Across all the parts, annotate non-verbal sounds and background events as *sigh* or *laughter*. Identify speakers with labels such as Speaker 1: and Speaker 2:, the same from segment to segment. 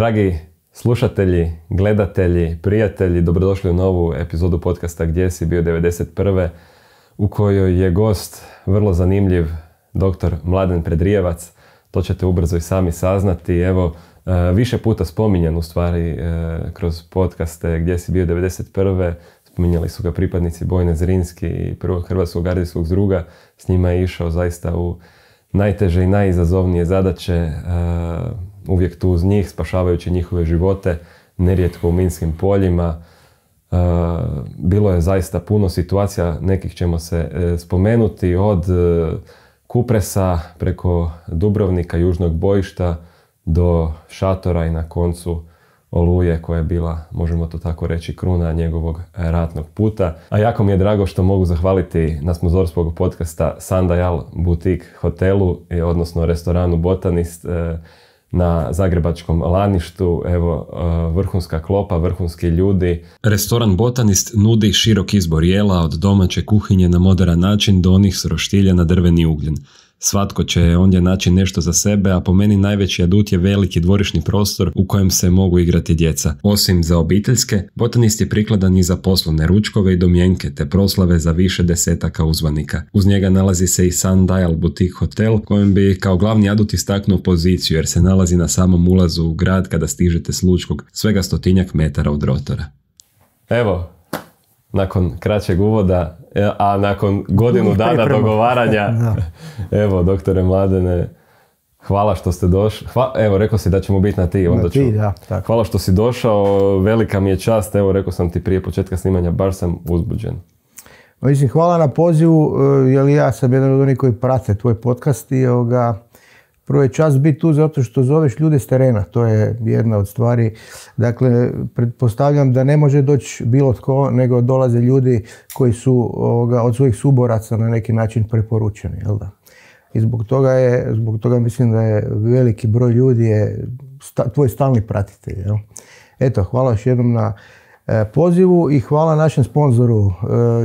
Speaker 1: Dragi slušatelji, gledatelji, prijatelji, dobrodošli u novu epizodu podcasta Gdje si bio 91. u kojoj je gost vrlo zanimljiv dr. Mladen Predrijevac. To ćete ubrzo i sami saznati. Evo, e, više puta spominjan u stvari e, kroz podcaste Gdje si bio 91. Spominjali su ga pripadnici Bojne Zrinski i prvog hrvatskog gardijskog druga. S njima je išao zaista u najteže i najizazovnije zadaće. E, uvijek tu uz njih, spašavajući njihove živote, nerijetko u minskim poljima. E, bilo je zaista puno situacija, nekih ćemo se e, spomenuti, od e, Kupresa preko Dubrovnika, južnog bojišta do šatora i na koncu Oluje koja je bila, možemo to tako reći, kruna njegovog ratnog puta. A jako mi je drago što mogu zahvaliti na smozorskog podcasta Sandajal Boutique hotelu, odnosno restoranu Botanist, na Zagrebačkom laništu, evo e, vrhunska klopa, vrhunski ljudi. Restoran Botanist nudi širok izbor jela od domaće kuhinje na moderan način do onih s roštilja na drveni ugljen. Svatko će ondje naći nešto za sebe, a po meni najveći adut je veliki dvorišni prostor u kojem se mogu igrati djeca. Osim za obiteljske, botanist je prikladan i za poslovne ručkove i domjenke te proslave za više desetaka uzvanika. Uz njega nalazi se i Sundial Boutique Hotel kojem bi kao glavni adut istaknuo poziciju jer se nalazi na samom ulazu u grad kada stižete s Lučkog, svega stotinjak metara od rotora. Evo, nakon kraćeg uvoda, a nakon godinu dana dogovaranja, *laughs* evo, doktore Mladene, hvala što ste došli. Evo, rekao si da ćemo biti na ti, onda ću. Hvala što si došao, velika mi je čast, evo, rekao sam ti prije početka snimanja, baš sam uzbuđen.
Speaker 2: Mislim, hvala na pozivu, e, jer ja sam jedan od onih koji prate tvoj podcast i ovoga, Prvo je čast biti tu zato što zoveš ljude s terena, to je jedna od stvari. Dakle, pretpostavljam da ne može doći bilo tko, nego dolaze ljudi koji su ovoga, od svojih suboraca na neki način preporučeni, jel da? I zbog toga, je, zbog toga mislim da je veliki broj ljudi je tvoj stalni pratitelj. Jel? Eto, hvala još jednom na e, pozivu i hvala našem sponzoru, e,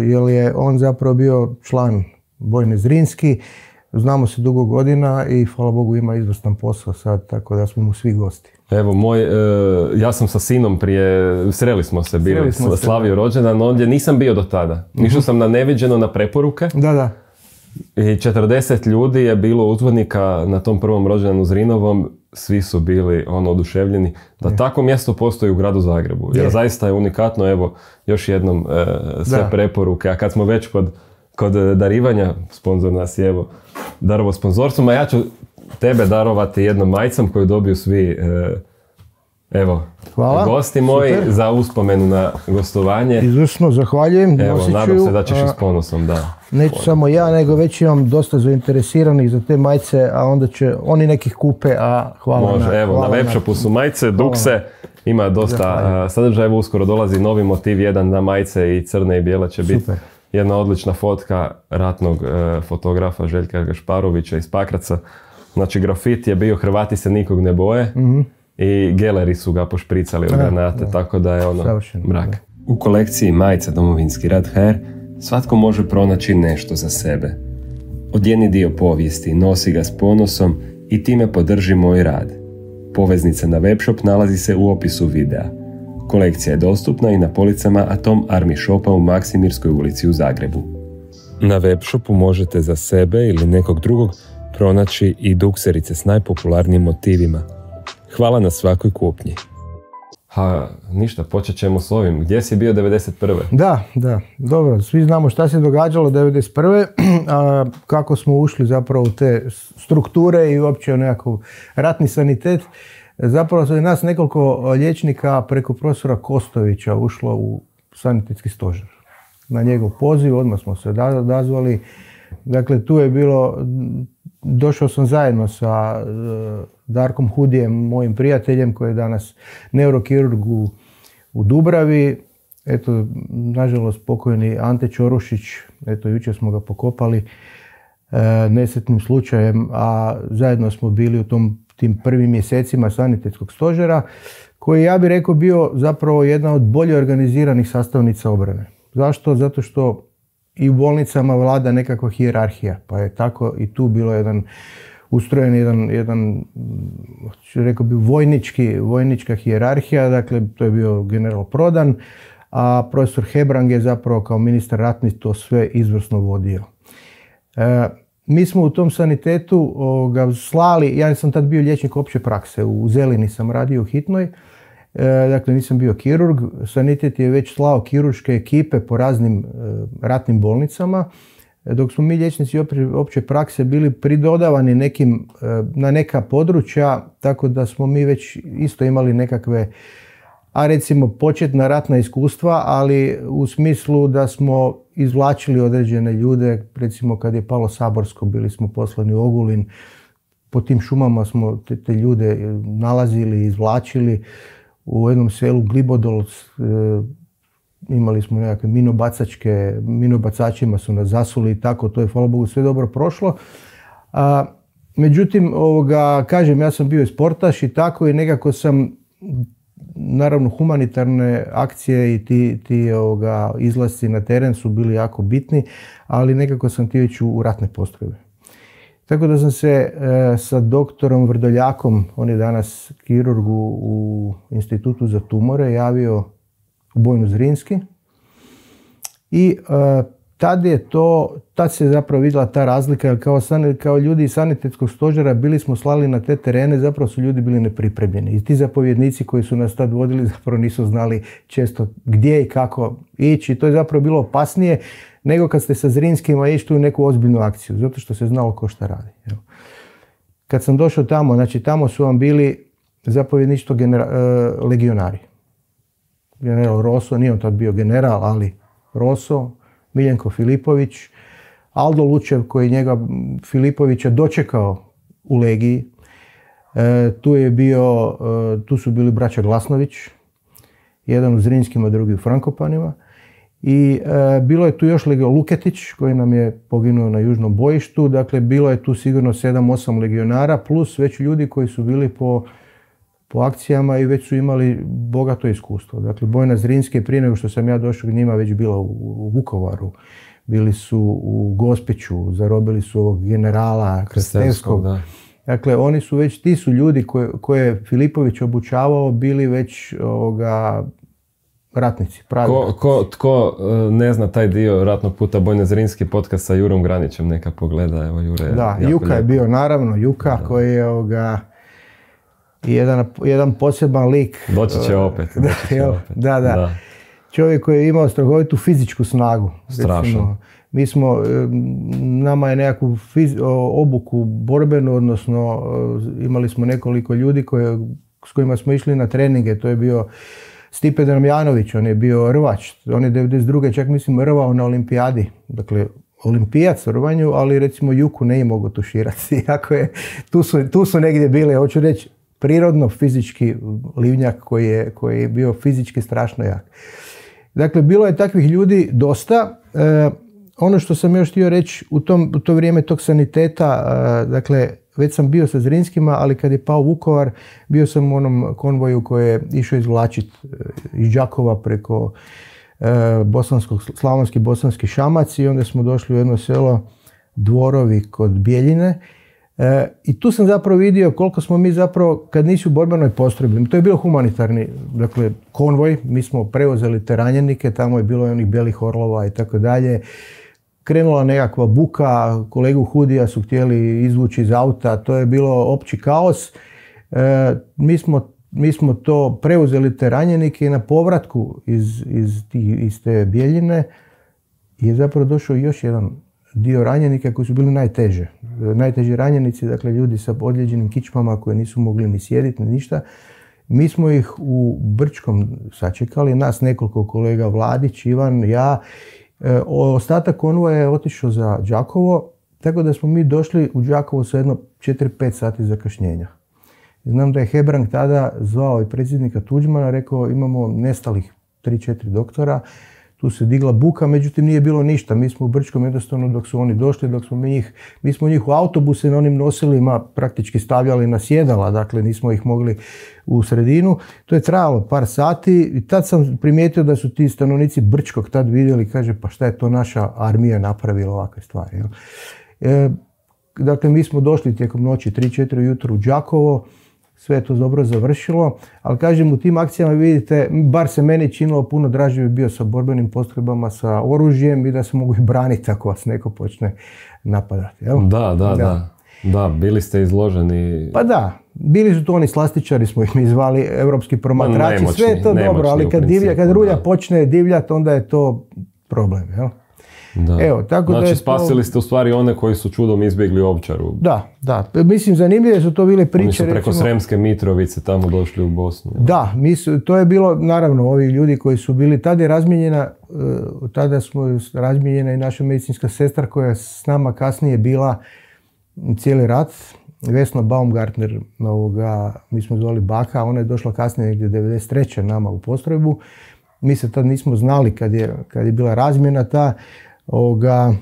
Speaker 2: jer je on zapravo bio član Bojne Zrinski Znamo se dugo godina i hvala Bogu ima izvrstan posao sad, tako da smo mu svi gosti.
Speaker 1: Evo, moj, e, ja sam sa sinom prije, sreli smo se, bili smo slavio rođendan, ondje nisam bio do tada. Išao sam na neviđeno na preporuke.
Speaker 2: Da, da.
Speaker 1: I 40 ljudi je bilo uzvodnika na tom prvom rođendanu Zrinovom, svi su bili ono oduševljeni da tako mjesto postoji u gradu Zagrebu. Jer zaista je unikatno, evo, još jednom e, sve preporuke, a kad smo već kod, kod darivanja, sponzor nas je evo, darovo sponzorstvom, a ja ću tebe darovati jednom majicom koju dobiju svi e, Evo,
Speaker 2: Hvala.
Speaker 1: gosti moji za uspomenu na gostovanje.
Speaker 2: Izvrsno, zahvaljujem.
Speaker 1: Evo, nadam se da ćeš i s ponosom, da.
Speaker 2: Neću samo ja, nego već imam dosta zainteresiranih za te majice, a onda će oni nekih kupe, a hvala
Speaker 1: Može,
Speaker 2: na,
Speaker 1: evo, na webshopu su majice, dukse, ima dosta sadržaja, evo uskoro dolazi novi motiv, jedan na majice i crne i bijele će biti jedna odlična fotka ratnog e, fotografa Željka Gašparovića iz Pakraca. Znači grafit je bio Hrvati se nikog ne boje mhm. i geleri su ga pošpricali od granate, tako da je ono mrak. U kolekciji majica Domovinski rad HR svatko može pronaći nešto za sebe. Odjeni dio povijesti, nosi ga s ponosom i time podrži moj rad. Poveznica na webshop nalazi se u opisu videa. Kolekcija je dostupna i na policama Atom Army Shopa u Maksimirskoj ulici u Zagrebu. Na web shopu možete za sebe ili nekog drugog pronaći i dukserice s najpopularnijim motivima. Hvala na svakoj kupnji. Ha, ništa, počet ćemo s ovim. Gdje si bio 91.
Speaker 2: Da, da, dobro, svi znamo šta se događalo 91. *clears throat* A kako smo ušli zapravo u te strukture i uopće u nekakav ratni sanitet. Zapravo je nas nekoliko liječnika preko profesora Kostovića ušlo u sanitetski stožer. Na njegov poziv odmah smo se odazvali. Dakle, tu je bilo, došao sam zajedno sa e, Darkom Hudijem, mojim prijateljem koji je danas neurokirurg u, u Dubravi. Eto, nažalost, pokojni Ante Čorušić, eto, jučer smo ga pokopali e, nesretnim slučajem, a zajedno smo bili u tom tim prvim mjesecima sanitetskog stožera, koji ja bih rekao bio zapravo jedna od bolje organiziranih sastavnica obrane. Zašto? Zato što i u bolnicama vlada nekakva hijerarhija, pa je tako i tu bilo jedan ustrojen jedan, jedan rekao bi, vojnički, vojnička hijerarhija, dakle to je bio general Prodan, a profesor Hebrang je zapravo kao ministar ratni to sve izvrsno vodio. E, mi smo u tom sanitetu ga slali, ja sam tad bio liječnik opće prakse, u Zelini sam radio u hitnoj, e, dakle nisam bio kirurg, sanitet je već slao kirurške ekipe po raznim e, ratnim bolnicama, dok smo mi liječnici opće prakse bili pridodavani nekim, na neka područja, tako da smo mi već isto imali nekakve a recimo početna ratna iskustva, ali u smislu da smo izvlačili određene ljude, recimo kad je palo Saborsko, bili smo poslani u Ogulin, po tim šumama smo te, ljude nalazili, izvlačili. U jednom selu Glibodol e, imali smo nekakve minobacačke, minobacačima su nas zasuli i tako, to je hvala Bogu sve dobro prošlo. A, međutim, ovoga, kažem, ja sam bio sportaš i tako i nekako sam naravno humanitarne akcije i ti, ti ovoga, izlasci na teren su bili jako bitni, ali nekako sam ti već u, ratne postrojbe. Tako da sam se e, sa doktorom Vrdoljakom, on je danas kirurg u institutu za tumore, javio u Bojnu Zrinski i e, tad je to, tad se zapravo vidjela ta razlika, jer kao, kao ljudi iz sanitetskog stožera bili smo slali na te terene, zapravo su ljudi bili nepripremljeni. I ti zapovjednici koji su nas tad vodili *laughs* zapravo nisu znali često gdje i kako ići. To je zapravo bilo opasnije nego kad ste sa Zrinskima išli u neku ozbiljnu akciju, zato što se znalo ko šta radi. Evo. Kad sam došao tamo, znači tamo su vam bili zapovjedništvo genera, e, legionari. General Rosso, nije on tad bio general, ali Rosso, Miljenko Filipović, Aldo Lučev koji njega Filipovića dočekao u Legiji. E, tu, je bio, e, tu su bili braća Glasnović, jedan u Zrinskima, drugi u Frankopanima. I e, bilo je tu još Legio Luketić koji nam je poginuo na južnom bojištu. Dakle, bilo je tu sigurno 7-8 legionara plus već ljudi koji su bili po po akcijama i već su imali bogato iskustvo. Dakle, Bojna Zrinske prije nego što sam ja došao k njima već bila u, Vukovaru. Bili su u Gospiću, zarobili su ovog generala Krstevskog. Dakle, oni su već, ti su ljudi koje, koje je Filipović obučavao, bili već ovoga, ratnici, pravi
Speaker 1: ko, ko, tko e, ne zna taj dio ratnog puta Bojne Zrinski podcast sa Jurom Granićem, neka pogleda, evo Jure.
Speaker 2: Da, Juka je bio naravno, Juka koji je ovoga, jedan, jedan poseban lik.
Speaker 1: Doći će opet.
Speaker 2: da, opet. Da, da, Čovjek koji je imao strahovitu fizičku snagu.
Speaker 1: Strašno.
Speaker 2: mi smo, nama je nekakvu obuku borbenu, odnosno imali smo nekoliko ljudi koje, s kojima smo išli na treninge. To je bio Stipe Damjanović, on je bio rvač. On je 92. čak mislim rvao na olimpijadi. Dakle, olimpijac u rvanju, ali recimo Juku ne je mogu tuširati. *laughs* Ako je, tu, su, tu su negdje bile, hoću reći, prirodno fizički livnjak koji je, koji je bio fizički strašno jak. Dakle, bilo je takvih ljudi dosta. E, ono što sam još htio reći, u, tom, u to vrijeme tog saniteta, e, dakle, već sam bio sa Zrinskima, ali kad je pao Vukovar, bio sam u onom konvoju koji je išao izvlačiti e, iz Đakova preko bosanskog, slavonski bosanski šamac i onda smo došli u jedno selo Dvorovi kod Bjeljine E, I tu sam zapravo vidio koliko smo mi zapravo, kad nisu u borbenoj postrojbi, to je bilo humanitarni, dakle, konvoj, mi smo preuzeli te ranjenike, tamo je bilo i onih belih orlova i tako dalje. Krenula nekakva buka, kolegu Hudija su htjeli izvući iz auta, to je bilo opći kaos. E, mi, smo, mi smo to preuzeli te ranjenike i na povratku iz, iz, iz te bijeljine je zapravo došao još jedan dio ranjenika koji su bili najteže. Najteži ranjenici, dakle ljudi sa odljeđenim kičmama koji nisu mogli ni sjediti ni ništa. Mi smo ih u Brčkom sačekali, nas nekoliko kolega, Vladić, Ivan, ja. E, ostatak konvoja je otišao za Đakovo, tako da smo mi došli u Đakovo sa jedno 4-5 sati zakašnjenja. Znam da je Hebrang tada zvao i predsjednika Tuđmana, rekao imamo nestalih 3-4 doktora, tu se digla buka, međutim nije bilo ništa. Mi smo u Brčkom jednostavno dok su oni došli, dok smo mi njih, mi smo njih u autobuse na onim nosilima praktički stavljali na sjedala, dakle nismo ih mogli u sredinu. To je trajalo par sati i tad sam primijetio da su ti stanovnici Brčkog tad vidjeli, kaže pa šta je to naša armija napravila ovakve stvari. E, dakle mi smo došli tijekom noći 3-4 jutro u Đakovo, sve je to dobro završilo, ali kažem u tim akcijama vidite, bar se meni činilo puno draže bi bio sa borbenim postrojbama, sa oružjem i da se mogu i braniti ako vas neko počne napadati. Jel?
Speaker 1: Da, da, da. Da, bili ste izloženi...
Speaker 2: Pa da, bili su to oni slastičari, smo ih mi zvali, evropski promatrači, sve je to dobro, ali kad, divlja, kad rulja
Speaker 1: da.
Speaker 2: počne divljati, onda je to problem. Jel?
Speaker 1: Da.
Speaker 2: Evo, tako da
Speaker 1: znači,
Speaker 2: je to-
Speaker 1: spasili ste u stvari one koji su čudom izbjegli ovčaru.
Speaker 2: Da, da. Mislim, zanimljive su to bile priče.
Speaker 1: Oni su preko
Speaker 2: recimo-
Speaker 1: Sremske Mitrovice tamo došli u Bosnu.
Speaker 2: Da, mi su- to je bilo, naravno, ovi ljudi koji su bili, tada je razmijenjena, e, tada smo razmijenjena i naša medicinska sestra koja je s nama kasnije bila cijeli rat, Vesna Baumgartner, ovoga, mi smo zvali Baka, ona je došla kasnije negdje 93. nama u postrojbu. Mi se tad nismo znali kad je, kad je bila razmjena ta, ovoga,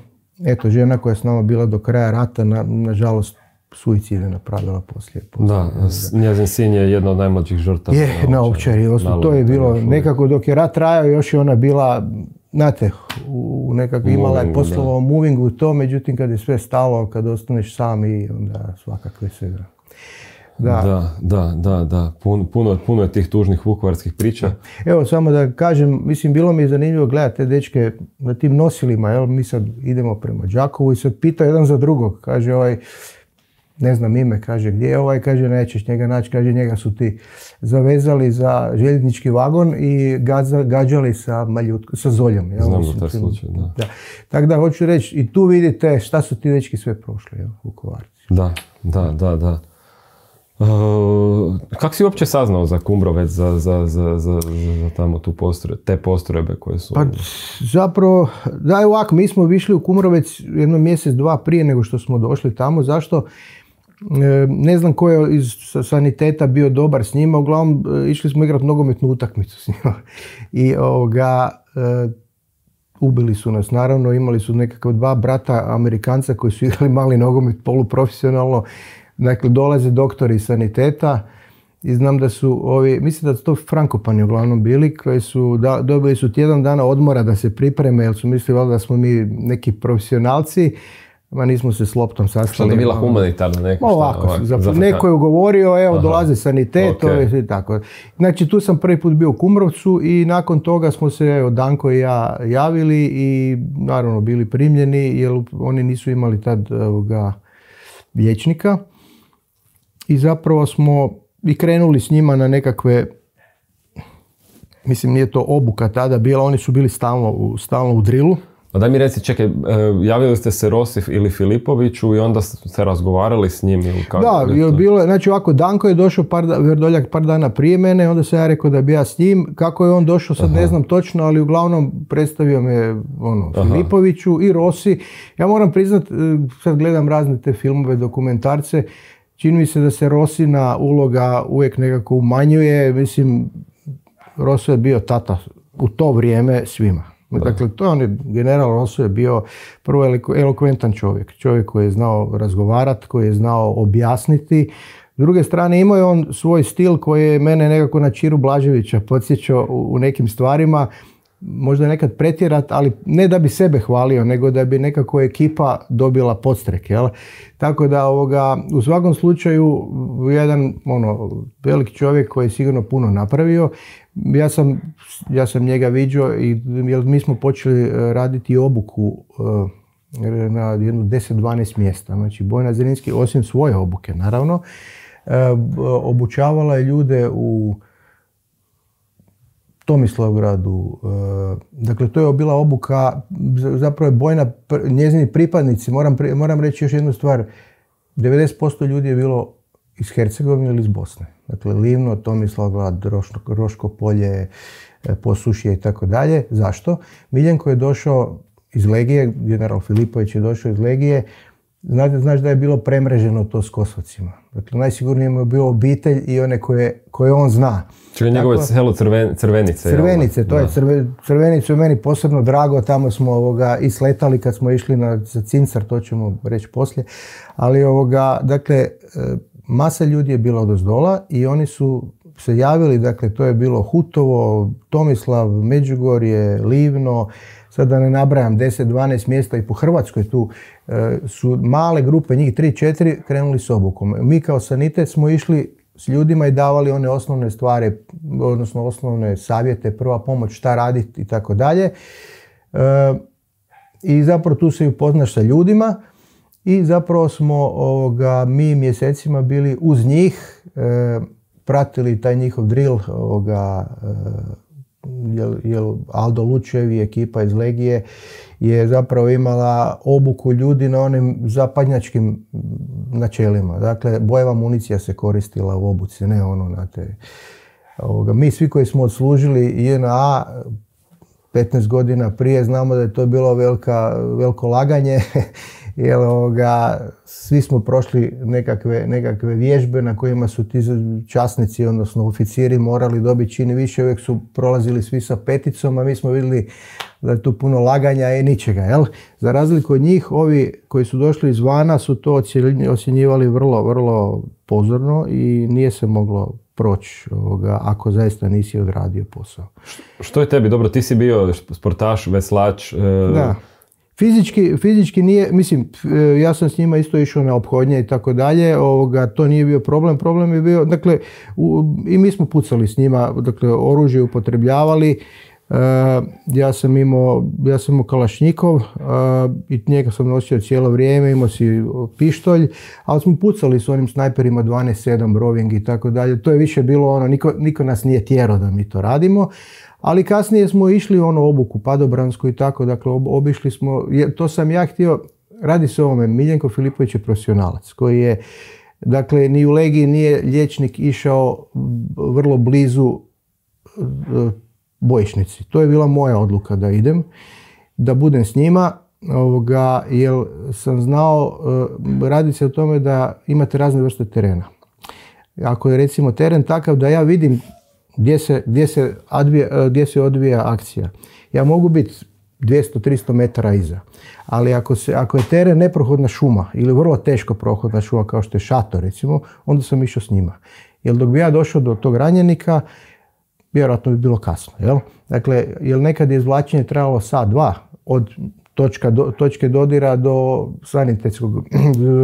Speaker 2: eto, žena koja je s nama bila do kraja rata, na, nažalost, suicid je napravila poslije.
Speaker 1: Da, s- njezin sin je jedna od najmlađih žrtava.
Speaker 2: Je, na Ovčari, to je bilo nekako dok je rat trajao, još je ona bila, znate, u u nekako imala je poslova u movingu to, međutim kad je sve stalo, kad ostaneš sam i onda svakakve se da. Da.
Speaker 1: Da, da, da. Puno, puno, puno je tih tužnih vukovarskih priča.
Speaker 2: Evo samo da kažem, mislim bilo mi je zanimljivo gledati te dečke na tim nosilima, jel, mi sad idemo prema Đakovu i sad pita jedan za drugog, kaže ovaj, ne znam ime, kaže gdje je ovaj, kaže nećeš njega naći, kaže njega su ti zavezali za željeznički vagon i gaza- gađali sa, maljutko, sa zoljom. Jel,
Speaker 1: Znam
Speaker 2: mislim,
Speaker 1: za taj slučaj, da.
Speaker 2: da. Tako da hoću reći, i tu vidite šta su ti dečki sve prošli, jel, Vukovarci.
Speaker 1: Da, da, da, da. Uh, kako si uopće saznao za Kumbrovec, za, za, za, za, tamo tu postroje, te postrojbe koje su...
Speaker 2: Pa zapravo, da je ovako, mi smo išli u Kumrovec jedno mjesec, dva prije nego što smo došli tamo. Zašto? E, ne znam ko je iz sa- saniteta bio dobar s njima, uglavnom e, išli smo igrati nogometnu utakmicu s njima. *laughs* I ovoga, ubili su nas naravno, imali su nekakva dva brata Amerikanca koji su igrali mali nogomet poluprofesionalno. Dakle, dolaze doktori iz saniteta i znam da su ovi, mislim da su to Frankopani uglavnom bili, koji su, da, dobili su tjedan dana odmora da se pripreme, jer su mislili valjda da smo mi neki profesionalci, ma nismo se s loptom
Speaker 1: Što
Speaker 2: sastali.
Speaker 1: je bila humanitarna neka?
Speaker 2: Ovako,
Speaker 1: ovak,
Speaker 2: za,
Speaker 1: za-
Speaker 2: neko je ugovorio, evo dolaze sanitet,
Speaker 1: ok.
Speaker 2: ovi i tako. Znači tu sam prvi put bio u Kumrovcu i nakon toga smo se, evo, Danko i ja javili i naravno bili primljeni jer oni nisu imali tad ovoga, vijećnika i zapravo smo i krenuli s njima na nekakve mislim nije to obuka tada bila, oni su bili stalno, u- stalno u drilu.
Speaker 1: A daj mi reci, čekaj, e, javili ste se Rosif ili Filipoviću i onda ste razgovarali s njim ili kako?
Speaker 2: Da,
Speaker 1: je
Speaker 2: bilo, je- znači ovako, Danko je došao par, da, Vrdoljak par dana prije mene, onda sam ja rekao da bi ja s njim, kako je on došao sad ne znam točno, ali uglavnom predstavio me ono, Filipoviću i Rosi. Ja moram priznat, e, sad gledam razne te filmove, dokumentarce, čini mi se da se Rosina uloga uvijek nekako umanjuje, mislim, Rosso je bio tata u to vrijeme svima. Dakle, to je on je, general Rosso je bio prvo elokventan čovjek. Čovjek koji je znao razgovarati, koji je znao objasniti. S druge strane, imao je on svoj stil koji je mene nekako na Čiru Blaževića podsjećao u nekim stvarima. Možda nekad pretjerat, ali ne da bi sebe hvalio, nego da bi nekako ekipa dobila podstrek, jel? Tako da ovoga, u svakom slučaju jedan ono, velik čovjek koji je sigurno puno napravio. Ja sam, ja sam njega viđao i jer mi smo počeli e, raditi obuku e, na jedno 10-12 mjesta. Znači Bojna Zrinski, osim svoje obuke naravno, e, obučavala je ljude u Tomislavgradu. e, Dakle, to je bila obuka, zapravo je Bojna, njezini pripadnici, moram, moram reći još jednu stvar, 90% ljudi je bilo iz Hercegovine ili iz Bosne. Dakle, Livno, Tomislavgrad, Roško, Roško polje, e, Posušje i tako dalje. Zašto? Miljenko je došao iz Legije, general Filipović je došao iz Legije, Znate, znaš da je bilo premreženo to s Kosovcima. Dakle, najsigurnije mu je bilo obitelj i one koje, koje on zna.
Speaker 1: Čekaj, njegove selo crven, Crvenice.
Speaker 2: Crvenice, to je crve, Crvenicu je meni posebno drago, tamo smo ovoga i sletali kad smo išli na, za Cincar, to ćemo reći poslije. Ali ovoga, dakle, e, masa ljudi je bila odozdola i oni su se javili, dakle, to je bilo Hutovo, Tomislav, Međugorje, Livno, sad da ne nabrajam 10-12 mjesta i po Hrvatskoj tu e, su male grupe, njih 3-4 krenuli s obukom. Mi kao sanitet smo išli s ljudima i davali one osnovne stvari, odnosno osnovne savjete, prva pomoć, šta raditi i tako dalje. E, I zapravo tu se upoznaš sa ljudima i zapravo smo ovoga, mi mjesecima bili uz njih, e, pratili taj njihov drill, ovoga, jel, Aldo Lučev i ekipa iz Legije je zapravo imala obuku ljudi na onim zapadnjačkim načelima. Dakle, bojeva municija se koristila u obuci, ne ono na te... Ovoga. Mi svi koji smo odslužili JNA 15 godina prije znamo da je to bilo velka, veliko laganje jer ovoga, svi smo prošli nekakve, nekakve vježbe na kojima su ti časnici, odnosno oficiri morali dobiti čini više, uvijek su prolazili svi sa peticom, a mi smo vidjeli da je tu puno laganja i ničega. Jel? Za razliku od njih, ovi koji su došli izvana su to ocjenjivali vrlo, vrlo pozorno i nije se moglo proći ako zaista nisi odradio posao.
Speaker 1: Što je tebi? Dobro, ti si bio sportaš, veslač. E,
Speaker 2: da. Fizički, fizički nije, mislim, e, ja sam s njima isto išao na obhodnje i tako dalje, ovoga, to nije bio problem, problem je bio, dakle, i mi smo pucali s njima, dakle, oružje upotrebljavali, e, ja sam imao, ja sam imao kalašnjikov e, i njega sam nosio cijelo vrijeme, imao si pištolj, ali smo pucali s onim snajperima 12-7 roving i tako dalje, to je više bilo ono, niko, niko nas nije tjerao da mi to radimo, ali kasnije smo išli u onu obuku padobransku i tako, dakle obišli smo, to sam ja htio, radi se o ovome, Miljenko Filipović je profesionalac koji je, dakle ni u Legiji nije liječnik išao vrlo blizu e, bojišnici. To je bila moja odluka da idem, da budem s njima, ovoga, jer sam znao, e, radi se o tome da imate razne vrste terena. Ako je recimo teren takav da ja vidim gdje se, gdje se, advija, e, gdje se odvija akcija. Ja mogu biti 200-300 metara iza. Ali ako, se, ako je teren neprohodna šuma ili vrlo teško prohodna šuma kao što je šato recimo, onda sam išao s njima. Jer dok bi ja došao do tog ranjenika, vjerojatno bi bilo kasno. Jel? Dakle, jer nekad je izvlačenje trebalo sat, dva, od točka do, točke dodira do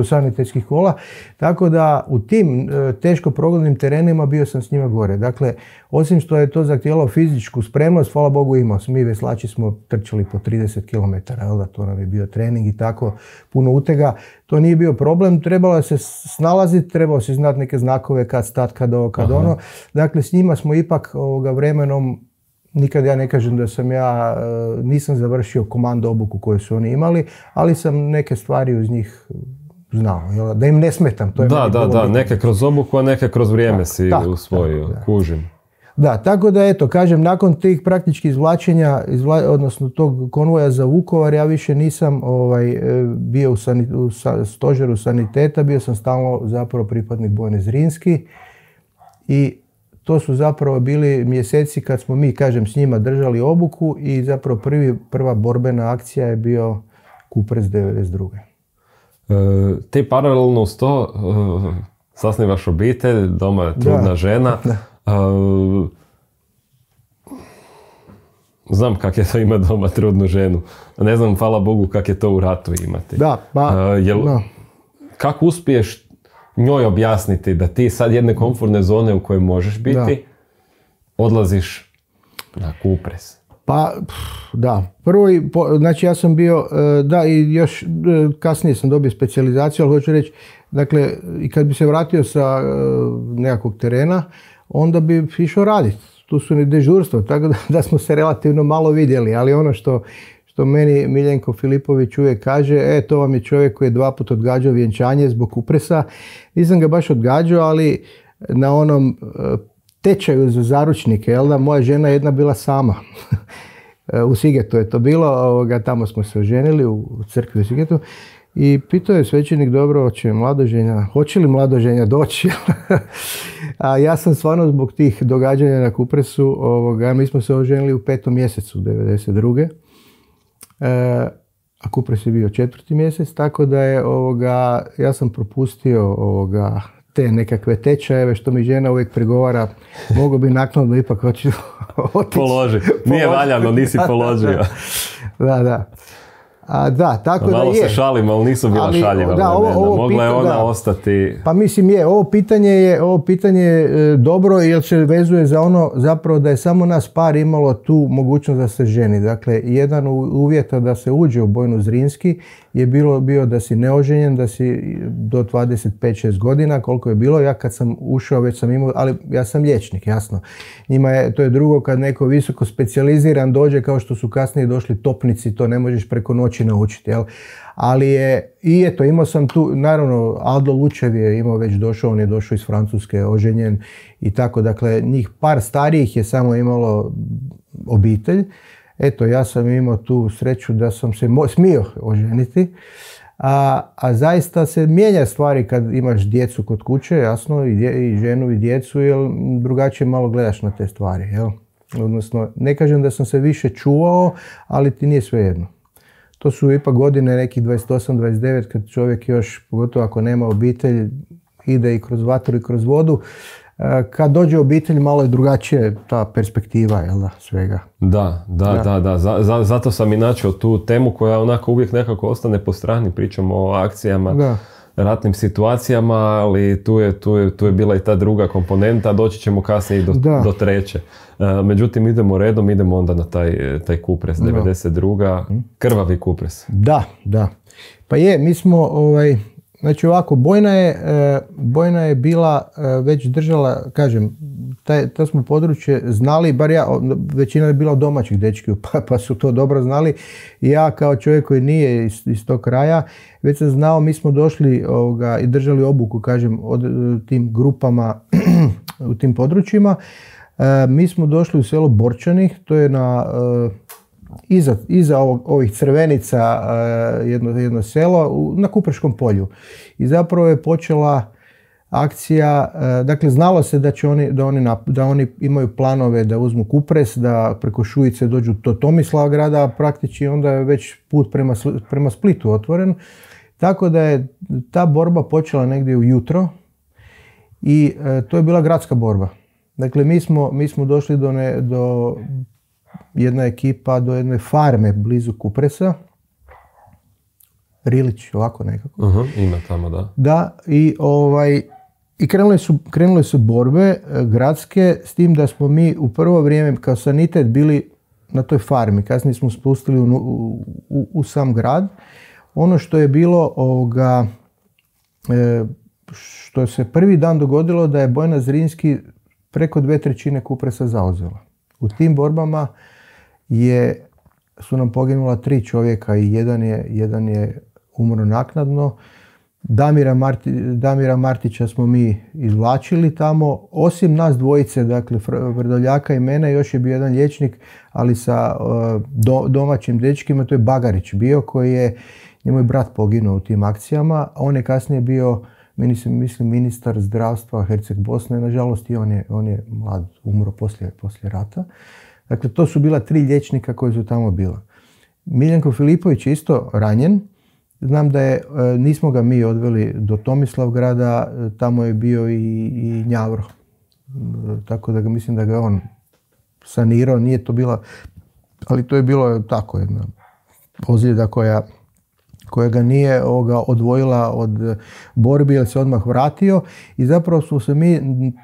Speaker 2: sanitetskih kola. Tako da u tim e, teško progodnim terenima bio sam s njima gore. Dakle, osim što je to zahtijelo fizičku spremnost, hvala Bogu imao. Mi veslači smo trčali po 30 km, da to nam je bio trening i tako puno utega. To nije bio problem, trebalo se snalaziti, trebalo se znati neke znakove kad stat, kad ovo, kad ono. Dakle, s njima smo ipak ovoga vremenom Nikad ja ne kažem da sam ja, e, nisam završio komando obuku koju su oni imali, ali sam neke stvari uz njih znao, da im ne smetam. To je
Speaker 1: da, da, da, neke kroz obuku, a neke kroz vrijeme si usvojio, kužim.
Speaker 2: Da, tako da eto, kažem, nakon tih praktičkih izvlačenja, odnosno tog konvoja za Vukovar, ja više nisam ovaj, e, bio u, u stožeru saniteta, bio sam stalno zapravo pripadnik Bojne Zrinski i to su zapravo bili mjeseci kad smo mi, kažem, s njima držali obuku i zapravo prvi, prva borbena akcija je bio Kupres 92.
Speaker 1: E, ti paralelno s to e, sasnivaš obitelj, doma je trudna žena. Da. *laughs* E, znam kak je to ima doma trudnu ženu. Ne znam, hvala Bogu, kak je to u ratu imati.
Speaker 2: Da, pa...
Speaker 1: E, jel, Kako uspiješ njoj objasniti da ti sad jedne komfortne zone u kojoj možeš biti, odlaziš na kupres.
Speaker 2: Pa, da. Prvo, znači ja sam bio, e, da i još e, kasnije sam dobio specijalizaciju, ali hoću reći, dakle, i kad bi se vratio sa e, nekakvog terena, onda bi išao raditi. Tu su ni dežurstvo, tako da, da smo se relativno malo vidjeli, ali ono što što meni Miljenko Filipović uvijek kaže, e, to vam je čovjek koji je dva put odgađao vjenčanje zbog upresa. Nisam ga baš odgađao, ali na onom e, tečaju za zaručnike, jel da, moja žena jedna bila sama. *laughs* u Sigetu je to bilo, ovoga, tamo smo se oženili u crkvi u Sigetu. I pitao je svećenik dobro, hoće mladoženja, hoće li mladoženja doći? *laughs* A ja sam stvarno zbog tih događanja na Kupresu, ovoga, mi smo se oženili u petom mjesecu 92. E, a Kupres je bio četvrti mjesec, tako da je ovoga, ja sam propustio ovoga, te nekakve tečajeve što mi žena uvijek pregovara, mogu bi naknadno ipak otići. *laughs*
Speaker 1: Položi. Nije valjano, nisi *laughs* položio.
Speaker 2: Da, da. A, da, tako da
Speaker 1: Malo
Speaker 2: je.
Speaker 1: se šalim, ali nisu bila
Speaker 2: Ali,
Speaker 1: šaljiva
Speaker 2: da, ovo- ovo
Speaker 1: Mogla je ona
Speaker 2: da.
Speaker 1: ostati...
Speaker 2: Pa mislim je, ovo pitanje je, ovo pitanje je e, dobro jer se vezuje za ono zapravo da je samo nas par imalo tu mogućnost da se ženi. Dakle, jedan uvjeta da se uđe u Bojnu Zrinski je bilo bio da si neoženjen, da si do 25-6 godina, koliko je bilo. Ja kad sam ušao već sam imao, ali ja sam liječnik, jasno. Njima je, to je drugo kad neko visoko specijaliziran dođe kao što su kasnije došli topnici, to ne možeš preko noći naučiti, jel? Ali je, i eto, imao sam tu, naravno, Aldo Lučev je imao već došao, on je došao iz Francuske, oženjen i tako, dakle, njih par starijih je samo imalo obitelj. Eto, ja sam imao tu sreću da sam se mo- smio oženiti, a, a zaista se mijenja stvari kad imaš djecu kod kuće, jasno, i, dje- i ženu i djecu, jer drugačije malo gledaš na te stvari, jel? Odnosno, ne kažem da sam se više čuvao, ali ti nije svejedno. To su ipak godine nekih 28-29 kad čovjek još, pogotovo ako nema obitelj, ide i kroz vatru i kroz vodu. Kad dođe obitelj malo je drugačije ta perspektiva jel da, svega.
Speaker 1: Da, da, da, da. Za- za- zato sam i načeo tu temu koja onako uvijek nekako ostane po strani. Pričamo o akcijama,
Speaker 2: Da.
Speaker 1: ratnim situacijama, ali tu je, tu, je, tu je bila i ta druga komponenta, doći ćemo kasnije i do,
Speaker 2: Da.
Speaker 1: do treće. E, međutim, idemo redom, idemo onda na taj, taj kupres, 92.
Speaker 2: Mhm.
Speaker 1: Krvavi kupres.
Speaker 2: Da, da. Pa je, mi smo, ovaj, znači ovako, Bojna je, e, Bojna je bila, e, već držala, kažem, taj, to smo područje znali, bar ja, većina je bila domaćih dečki, *laughs* pa, pa su to dobro znali. Ja kao čovjek koji nije iz, iz tog kraja, već sam znao, mi smo došli ovoga, i držali obuku, kažem, od e, tim grupama *clears throat* u tim područjima. E, mi smo došli u selo Borčanih, to je na iza, iza ovog, ovih crvenica e, jedno, jedno selo u- na Kupreškom polju. I zapravo je počela akcija, e, dakle znalo se da će oni, da oni, da oni imaju planove da uzmu Kupres, da preko Šujice dođu do Tomislava grada, praktički onda je već put prema, prema Splitu otvoren. Tako da je ta borba počela negdje ujutro i e, to je bila gradska borba. Dakle, mi smo, mi smo došli do, ne, do jedna ekipa, do jedne farme blizu Kupresa. Rilić, ovako nekako.
Speaker 1: Uh ima tamo, da.
Speaker 2: Da, i ovaj, i krenule su, krenule su borbe e, gradske, s tim da smo mi u prvo vrijeme kao sanitet bili na toj farmi, kasnije smo spustili u, u, u- u sam grad. Ono što je bilo ovoga, e, što se prvi dan dogodilo da je Bojna Zrinski preko dve trećine Kupresa zauzela. U tim borbama je, su nam poginula tri čovjeka i jedan je, jedan je umro naknadno. Damira, Marti, Damira Martića smo mi izvlačili tamo, osim nas dvojice, dakle Vrdoljaka i mene, još je bio jedan liječnik, ali sa uh, do- domaćim dečkima, to je Bagarić bio, koji je, njemu je brat poginuo u tim akcijama, a on je kasnije bio, mislim, mislim ministar zdravstva Herceg Bosne, nažalost i on je, on je mlad, umro poslije, poslije rata. Dakle, to su bila tri liječnika koji su tamo bila. Miljenko Filipović je isto ranjen. Znam da je, e, nismo ga mi odveli do Tomislavgrada, e, tamo je bio i, i Njavro. E, Tako da ga mislim da ga on sanirao, nije to bila, ali to je bilo tako jedna ozljeda koja koja ga nije ovoga, odvojila od e, borbi jer se odmah vratio i zapravo smo se mi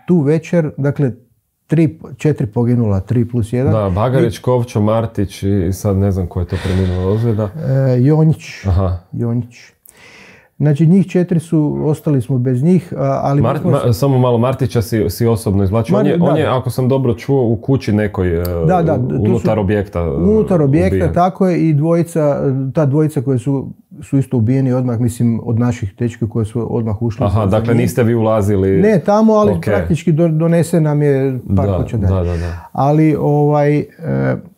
Speaker 2: tu večer, dakle tri, četiri poginula, tri plus jedan.
Speaker 1: Da, Bagarić, Kovčo, Martić i sad ne znam ko je to preminuo ozljeda.
Speaker 2: E, Jonjić.
Speaker 1: Aha.
Speaker 2: Jonjić. Znači njih četiri su, ostali smo bez njih, ali...
Speaker 1: Mar-
Speaker 2: mi smo
Speaker 1: ma- samo malo Martića si, si osobno izvlačio. On je,
Speaker 2: Mar-
Speaker 1: on je, ako sam dobro čuo, u kući nekoj e,
Speaker 2: Da, da, tu su-
Speaker 1: unutar objekta e,
Speaker 2: Unutar objekta,
Speaker 1: ubijen.
Speaker 2: tako je, i dvojica, ta dvojica koje su, su isto ubijeni odmah, mislim, od naših tečki koje su odmah ušli.
Speaker 1: Aha, dakle
Speaker 2: njih.
Speaker 1: niste vi ulazili...
Speaker 2: Ne tamo, ali
Speaker 1: Ok.
Speaker 2: praktički do- donese nam je par
Speaker 1: da,
Speaker 2: kuća
Speaker 1: da,
Speaker 2: dalje.
Speaker 1: da, da.
Speaker 2: Ali ovaj, e,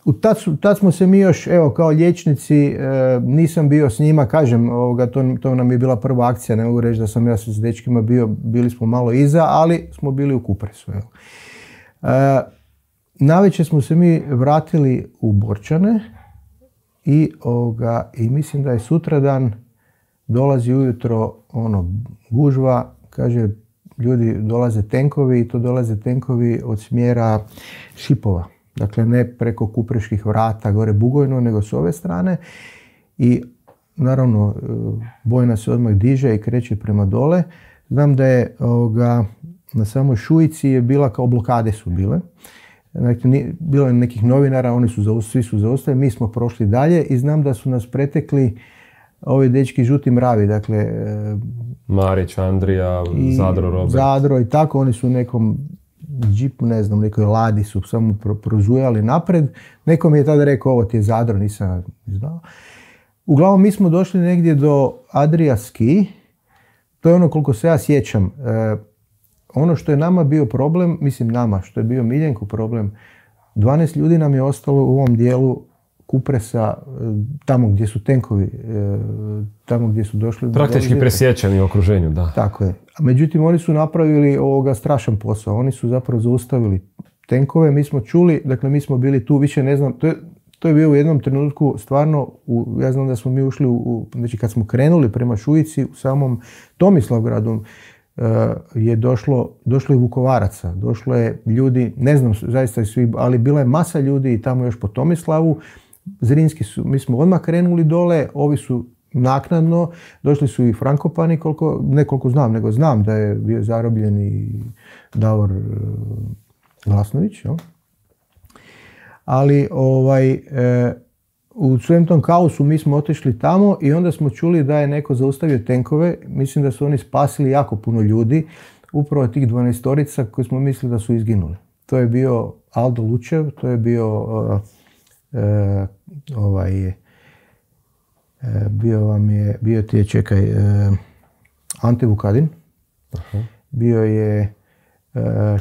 Speaker 2: u tad, su- tad smo se mi još, evo kao liječnici, e, nisam bio s njima, kažem, ovoga, to, to nam je bila prva akcija, ne mogu reći da sam ja s dečkima bio, bili smo malo iza, ali smo bili u Kupresu. Evo. E, navečer smo se mi vratili u Borčane i, ovoga, i mislim da je sutradan dolazi ujutro ono, gužva, kaže ljudi dolaze tenkovi i to dolaze tenkovi od smjera Šipova. Dakle, ne preko kupreških vrata gore Bugojno, nego s ove strane. I naravno, e, bojna se odmah diže i kreće prema dole. Znam da je ovoga, na samoj Šujici je bila kao blokade su bile. Znači, bilo je nekih novinara, oni su svi su zaustavili, mi smo prošli dalje i znam da su nas pretekli ovi dečki žuti mravi, dakle... E,
Speaker 1: Marić, Andrija, Zadro, Robert.
Speaker 2: Zadro i tako, oni su u nekom džipu, ne znam, nekoj ladi su samo prozujali napred. Nekom je tada rekao, ovo ti je Zadro, nisam znao. Uglavnom, mi smo došli negdje do Adria Ski. To je ono koliko se ja sjećam. E, ono što je nama bio problem, mislim nama, što je bio Miljenku problem, 12 ljudi nam je ostalo u ovom dijelu Kupresa, e, tamo gdje su tenkovi, e, tamo gdje su došli...
Speaker 1: Praktički presjećani u okruženju, da.
Speaker 2: Tako je. Međutim, oni su napravili ovoga strašan posao. Oni su zapravo zaustavili tenkove. Mi smo čuli, dakle mi smo bili tu, više ne znam, to je, to je bio u jednom trenutku stvarno, u, ja znam da smo mi ušli, u, znači kad smo krenuli prema Šujici u samom Tomislavgradu, je došlo, došlo je Vukovaraca, došlo je ljudi, ne znam zaista svi, ali bila je masa ljudi i tamo još po Tomislavu, Zrinski su, mi smo odmah krenuli dole, ovi su naknadno, došli su i Frankopani, koliko, ne koliko znam, nego znam da je bio zarobljen i Davor e, Glasnović. Ali ovaj, e, u svem tom kaosu mi smo otišli tamo i onda smo čuli da je neko zaustavio tenkove. Mislim da su oni spasili jako puno ljudi, upravo tih 12 koji smo mislili da su izginuli. To je bio Aldo Lučev, to je bio e, ovaj, e, bio vam je, bio ti je, čekaj, e, Ante Vukadin, bio je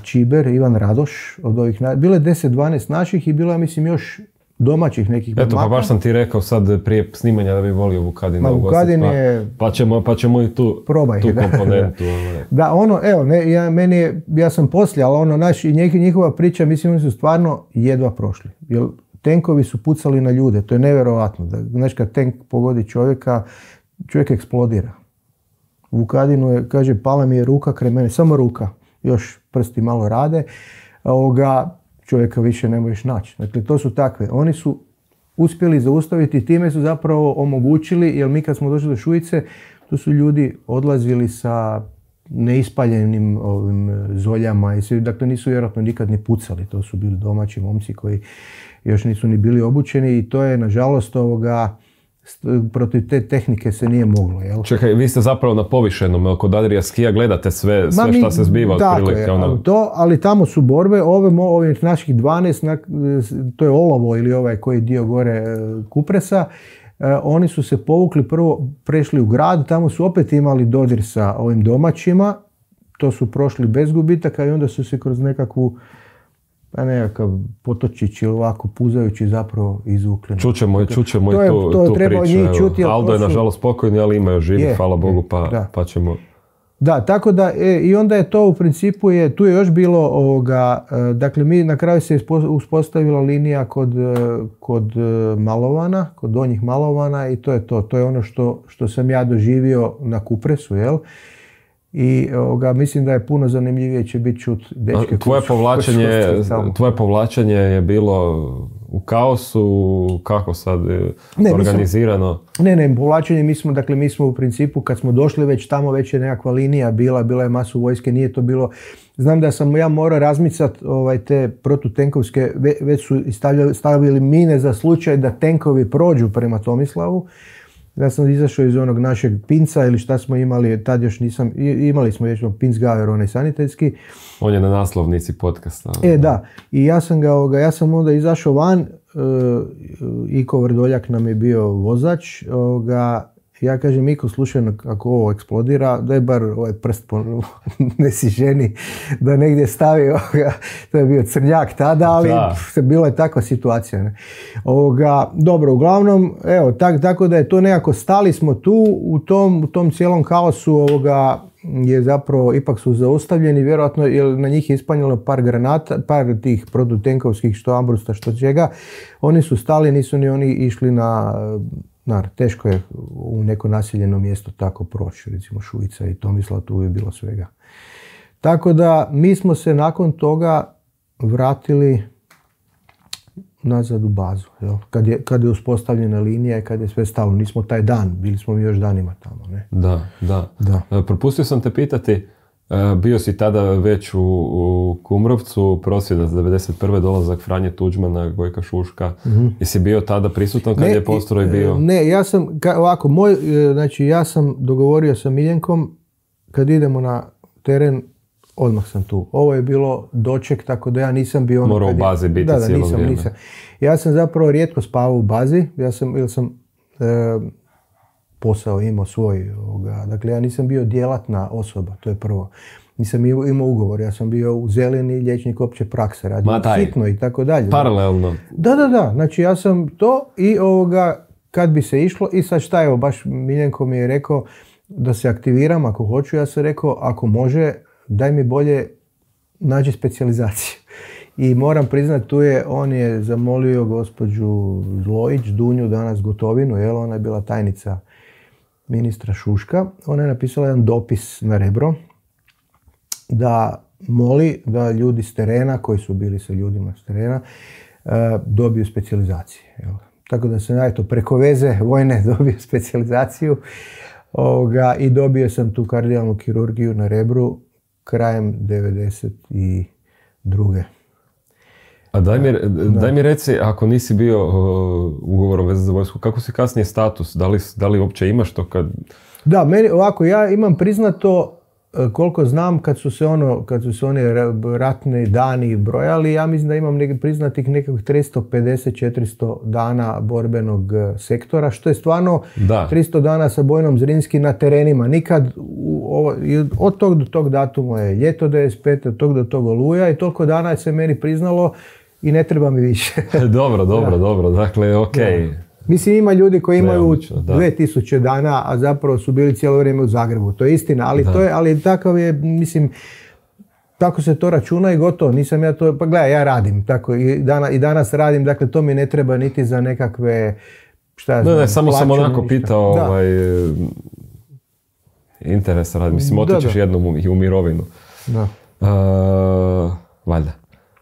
Speaker 2: Čiber, Ivan Radoš, od ovih, bilo je 10-12 naših i bilo je, mislim, još domaćih nekih
Speaker 1: Eto, pa baš sam ti rekao sad prije snimanja da bi volio Vukadina
Speaker 2: Vukadin pa, je...
Speaker 1: Pa ćemo, pa ćemo i tu,
Speaker 2: Probaj,
Speaker 1: tu
Speaker 2: da,
Speaker 1: komponentu.
Speaker 2: Da. *laughs* Ovaj. da, ono, evo, ne, ja, meni je, ja sam poslije, ali ono, naš, i njihova priča, mislim, oni su stvarno jedva prošli. Jer tenkovi su pucali na ljude, to je nevjerojatno. Da, znaš, kad tenk pogodi čovjeka, čovjek eksplodira. Vukadinu je, kaže, pala mi je ruka kraj mene, samo ruka, još prsti malo rade, ovoga, čovjeka više ne možeš naći. Dakle, to su takve. Oni su uspjeli zaustaviti, time su zapravo omogućili, jer mi kad smo došli do Šujice, tu su ljudi odlazili sa neispaljenim ovim zoljama i svi, dakle nisu vjerojatno nikad ni pucali, to su bili domaći momci koji još nisu ni bili obučeni i to je nažalost ovoga protiv te tehnike se nije moglo. Jel?
Speaker 1: Čekaj, vi ste zapravo na povišenom, kod Adria Skija gledate sve, sve što se zbiva
Speaker 2: otprilike. Ono... Ali, to, ali tamo su borbe, ove, ovih naših 12, to je olovo ili ovaj koji je dio gore e, Kupresa, e, oni su se povukli prvo, prešli u grad, tamo su opet imali dodir sa ovim domaćima, to su prošli bez gubitaka i onda su se kroz nekakvu pa nekakav potočić ili ovako puzajući zapravo izvukli.
Speaker 1: Čućemo, čućemo to i tu, to tu treba priču. Njih čuti, Aldo je nažalost spokojni, ali ima još živi, hvala Bogu, pa, da. pa ćemo...
Speaker 2: Da, tako da e, i onda je to u principu je, tu je još bilo ovoga, e, dakle mi na kraju se uspostavila linija kod, e, kod e, Malovana, kod donjih Malovana i to je to, to je ono što, što sam ja doživio na Kupresu, jel? I ovoga, mislim da je puno zanimljivije će biti čut dečke.
Speaker 1: Tvoje povlačenje, tvoje povlačenje je bilo u kaosu, kako sad ne, organizirano?
Speaker 2: ne, ne, povlačenje mi smo, dakle mi smo u principu kad smo došli već tamo, već je nekakva linija bila, bila je masu vojske, nije to bilo, znam da sam ja morao razmicat ovaj, te protutenkovske, već su stavili, stavili mine za slučaj da tenkovi prođu prema Tomislavu, ja sam izašao iz onog našeg pinca ili šta smo imali, tad još nisam, imali smo još pinc gaver, onaj sanitetski.
Speaker 1: On je na naslovnici podcasta.
Speaker 2: E, da. I ja sam ga, ja sam onda izašao van, uh, Iko Vrdoljak nam je bio vozač, ovoga, ja kažem, Miko, slušaj, ako ovo eksplodira, daj bar ovaj prst po *laughs* nesi ženi da negdje stavi ovoga. To je bio crnjak tada, ali se bila je takva situacija. Ne? Ovoga, dobro, uglavnom, evo, tak, tako da je to nekako, stali smo tu u tom, u tom cijelom kaosu ovoga, je zapravo, ipak su zaustavljeni, vjerojatno, jer na njih je ispanjalo par granata, par tih produtenkovskih, što Ambrusta, što čega. Oni su stali, nisu ni oni išli na Nar, teško je u neko naseljeno mjesto tako proći, recimo Šuica i Tomislav, tu je bilo svega. Tako da mi smo se nakon toga vratili nazad u bazu. Jel? Kad, je, kad je uspostavljena linija i kad je sve stalo. Nismo taj dan, bili smo mi još danima tamo. Ne?
Speaker 1: Da, da.
Speaker 2: Da.
Speaker 1: E, Propustio sam te pitati, bio si tada već u, u Kumrovcu, prosvjeda za 91. dolazak Franje Tuđmana, Gojka Šuška. Jesi bio tada prisutan kad je postroj bio?
Speaker 2: Mhm. Ne, ja sam, ka- ovako, moj, e, znači ja sam dogovorio sa Miljenkom, kad idemo na teren, odmah sam tu. Ovo je bilo doček, tako da ja nisam bio ono...
Speaker 1: Morao u bazi biti
Speaker 2: da, da,
Speaker 1: cijelo
Speaker 2: nisam,
Speaker 1: vrijeme.
Speaker 2: nisam. Ja sam zapravo rijetko spavao u bazi, ja sam, ili sam e, posao imao svoj, ovoga, dakle ja nisam bio djelatna osoba, to je prvo. Nisam imao, imao ugovor, ja sam bio u zeleni liječnik opće prakse, radio hitno i tako dalje.
Speaker 1: Paralelno.
Speaker 2: Da, da, da. Znači ja sam to i ovoga kad bi se išlo i sad šta evo baš Miljenko mi je rekao da se aktiviram ako hoću. Ja sam rekao ako može daj mi bolje nađi specijalizaciju. *laughs* I moram priznati tu je, on je zamolio gospođu Zlojić, Dunju danas Gotovinu, jel ona je bila tajnica ministra Šuška. Ona je napisala jedan dopis na Rebro da moli da ljudi s terena, koji su bili sa ljudima s terena, e, dobiju specijalizacije. Tako da sam ja eto preko veze vojne *laughs* dobio specijalizaciju ovoga, i dobio sam tu kardijalnu kirurgiju na Rebru krajem 92.
Speaker 1: A daj mi, daj mi reci, ako nisi bio uh, ugovorom vezan za vojsku, kako si kasnije status? Da li, da li uopće imaš to kad...
Speaker 2: Da, meni ovako, ja imam priznato e, koliko znam kad su se ono, kad su se oni ra- ratni dani brojali, ja mislim da imam nek, priznatih nekakvih 350-400 dana borbenog e, sektora, što je stvarno
Speaker 1: Da.
Speaker 2: 300 dana sa Bojnom Zrinski na terenima. Nikad, u ovo, i od tog do tog datuma je ljeto 95, od tog do tog oluja i toliko dana se meni priznalo i ne treba mi više. *laughs*
Speaker 1: dobro, dobro, dobro. Dakle, ok.
Speaker 2: Mislim, ima ljudi koji imaju
Speaker 1: Neobično, da.
Speaker 2: 2000 dana, a zapravo su bili cijelo vrijeme u Zagrebu. To je istina, ali, to je, ali takav je, mislim, tako se to računa i gotovo. Nisam ja to, pa gledaj, ja radim, tako i, dana, i danas radim, dakle to mi ne treba niti za nekakve, šta ja
Speaker 1: Ne,
Speaker 2: znam,
Speaker 1: ne, samo sam onako
Speaker 2: ništa.
Speaker 1: pitao
Speaker 2: Da.
Speaker 1: ovaj, interes rad. Mislim,
Speaker 2: da.
Speaker 1: jednom u, i u mirovinu.
Speaker 2: Da,
Speaker 1: Uh, valjda.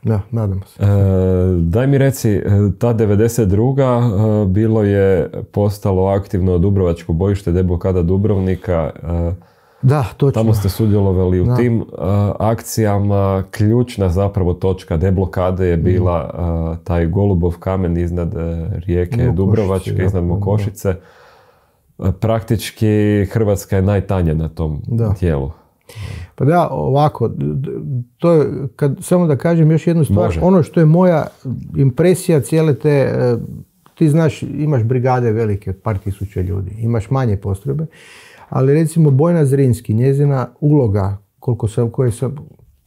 Speaker 2: Da, nadamo se.
Speaker 1: E, daj mi reci, e, ta 92. e, bilo je postalo aktivno Dubrovačko bojište, deblokada Dubrovnika. e,
Speaker 2: Da, točno.
Speaker 1: Tamo ste sudjelovali u
Speaker 2: Da.
Speaker 1: tim e, akcijama. Ključna zapravo točka deblokade je bila e, taj Golubov kamen iznad e, rijeke
Speaker 2: Mokošice,
Speaker 1: Dubrovačke,
Speaker 2: da,
Speaker 1: iznad
Speaker 2: da.
Speaker 1: Mokošice. E, Praktički Hrvatska je najtanja na tom
Speaker 2: Da.
Speaker 1: tijelu.
Speaker 2: Pa da, ovako, to je, kad, samo da kažem još jednu stvar,
Speaker 1: Može.
Speaker 2: ono što je moja impresija cijele te, e, ti znaš, imaš brigade velike, par tisuća ljudi, imaš manje postrojbe, ali recimo Bojna Zrinski, njezina uloga, koliko sam, koje sam,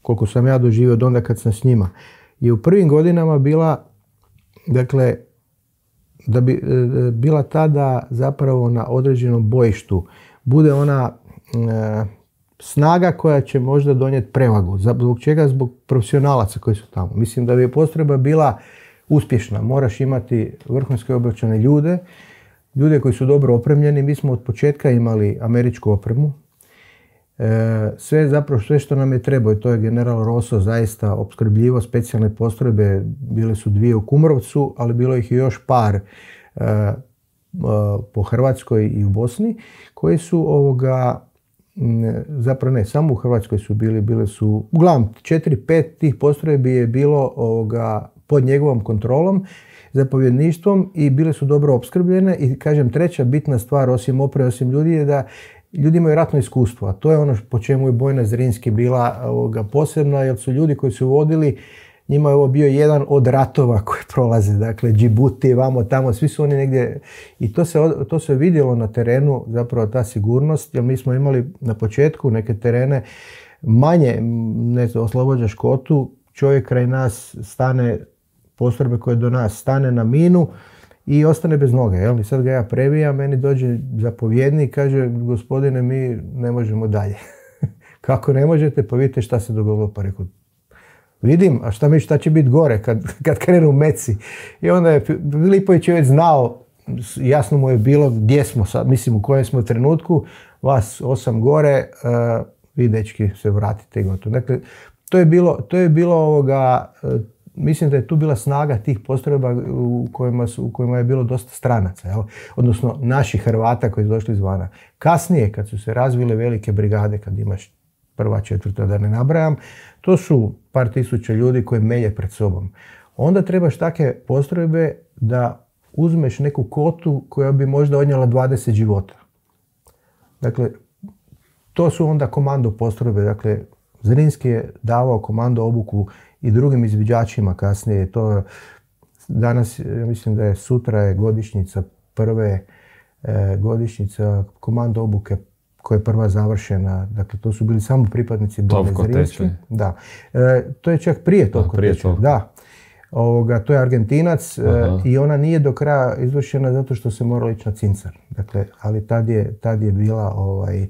Speaker 2: koliko sam ja doživio od onda kad sam s njima, je u prvim godinama bila, dakle, da bi e, bila tada zapravo na određenom bojištu bude ona e, snaga koja će možda donijeti prevagu. Zbog čega? Zbog profesionalaca koji su tamo. Mislim da bi postrojba bila uspješna. Moraš imati vrhunske obračane ljude, ljude koji su dobro opremljeni. Mi smo od početka imali američku opremu. E, sve zapravo sve što nam je trebao to je general Rosso zaista opskrbljivo specijalne postrojbe bile su dvije u Kumrovcu ali bilo ih je još par e, e, po Hrvatskoj i u Bosni koji su ovoga zapravo ne samo u Hrvatskoj su bili bile su uglavnom četiri pet tih postrojbi je bilo ovoga pod njegovom kontrolom zapovjedništvom i bile su dobro opskrbljene i kažem treća bitna stvar osim opreme osim ljudi je da ljudi imaju ratno iskustvo, a to je ono po čemu je Bojna Zrinski bila ovoga, posebna, jer su ljudi koji su vodili, njima je ovo bio jedan od ratova koji prolaze, dakle Džibuti, vamo tamo, svi su oni negdje, i to se, to se vidjelo na terenu, zapravo ta sigurnost, jer mi smo imali na početku neke terene manje, ne znam, oslobođaš kotu, čovjek kraj nas stane, postrojbe koje do nas stane na minu, i ostane bez noge. Jel? I sad ga ja prebijam, meni dođe zapovjednik i kaže, gospodine, mi ne možemo dalje. *laughs* Kako ne možete? Pa vidite šta se dogodilo. Pa rekao, vidim, a šta mi šta će biti gore kad, *laughs* kad krenu meci. I onda je Filipović je već znao, jasno mu je bilo gdje smo sad, mislim u kojem smo trenutku, vas osam gore, uh, vi dečki se vratite i gotovo. Dakle, to je bilo, to je bilo ovoga, uh, mislim da je tu bila snaga tih postrojba u kojima, su, u kojima je bilo dosta stranaca, jel? odnosno naših Hrvata koji su došli izvana. Kasnije, kad su se razvile velike brigade, kad imaš prva, četvrta, da ne nabrajam, to su par tisuća ljudi koji melje pred sobom. Onda trebaš takve postrojbe da uzmeš neku kotu koja bi možda odnijela 20 života. Dakle, to su onda komando postrojbe. Dakle, Zrinski je davao komando obuku i drugim izviđačima kasnije. To danas, ja mislim da je sutra je godišnjica prve e, godišnjica komando obuke koja je prva završena. Dakle, to su bili samo pripadnici Bone. Da. E, to je čak prije
Speaker 1: prije
Speaker 2: Da. Ovoga, to je Argentinac e, i ona nije do kraja izvršena zato što se moralo ići na cincar. Dakle, ali tad je, tad je bila ovaj,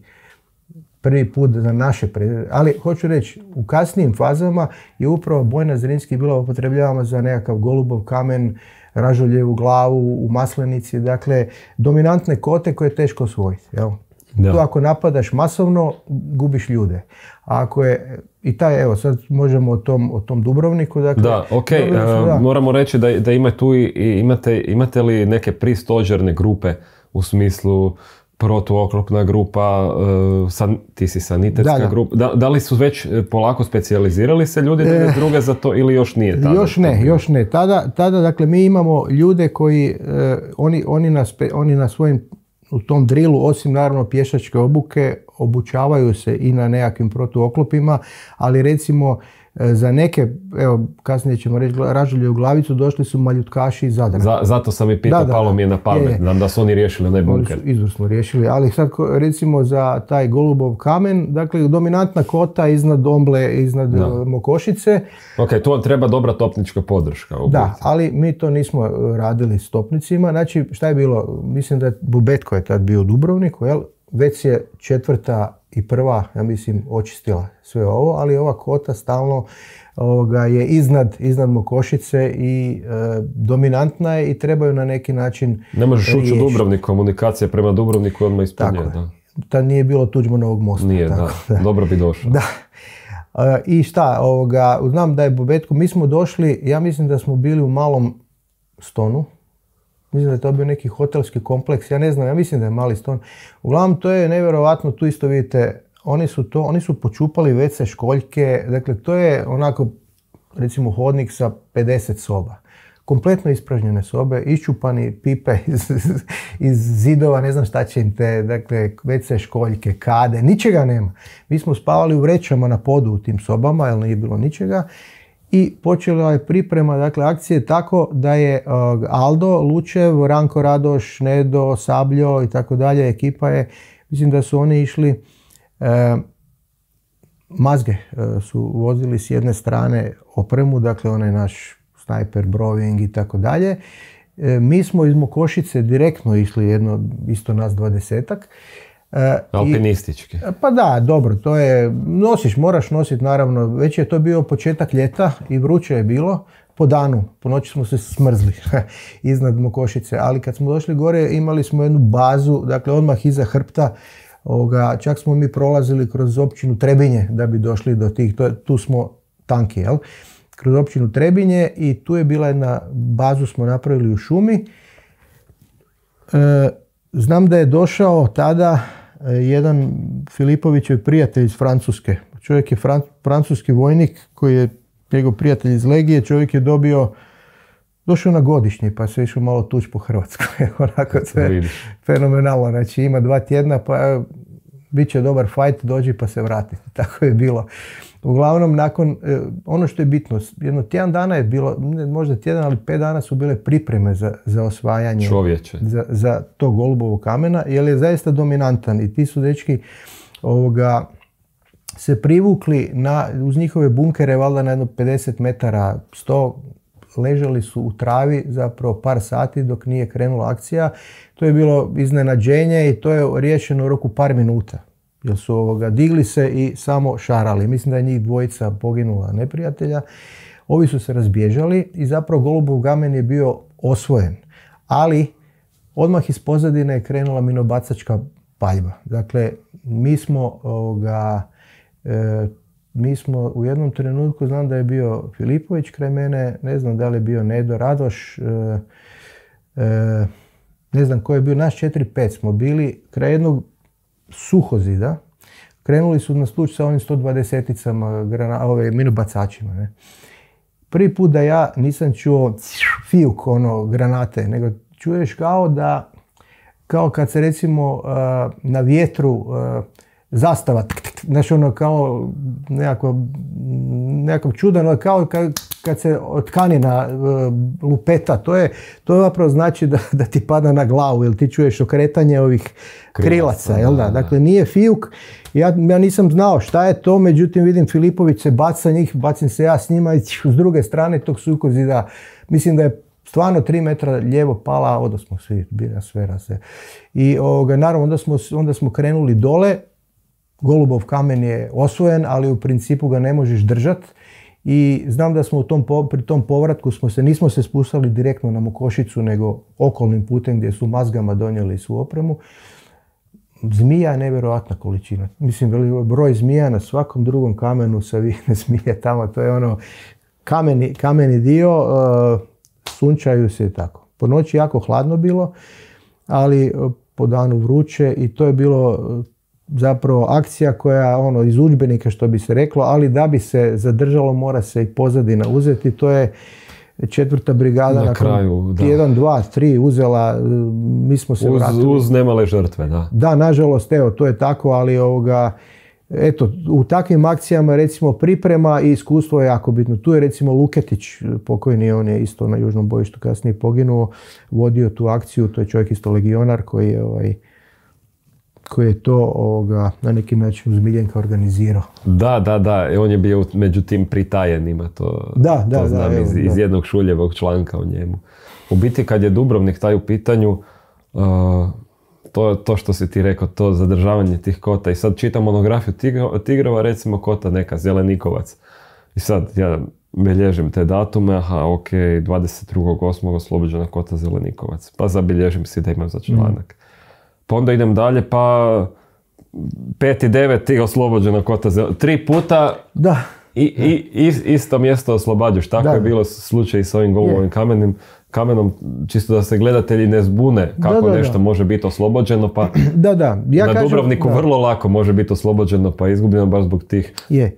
Speaker 2: prvi put za naše ali hoću reći, u kasnijim fazama je upravo bojna Zrinski bila upotrebljavana za nekakav golubov kamen, ražoljevu glavu u maslenici, dakle dominantne kote koje je teško osvojiti. Jel? Da. Tu ako napadaš masovno, gubiš ljude. A ako je, i taj, evo sad možemo o tom, o tom Dubrovniku. Dakle,
Speaker 1: da, ok, uh, moramo reći da, da ima tu i, imate, imate li neke pristođerne grupe u smislu protuoklopna grupa, uh, san, ti si sanitetska da, grupa. Da, da, li su već e, polako specijalizirali se ljudi e, druge za to ili još nije tada?
Speaker 2: Još ne, još ne. Tada, tada dakle, mi imamo ljude koji, oni, oni, na oni na svojim u tom drilu, osim naravno pješačke obuke, obučavaju se i na nekakvim protuoklopima, ali recimo za neke, evo kasnije ćemo reći ražulje u glavicu, došli su maljutkaši iz Zadra.
Speaker 1: zato sam i pitao, palo mi je na pamet, znam da su oni riješili onaj bunker.
Speaker 2: Oni su izvrsno riješili, ali sad recimo za taj golubov kamen, dakle dominantna kota iznad omble, iznad da. E, mokošice.
Speaker 1: Ok, tu vam treba dobra topnička podrška.
Speaker 2: Da, ali mi to nismo radili s topnicima, znači šta je bilo, mislim da je Bubetko je tad bio u Dubrovniku, jel? već je četvrta i prva, ja mislim, očistila sve ovo, ali ova kota stalno ovoga, je iznad, iznad Mokošice i e, dominantna je i trebaju na neki način
Speaker 1: Ne možeš ući u Dubrovnik, komunikacija prema Dubrovniku odmah ispunje. Da.
Speaker 2: Ta nije bilo Tuđmanovog mosta.
Speaker 1: Nije, tako, da. Dobro bi došao. *laughs*
Speaker 2: Da. E, I šta, ovoga, znam da je Bobetko, mi smo došli, ja mislim da smo bili u malom stonu, Mislim da je to bio neki hotelski kompleks, ja ne znam, ja mislim da je mali ston. Uglavnom to je nevjerojatno, tu isto vidite, oni su to, oni su počupali WC školjke, dakle to je onako recimo hodnik sa 50 soba. Kompletno ispražnjene sobe, iščupani pipe *laughs* iz, iz zidova, ne znam šta će im te, dakle, WC školjke, kade, ničega nema. Mi smo spavali u vrećama na podu u tim sobama, jer nije bilo ničega i počela je priprema dakle, akcije tako da je uh, Aldo, Lučev, Ranko Radoš, Nedo, Sabljo i tako dalje, ekipa je, mislim da su oni išli uh, mazge uh, su vozili s jedne strane opremu, dakle onaj naš sniper, broving i tako dalje. Mi smo iz Mokošice direktno išli jedno, isto nas dvadesetak
Speaker 1: E, Alpinistički.
Speaker 2: pa da, dobro, to je, nosiš, moraš nositi naravno, već je to bio početak ljeta i vruće je bilo, po danu, po noći smo se smrzli *laughs* iznad Mokošice, ali kad smo došli gore imali smo jednu bazu, dakle odmah iza hrpta, ovoga, čak smo mi prolazili kroz općinu Trebinje da bi došli do tih, to, tu smo tanki, jel? Kroz općinu Trebinje i tu je bila jedna, bazu smo napravili u šumi. E, znam da je došao tada E, jedan Filipovićev prijatelj iz Francuske. Čovjek je francuski vojnik koji je njegov prijatelj iz Legije. Čovjek je dobio Došao na godišnji pa se išao malo tuć po Hrvatskoj. *laughs* Onako sve fenomenalno. Znači ima dva tjedna pa bit će dobar fajt, dođi pa se vrati. *laughs* Tako je bilo. Uglavnom, nakon, e, ono što je bitno, jedno tjedan dana je bilo, možda tjedan, ali pet dana su bile pripreme za, za osvajanje Za, za to golubovog kamena, jer je zaista dominantan. I ti su dečki ovoga, se privukli na, uz njihove bunkere, valjda na jedno 50 metara, 100, ležali su u travi zapravo par sati dok nije krenula akcija. To je bilo iznenađenje i to je riješeno u roku par minuta jer su ovoga, digli se i samo šarali. Mislim da je njih dvojica poginula neprijatelja. Ovi su se razbježali i zapravo Golubov gamen je bio osvojen. Ali odmah iz pozadine je krenula minobacačka paljba. Dakle, mi smo ovoga, e, mi smo u jednom trenutku, znam da je bio Filipović kraj mene, ne znam da li je bio Nedo Radoš, e, e, ne znam ko je bio, naš 4-5 smo bili kraj jednog suhozida, krenuli su nas tući sa onim 120-icama, ove minobacačima. Ne? Prvi put da ja nisam čuo fijuk, ono, granate, nego čuješ kao da, kao kad se recimo na vjetru zastava, znaš ono kao nekako, nekako čudan, kao kad, kad se tkanina lupeta, to je, to zapravo znači da, da ti pada na glavu, jer ti čuješ okretanje ovih krilaca, jel da? Dakle, nije fijuk, ja, ja nisam znao šta je to, međutim vidim Filipović se baca njih, bacim se ja s njima i s druge strane tog sukozida, mislim da je stvarno tri metra lijevo pala, odo smo svi, bila sfera se. I ovoga, naravno onda smo, onda smo krenuli dole, Golubov kamen je osvojen, ali u principu ga ne možeš držat. I znam da smo u tom, pri tom povratku smo se, nismo se spustali direktno na Mokošicu, nego okolnim putem gdje su mazgama donijeli svu opremu. Zmija je nevjerojatna količina. Mislim, broj zmija na svakom drugom kamenu sa vihne zmije tamo, to je ono kameni, kameni dio, uh, sunčaju se tako. Po noći jako hladno bilo, ali uh, po danu vruće i to je bilo zapravo akcija koja ono iz udžbenika što bi se reklo, ali da bi se zadržalo mora se i pozadina uzeti. To je četvrta brigada
Speaker 1: na kraju, da.
Speaker 2: jedan, dva, tri uzela, mi smo se
Speaker 1: uz,
Speaker 2: vratili.
Speaker 1: Uz nemale žrtve, da.
Speaker 2: Da, nažalost, evo, to je tako, ali ovoga, eto, u takvim akcijama recimo priprema i iskustvo je jako bitno. Tu je recimo Luketić, pokojni, on je isto na južnom bojištu kasnije poginuo, vodio tu akciju, to je čovjek isto legionar koji je ovaj, koji je to ovoga, na neki način uz Miljenka organizirao.
Speaker 1: Da, da, da, on je bio među tim pritajenima, to,
Speaker 2: da, da,
Speaker 1: to znam
Speaker 2: da,
Speaker 1: iz, iz jednog šuljevog članka o njemu. U biti kad je Dubrovnik taj u pitanju, uh, to, to što si ti rekao, to zadržavanje tih kota i sad čitam monografiju Tigrova, recimo kota neka, Zelenikovac. I sad ja bilježim te datume, aha, ok, 22.8. oslobođena kota Zelenikovac. Pa zabilježim si da imam za članak. Pa onda idem dalje, pa 5 i 9 ti oslobođena kota Zelenikovac. Tri puta
Speaker 2: da.
Speaker 1: I, i, isto mjesto oslobađaš. Tako je bilo slučaj i s ovim golovim kamenim kamenom, čisto da se gledatelji ne zbune kako nešto može biti oslobođeno, pa *clears throat*
Speaker 2: da, da. Ja
Speaker 1: na Dubrovniku vrlo lako može biti oslobođeno, pa izgubljeno baš zbog tih.
Speaker 2: Je.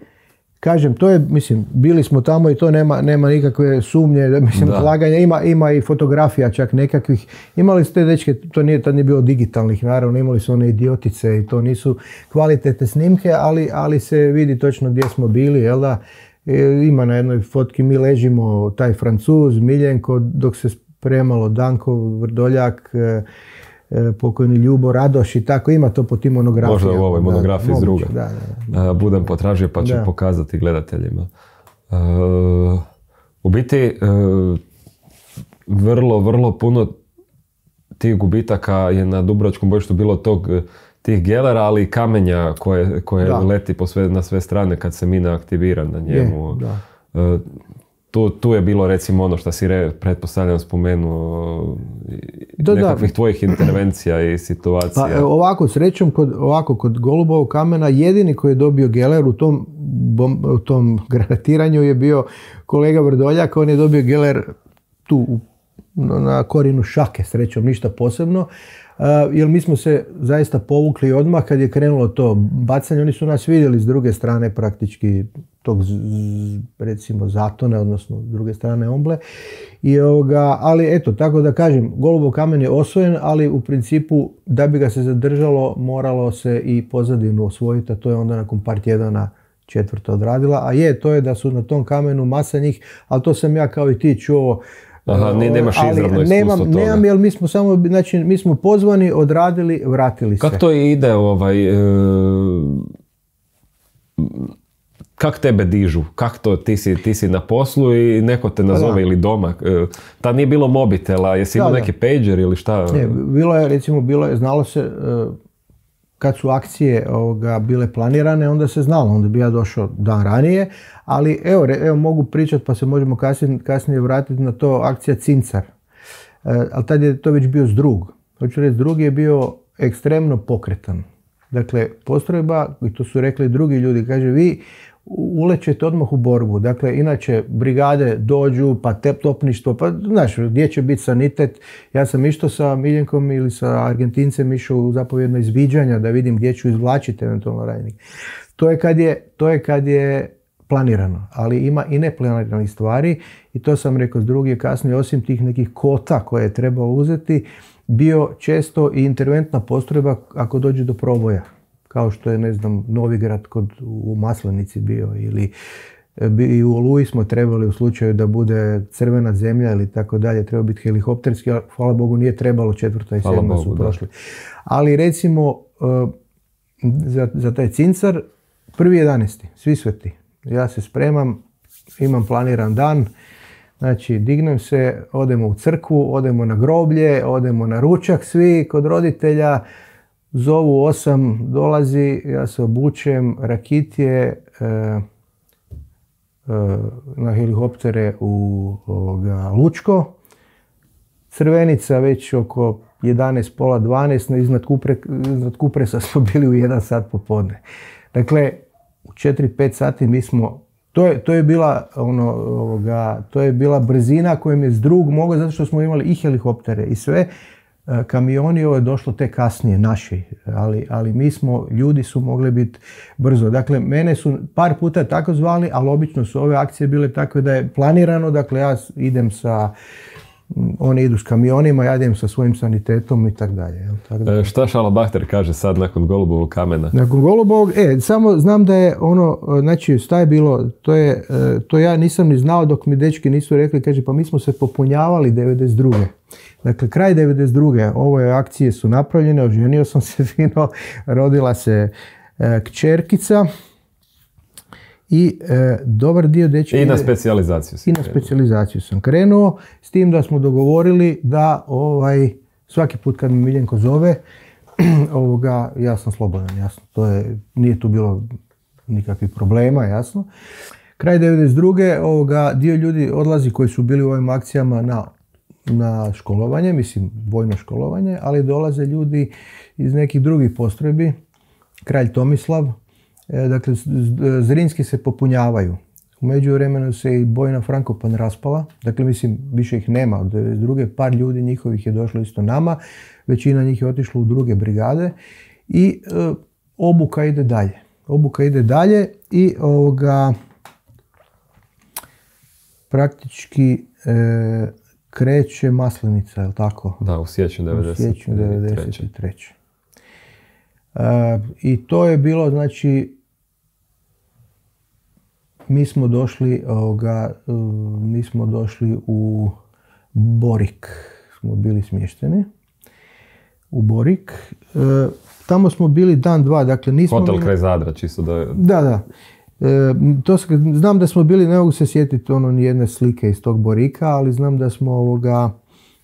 Speaker 2: Kažem, to je, mislim, bili smo tamo i to nema, nema nikakve sumnje, *laughs* mislim, laganja, ima, ima i fotografija čak nekakvih. Imali ste dečke, to nije, tad nije bilo digitalnih, naravno, imali su one idiotice i to nisu kvalitetne snimke, ali, ali se vidi točno gdje smo bili, jel da? E, ima na jednoj fotki, mi ležimo, taj Francuz, Miljenko, dok se spremalo Danko, Vrdoljak, e, pokojni Ljubo, Radoš i tako, ima to po tim monografijama.
Speaker 1: Možda u ovoj monografiji iz druga.
Speaker 2: Da, da,
Speaker 1: Budem potražio pa ću pokazati gledateljima. u biti, vrlo, vrlo puno tih gubitaka je na Dubrovačkom bojištu bilo tog tih gelera, ali i kamenja koje, koje leti po sve, na sve strane kad se mina aktivira na njemu.
Speaker 2: Je,
Speaker 1: e, tu, tu je bilo recimo ono što si re, pretpostavljam spomenuo da, nekakvih tvojih *clears throat* intervencija i situacija.
Speaker 2: Pa ovako, srećom, kod, ovako, kod Golubovog kamena jedini koji je dobio geler u tom, u tom *laughs* granatiranju je bio kolega Vrdoljak, on je dobio geler tu na korinu šake, srećom, ništa posebno. Uh, jer mi smo se zaista povukli odmah kad je krenulo to bacanje. Oni su nas vidjeli s druge strane praktički tog recimo zatone, odnosno s druge strane omble. I ovoga, ali eto, tako da kažem, Golubov kamen je osvojen, ali u principu da bi ga se zadržalo moralo se i pozadinu osvojiti, a to je onda nakon par tjedana četvrta odradila. A je, to je da su na tom kamenu masa njih, ali to sam ja kao i ti čuo
Speaker 1: Aha, ne, nemaš izravno nemam, toga.
Speaker 2: Nemam, jer mi smo samo, znači, mi smo pozvani, odradili, vratili se.
Speaker 1: Kako to ide, ovaj, e, kak tebe dižu? Kak to, ti si, ti si na poslu i neko te nazove ili doma? E, ta nije bilo mobitela, jesi imao neki pager ili šta?
Speaker 2: Ne, bilo je, recimo, bilo je, znalo se, e, kad su akcije ovoga, bile planirane, onda se znalo, onda bi ja došao dan ranije, ali evo, evo mogu pričati pa se možemo kasnije, kasnije vratiti na to akcija Cincar. E, ali tad je to već bio zdrug. Hoću reći, drugi je bio ekstremno pokretan. Dakle, postrojba, i to su rekli drugi ljudi, kaže vi ulećete odmah u borbu. Dakle, inače, brigade dođu, pa te topništvo, pa znaš, gdje će biti sanitet. Ja sam išao sa Miljenkom ili sa Argentincem išao u zapovjedno izviđanja da vidim gdje ću izvlačiti eventualno ranjenik. To je kad je, to je kad je planirano, ali ima i neplaniranih stvari i to sam rekao s drugi kasnije, osim tih nekih kota koje je trebalo uzeti, bio često i interventna postrojba ako dođe do proboja kao što je, ne znam, Novigrad kod, u Maslenici bio ili i u Oluji smo trebali u slučaju da bude crvena zemlja ili tako dalje, treba biti helikopterski, ali hvala Bogu nije trebalo, četvrta i sedma su prošli. Ali recimo eh, za, za taj cincar, prvi jedanesti, svi sveti. Ja se spremam, imam planiran dan, znači dignem se, odemo u crkvu, odemo na groblje, odemo na ručak svi kod roditelja, zovu osam, dolazi, ja se obučem, rakitije e, e, na helikoptere u ovoga, Lučko, Crvenica već oko 11, pola 12, no iznad, Kupre, iznad Kupresa *laughs* smo bili u jedan sat popodne. Dakle, u 4-5 sati mi smo, to je, to je bila ono, ovoga, to je bila brzina kojim je drug mogao, zato što smo imali i helikoptere i sve, kamioni, ovo je došlo te kasnije, naši, ali, ali mi smo, ljudi su mogli biti brzo. Dakle, mene su par puta tako zvali, ali obično su ove akcije bile takve da je planirano, dakle ja idem sa, oni idu s kamionima, ja idem sa svojim sanitetom i tak dalje.
Speaker 1: E, šta Šala Bahter kaže sad nakon Golubovog kamena?
Speaker 2: Nakon Golubovog, e, samo znam da je ono, znači šta je bilo, to je, e, to ja nisam ni znao dok mi dečki nisu rekli, kaže pa mi smo se popunjavali 92. Dakle, kraj 92. ove akcije su napravljene, oženio sam se *laughs* fino, rodila se e, kćerkica i e, dobar dio dečka...
Speaker 1: I na specijalizaciju
Speaker 2: I na specijalizaciju sam krenuo, s tim da smo dogovorili da ovaj, svaki put kad mi Miljenko zove, *clears throat* ovoga, ja sam slobodan, jasno. To je, nije tu bilo nikakvih problema, jasno. Kraj 92. Ovoga, dio ljudi odlazi koji su bili u ovim akcijama na na školovanje, mislim vojno školovanje, ali dolaze ljudi iz nekih drugih postrojbi, kralj Tomislav, e, dakle Zrinski se popunjavaju. U međuvremenu se i Bojna Frankopan raspala, dakle mislim više ih nema, od druge par ljudi njihovih je došlo isto nama, većina njih je otišla u druge brigade i e, obuka ide dalje. Obuka ide dalje i ovoga praktički e, kreće Maslenica, je li tako?
Speaker 1: Da, u siječnju 93. U siječnju
Speaker 2: 93. Uh, I to je bilo, znači, mi smo došli, ovoga, mi smo došli u Borik, smo bili smješteni. U Borik. Uh, tamo smo bili dan, dva, dakle nismo...
Speaker 1: Hotel kraj Zadra, čisto da...
Speaker 2: Da, da. E, to, znam da smo bili, ne mogu se sjetiti ono ni jedne slike iz tog Borika, ali znam da smo ovoga,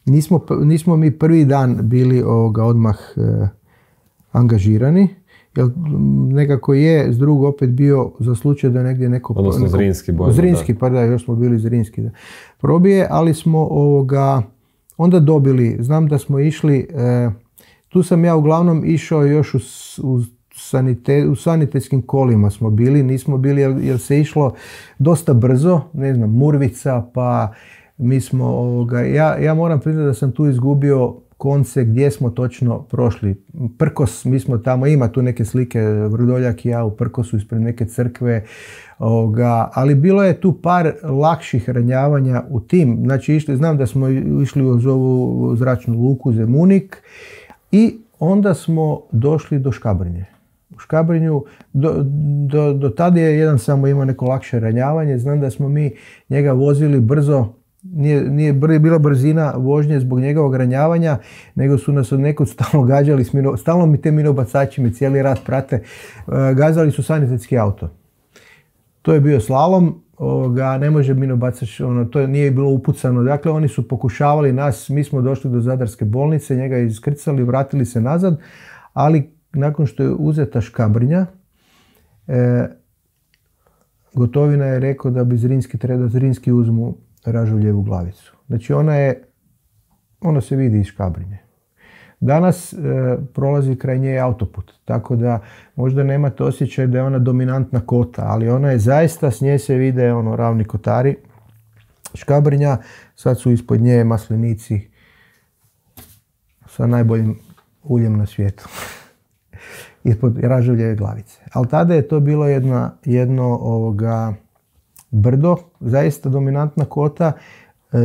Speaker 2: nismo, nismo mi prvi dan bili ovoga odmah e, angažirani, jer nekako je s drugog opet bio za slučaj da negdje neko...
Speaker 1: Odnosno Zrinski
Speaker 2: bojno, Zrinski, da. pa da, još smo bili Zrinski, da. Probije, ali smo ovoga, onda dobili, znam da smo išli, e, tu sam ja uglavnom išao još u, u sanite, u sanitetskim kolima smo bili, nismo bili jer, se išlo dosta brzo, ne znam, Murvica, pa mi smo, ovoga, ja, ja moram priznati da sam tu izgubio konce gdje smo točno prošli. Prkos, mi smo tamo, ima tu neke slike, Vrdoljak i ja u Prkosu ispred neke crkve, ovoga, ali bilo je tu par lakših ranjavanja u tim. Znači, išli, znam da smo išli uz ovu zračnu luku Zemunik i onda smo došli do Škabrnje u Škabrinju. Do, do, do tada je jedan samo imao neko lakše ranjavanje. Znam da smo mi njega vozili brzo, nije, nije bila brzina vožnje zbog njegovog ranjavanja, nego su nas od nekud stalno gađali, stalno mi te minobacači me cijeli rat prate, uh, gazali su sanitetski auto. To je bio slalom, ovoga, ne može minobacač, ono, to nije bilo upucano. Dakle, oni su pokušavali nas, mi smo došli do Zadarske bolnice, njega iskrcali, vratili se nazad, ali nakon što je uzeta škabrnja, e, Gotovina je rekao da bi Zrinski treba Zrinski uzmu Ražuljevu glavicu. Znači ona je, ona se vidi iz škabrinje. Danas e, prolazi kraj nje autoput, tako da možda nemate osjećaj da je ona dominantna kota, ali ona je zaista, s nje se vide ono ravni kotari, škabrnja, sad su ispod nje maslinici sa najboljim uljem na svijetu. Ispod ražavljeve glavice. Ali tada je to bilo jedna, jedno ovoga, brdo, zaista dominantna kota, e,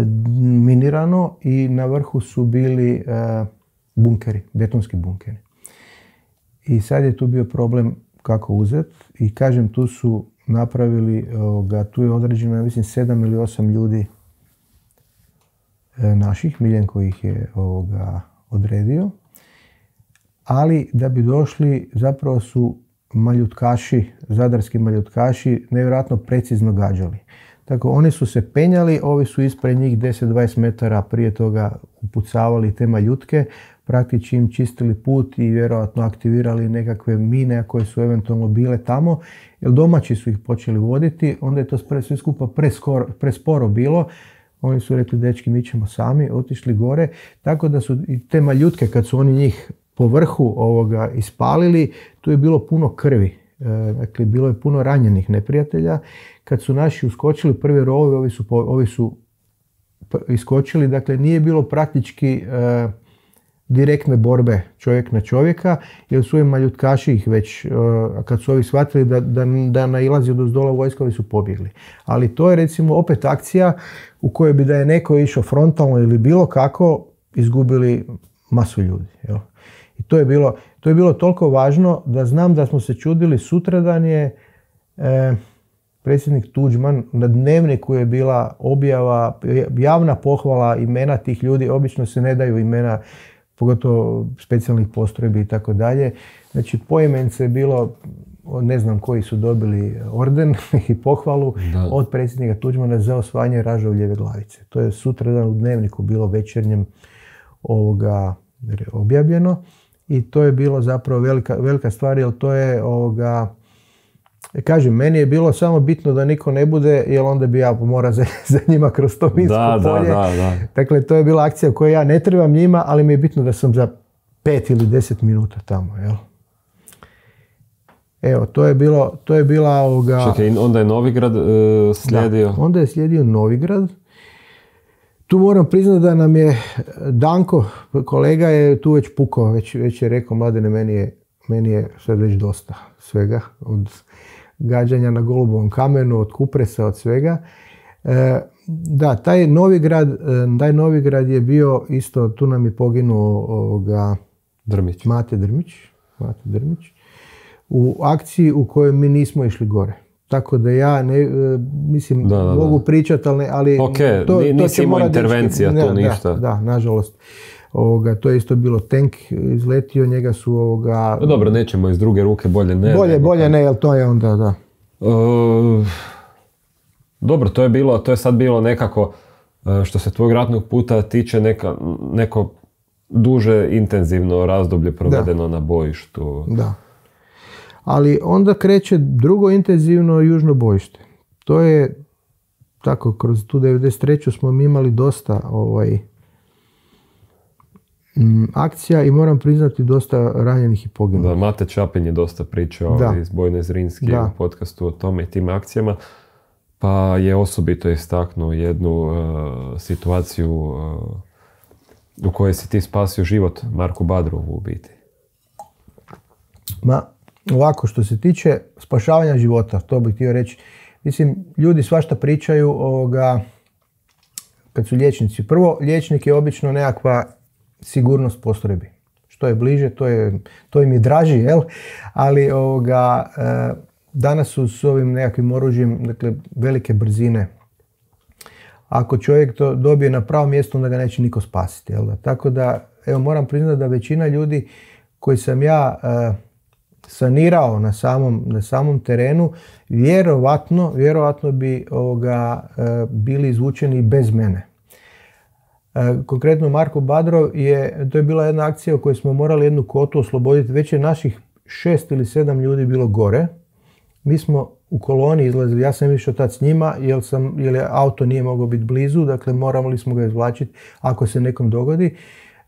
Speaker 2: minirano i na vrhu su bili e, bunkeri, betonski bunkeri. I sad je tu bio problem kako uzet i kažem tu su napravili, ovoga, tu je određeno, ja mislim, sedam ili osam ljudi e, naših, Miljenko ih je ovoga, odredio, ali da bi došli zapravo su maljutkaši, zadarski maljutkaši, nevjerojatno precizno gađali. Tako, oni su se penjali, ovi su ispred njih 10-20 metara prije toga upucavali te maljutke, praktički im čistili put i vjerojatno aktivirali nekakve mine koje su eventualno bile tamo, jer domaći su ih počeli voditi, onda je to sve skupa presporo bilo, oni su rekli, dečki, mi ćemo sami, otišli gore, tako da su i te maljutke, kad su oni njih po vrhu ovoga ispalili, tu je bilo puno krvi. E, dakle, bilo je puno ranjenih neprijatelja. Kad su naši uskočili prve rovove, ovi su, ovi su iskočili. Dakle, nije bilo praktički e, direktne borbe čovjek na čovjeka, jer su ovi maljutkaši ih već, e, kad su ovi shvatili da, da, da nailazi od uzdola vojska, ovi su pobjegli. Ali to je recimo opet akcija u kojoj bi da je neko išao frontalno ili bilo kako, izgubili masu ljudi. Jel? I to je bilo, to je bilo toliko važno da znam da smo se čudili sutradan je e, predsjednik Tuđman na dnevniku je bila objava, javna pohvala imena tih ljudi, obično se ne daju imena pogotovo specijalnih postrojbi i tako dalje. Znači poimence je bilo ne znam koji su dobili orden *laughs* i pohvalu od predsjednika Tuđmana za osvajanje Ražovljeve glavice. To je sutradan u dnevniku bilo večernjem ovoga objavljeno i to je bilo zapravo velika, velika stvar, jer to je ovoga, Kažem, meni je bilo samo bitno da niko ne bude, jer onda bi ja morao za, *laughs* za njima kroz to minsko da, polje. Da, da, da. Dakle, to je bila akcija koju ja ne trebam njima, ali mi je bitno da sam za pet ili deset minuta tamo, jel? Evo, to je bilo, to je bila ovoga...
Speaker 1: Čekaj, onda je Novigrad uh, slijedio?
Speaker 2: Da, onda je slijedio Novigrad. Tu moram priznati da nam je Danko, kolega je tu već pukao, već, već je rekao, mladene, meni je, meni je sad već dosta svega, od gađanja na golubovom kamenu, od kupresa, od svega. E, da, taj Novigrad, e, taj Novigrad je bio isto, tu nam je poginuo ovoga,
Speaker 1: Drmić.
Speaker 2: Mate Drmić, Mate Drmić, u akciji u kojoj mi nismo išli gore. Tako da ja ne, e, mislim, mogu pričati, ali, ali
Speaker 1: Ok, to, to će imao intervencija tu ništa.
Speaker 2: Da, nažalost. Ovoga, to je isto bilo tank izletio, njega su ovoga...
Speaker 1: No dobro, nećemo iz druge ruke, bolje ne.
Speaker 2: Bolje, bolje ne, jer to je onda, da.
Speaker 1: Uh, dobro, to je bilo, to je sad bilo nekako, e, što se tvojeg ratnog puta tiče, neka, neko duže intenzivno razdoblje provedeno na bojištu.
Speaker 2: Da ali onda kreće drugo intenzivno južno bojište. To je tako, kroz tu 93. smo mi imali dosta ovaj, m, akcija i moram priznati dosta ranjenih i poginulih.
Speaker 1: Da, Mate Čapin je dosta pričao da. iz Bojne Zrinski u podcastu o tome i tim akcijama. Pa je osobito istaknuo jednu uh, situaciju uh, u kojoj si ti spasio život Marku Badrovu u biti.
Speaker 2: Ma, Ovako, što se tiče spašavanja života, to bih htio reći. Mislim, ljudi svašta pričaju ovoga, kad su liječnici. Prvo, liječnik je obično nekakva sigurnost postrojbi. Što je bliže, to, je, to im je draži, jel? Ali ovoga, e, danas su s ovim nekakvim oružjem, dakle, velike brzine. Ako čovjek to dobije na pravo mjesto, onda ga neće niko spasiti, jel? Tako da, evo, moram priznati da većina ljudi koji sam ja e, sanirao na samom, na samom terenu, vjerovatno, vjerovatno bi ovoga, e, bili izvučeni bez mene. E, konkretno Marko Badrov je, to je bila jedna akcija u kojoj smo morali jednu kotu osloboditi, već je naših šest ili sedam ljudi bilo gore. Mi smo u koloni izlazili, ja sam išao tad s njima jer, sam, jer auto nije mogao biti blizu, dakle morali smo ga izvlačiti ako se nekom dogodi.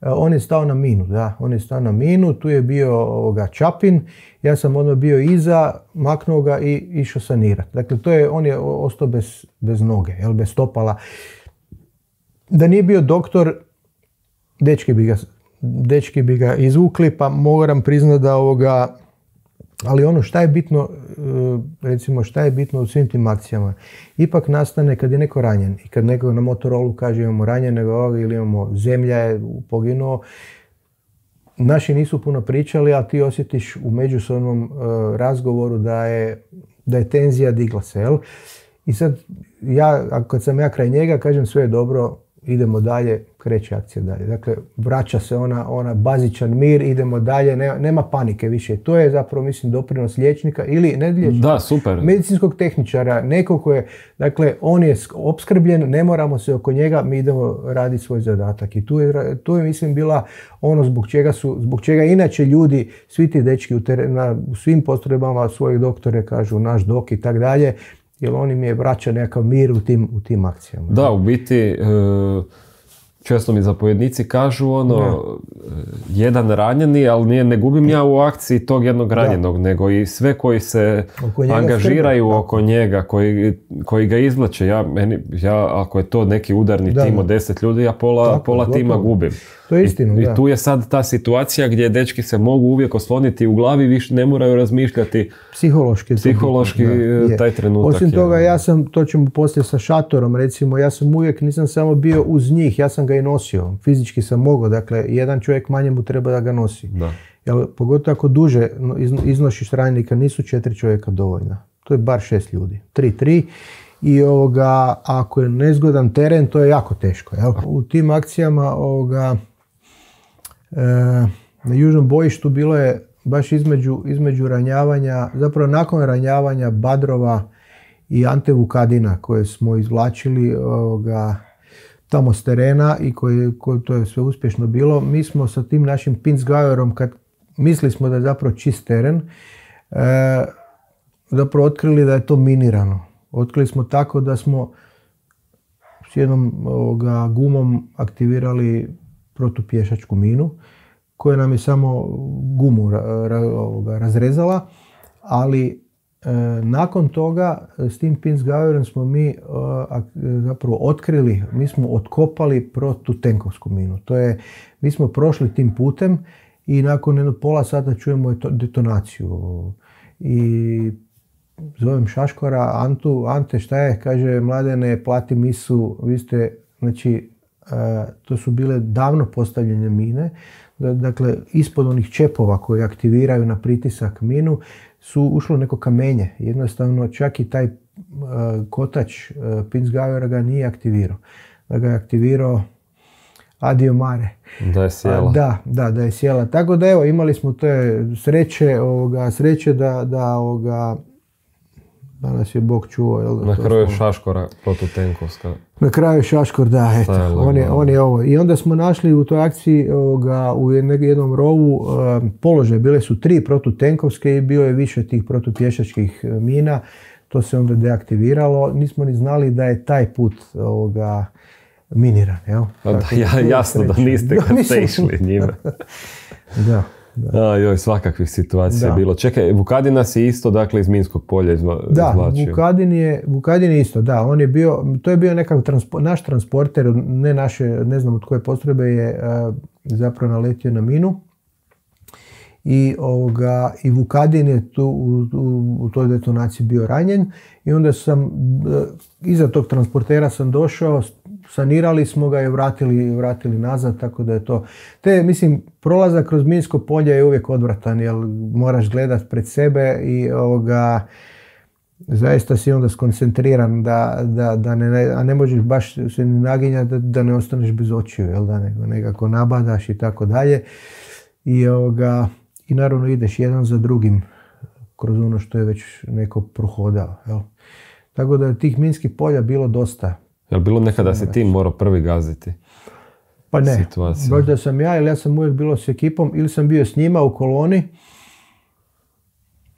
Speaker 2: On je stao na minu, da, on je stao na minu, tu je bio ovoga Čapin, ja sam ono bio iza, maknuo ga i išao sanirati. Dakle, to je, on je ostao bez, bez noge, jel, bez stopala. Da nije bio doktor, dečki bi ga, dečki bi ga izvukli, pa moram priznati da ovoga, ali ono šta je bitno, e, recimo šta je bitno u svim tim akcijama, ipak nastane kad je neko ranjen i kad neko na motorolu kaže imamo ranjenog ili imamo zemlja je poginuo, naši nisu puno pričali, a ti osjetiš u međusobnom e, razgovoru da je, da je tenzija digla se, jel? I sad, ja, kad sam ja kraj njega, kažem sve je dobro, idemo dalje, kreće akcija dalje. Dakle, vraća se ona, ona bazičan mir, idemo dalje, nema, nema panike više. To je zapravo, mislim, doprinos liječnika ili ne liječnika,
Speaker 1: da, super.
Speaker 2: medicinskog tehničara, neko ko je, dakle, on je opskrbljen, ne moramo se oko njega, mi idemo raditi svoj zadatak. I tu je, tu je mislim, bila ono zbog čega su, zbog čega inače ljudi, svi ti dečki u, na, u svim postrojbama svojih doktore kažu naš dok i tak dalje, jer oni mi je vraća nekakav mir u tim, u tim akcijama.
Speaker 1: Da, u biti, e, često mi zapovjednici kažu ono, jedan ranjeni, ali nije, ne gubim ja u akciji tog jednog ranjenog, nego i sve koji se angažiraju oko njega, koji, koji ga izvlače. Ja, meni, ja, ako je to neki udarni tim od deset ljudi, ja pola, pola tima gubim.
Speaker 2: To je istina,
Speaker 1: I, I, tu je sad ta situacija gdje dečki se mogu uvijek osloniti u glavi, više ne moraju razmišljati
Speaker 2: psihološki,
Speaker 1: psihološki e, taj trenutak.
Speaker 2: Osim toga, ja sam, to ćemo poslije sa šatorom, recimo, ja sam uvijek, nisam samo bio uz njih, ja sam ga i nosio. Fizički sam mogao, dakle, jedan čovjek manje mu treba da ga nosi.
Speaker 1: Da.
Speaker 2: Jel, pogotovo ako duže iznošiš ranjenika, nisu četiri čovjeka dovoljna. To je bar šest ljudi. Tri, tri. I ovoga, ako je nezgodan teren, to je jako teško. Jel? U tim akcijama ovoga, na južnom bojištu bilo je baš između, između ranjavanja, zapravo nakon ranjavanja Badrova i Ante Vukadina koje smo izvlačili ovoga, tamo s terena i koje, to je sve uspješno bilo. Mi smo sa tim našim Pinsgauerom, kad mislili smo da je zapravo čist teren, e, zapravo otkrili da je to minirano. Otkrili smo tako da smo s jednom ovoga, gumom aktivirali protupješačku minu koja nam je samo gumu ovoga, razrezala, ali E, nakon toga s tim Pinsgauerom smo mi e, zapravo otkrili, mi smo otkopali protutenkovsku minu. To je, mi smo prošli tim putem i nakon jedno pola sata čujemo detonaciju. I zovem Šaškora, Antu, Ante šta je, kaže mladene plati misu, vi ste, znači to su bile davno postavljene mine, dakle ispod onih čepova koji aktiviraju na pritisak minu su ušlo neko kamenje. Jednostavno čak i taj kotač Pinsgauera ga nije aktivirao. Da ga je aktivirao Adio Mare.
Speaker 1: Da je sjela.
Speaker 2: da, da, da je sjela. Tako da evo, imali smo te sreće, ovoga, sreće da, da ovoga, Danas je Bog čuo. Jel,
Speaker 1: na kraju. Šaškora protutenkovska.
Speaker 2: Na kraju Šaškor, da, eto, on je, on je ovo. I onda smo našli u toj akciji ovoga, u jednom rovu um, položaj. Bile su tri protutenkovske i bio je više tih protupješačkih e, mina. To se onda deaktiviralo. Nismo ni znali da je taj put ovoga, miniran. Jel?
Speaker 1: Pa da, ja, jasno da niste *laughs* kad ste išli njime. *laughs*
Speaker 2: da.
Speaker 1: Da. A, joj, svakakvih situacija je bilo. Čekaj, Vukadina si isto, dakle, iz Minskog polja izva,
Speaker 2: da, Vukadin je, Vukadin je isto, da. On je bio, to je bio nekakav naš transporter, ne naše, ne znam od koje postrebe je zapravo naletio na minu. I, ovoga, i Vukadin je tu u, u, u toj detonaciji bio ranjen i onda sam, iza tog transportera sam došao, sanirali smo ga i vratili, vratili nazad, tako da je to... Te, mislim, prolazak kroz minsko polje je uvijek odvratan, jer moraš gledat pred sebe i ovoga, zaista si onda skoncentriran da, da, da ne, a ne možeš baš se naginjati da, da ne ostaneš bez očiju, jel da, nego nekako nabadaš i tako dalje. I, ovoga, I naravno ideš jedan za drugim kroz ono što je već neko prohodao. Jel? Tako da je tih minskih polja bilo dosta.
Speaker 1: Jel bilo nekada da si ti morao prvi gaziti?
Speaker 2: Pa ne, možda sam ja ili ja sam uvijek bilo s ekipom ili sam bio s njima u koloni.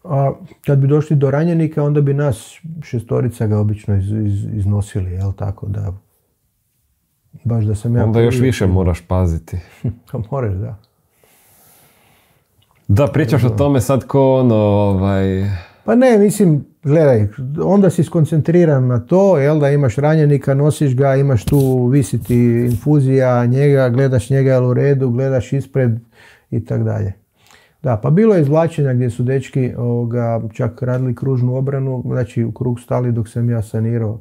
Speaker 2: A kad bi došli do ranjenika, onda bi nas šestorica ga obično iz, iz, iznosili, jel tako da baš da sam ja...
Speaker 1: Onda još više moraš paziti. *laughs*
Speaker 2: Pa moraš, da.
Speaker 1: Da, pričaš o tome sad ko ono, ovaj...
Speaker 2: Pa ne, mislim, gledaj, onda si skoncentriran na to, jel da imaš ranjenika, nosiš ga, imaš tu visiti infuzija njega, gledaš njega jel u redu, gledaš ispred i tak dalje. Da, pa bilo je izvlačenja gdje su dečki ovoga, čak radili kružnu obranu, znači u krug stali dok sam ja sanirao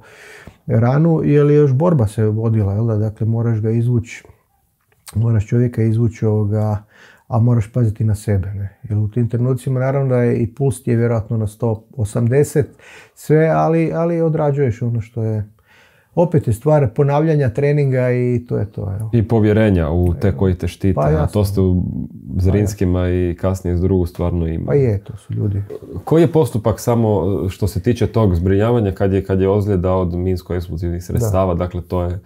Speaker 2: ranu, jer je još borba se vodila, jel da, dakle moraš ga izvući, moraš čovjeka izvući ovoga, a moraš paziti na sebe. Ne? Jer u tim trenucima naravno da je i puls je vjerojatno na 180 sve, ali, ali odrađuješ ono što je opet je stvar ponavljanja treninga i to je to. Evo.
Speaker 1: I povjerenja u te koji te štite.
Speaker 2: Pa
Speaker 1: a to ste u Zrinskima i kasnije s drugu stvarno
Speaker 2: Pa
Speaker 1: imali.
Speaker 2: je, to su ljudi.
Speaker 1: Koji je postupak samo što se tiče tog zbrinjavanja kad je, kad je ozljeda od minsko-eksplozivnih sredstava? Dakle, to je,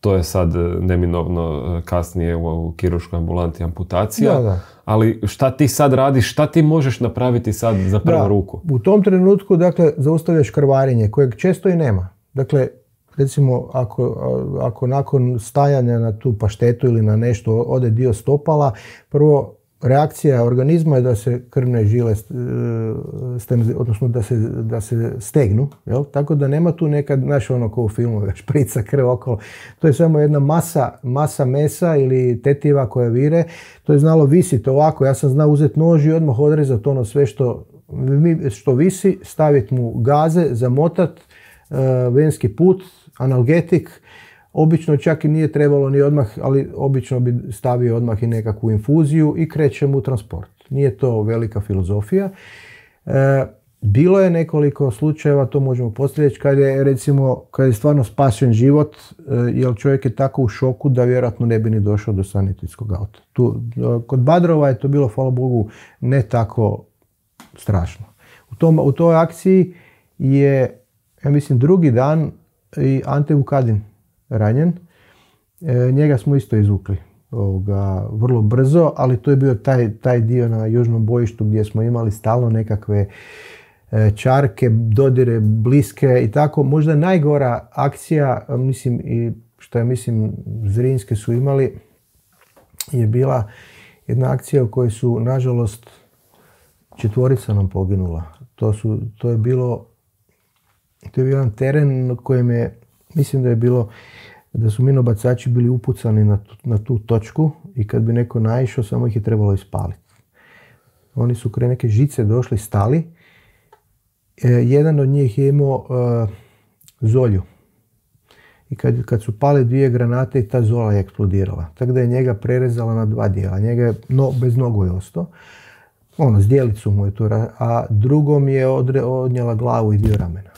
Speaker 1: to je sad e, neminovno e, kasnije u, kirurškoj ambulanti amputacija.
Speaker 2: Da, da.
Speaker 1: Ali šta ti sad radiš, šta ti možeš napraviti sad za prvu
Speaker 2: Da,
Speaker 1: ruku?
Speaker 2: U tom trenutku, dakle, zaustavljaš krvarenje, kojeg često i nema. Dakle, recimo, ako, ako nakon stajanja na tu paštetu ili na nešto ode dio stopala, prvo, reakcija organizma je da se krvne žile, e, odnosno da se, da se stegnu, jel? tako da nema tu nekad, znaš ono ko u filmu, *laughs* šprica krv okolo, to je samo jedna masa, masa mesa ili tetiva koja vire, to je znalo visiti ovako, ja sam znao uzeti nož i odmah odrezati ono sve što, što visi, staviti mu gaze, zamotat, e, venski put, analgetik, Obično čak i nije trebalo ni odmah, ali obično bi stavio odmah i nekakvu infuziju i krećem u transport. Nije to velika filozofija. E, bilo je nekoliko slučajeva, to možemo postaviti, kad je recimo, kad je stvarno spašen život, e, jer čovjek je tako u šoku da vjerojatno ne bi ni došao do sanitetskog auta. Tu, e, kod Badrova je to bilo, hvala Bogu, ne tako strašno. U, tom, u toj akciji je, ja mislim, drugi dan i Ante Vukadin ranjen. E, njega smo isto izvukli ovoga, vrlo brzo, ali to je bio taj, taj dio na južnom bojištu gdje smo imali stalno nekakve e, čarke, dodire bliske i tako. Možda najgora akcija, mislim i što je mislim Zrinske su imali, je bila jedna akcija u kojoj su nažalost četvorica nam poginula. To, su, to je bilo to je bio jedan teren na kojem je, mislim da je bilo, da su minobacači bili upucani na tu, na tu točku i kad bi neko naišao, samo ih je trebalo ispaliti. Oni su kraj neke žice došli, stali. E, jedan od njih je imao e, zolju. I kad, kad su pale dvije granate ta zola je eksplodirala. Tako da je njega prerezala na dva dijela. Njega je no, bez nogu je ostao. Ono, zdjelicu mu je ra- a drugom je odre, odnijela glavu i dio ramena.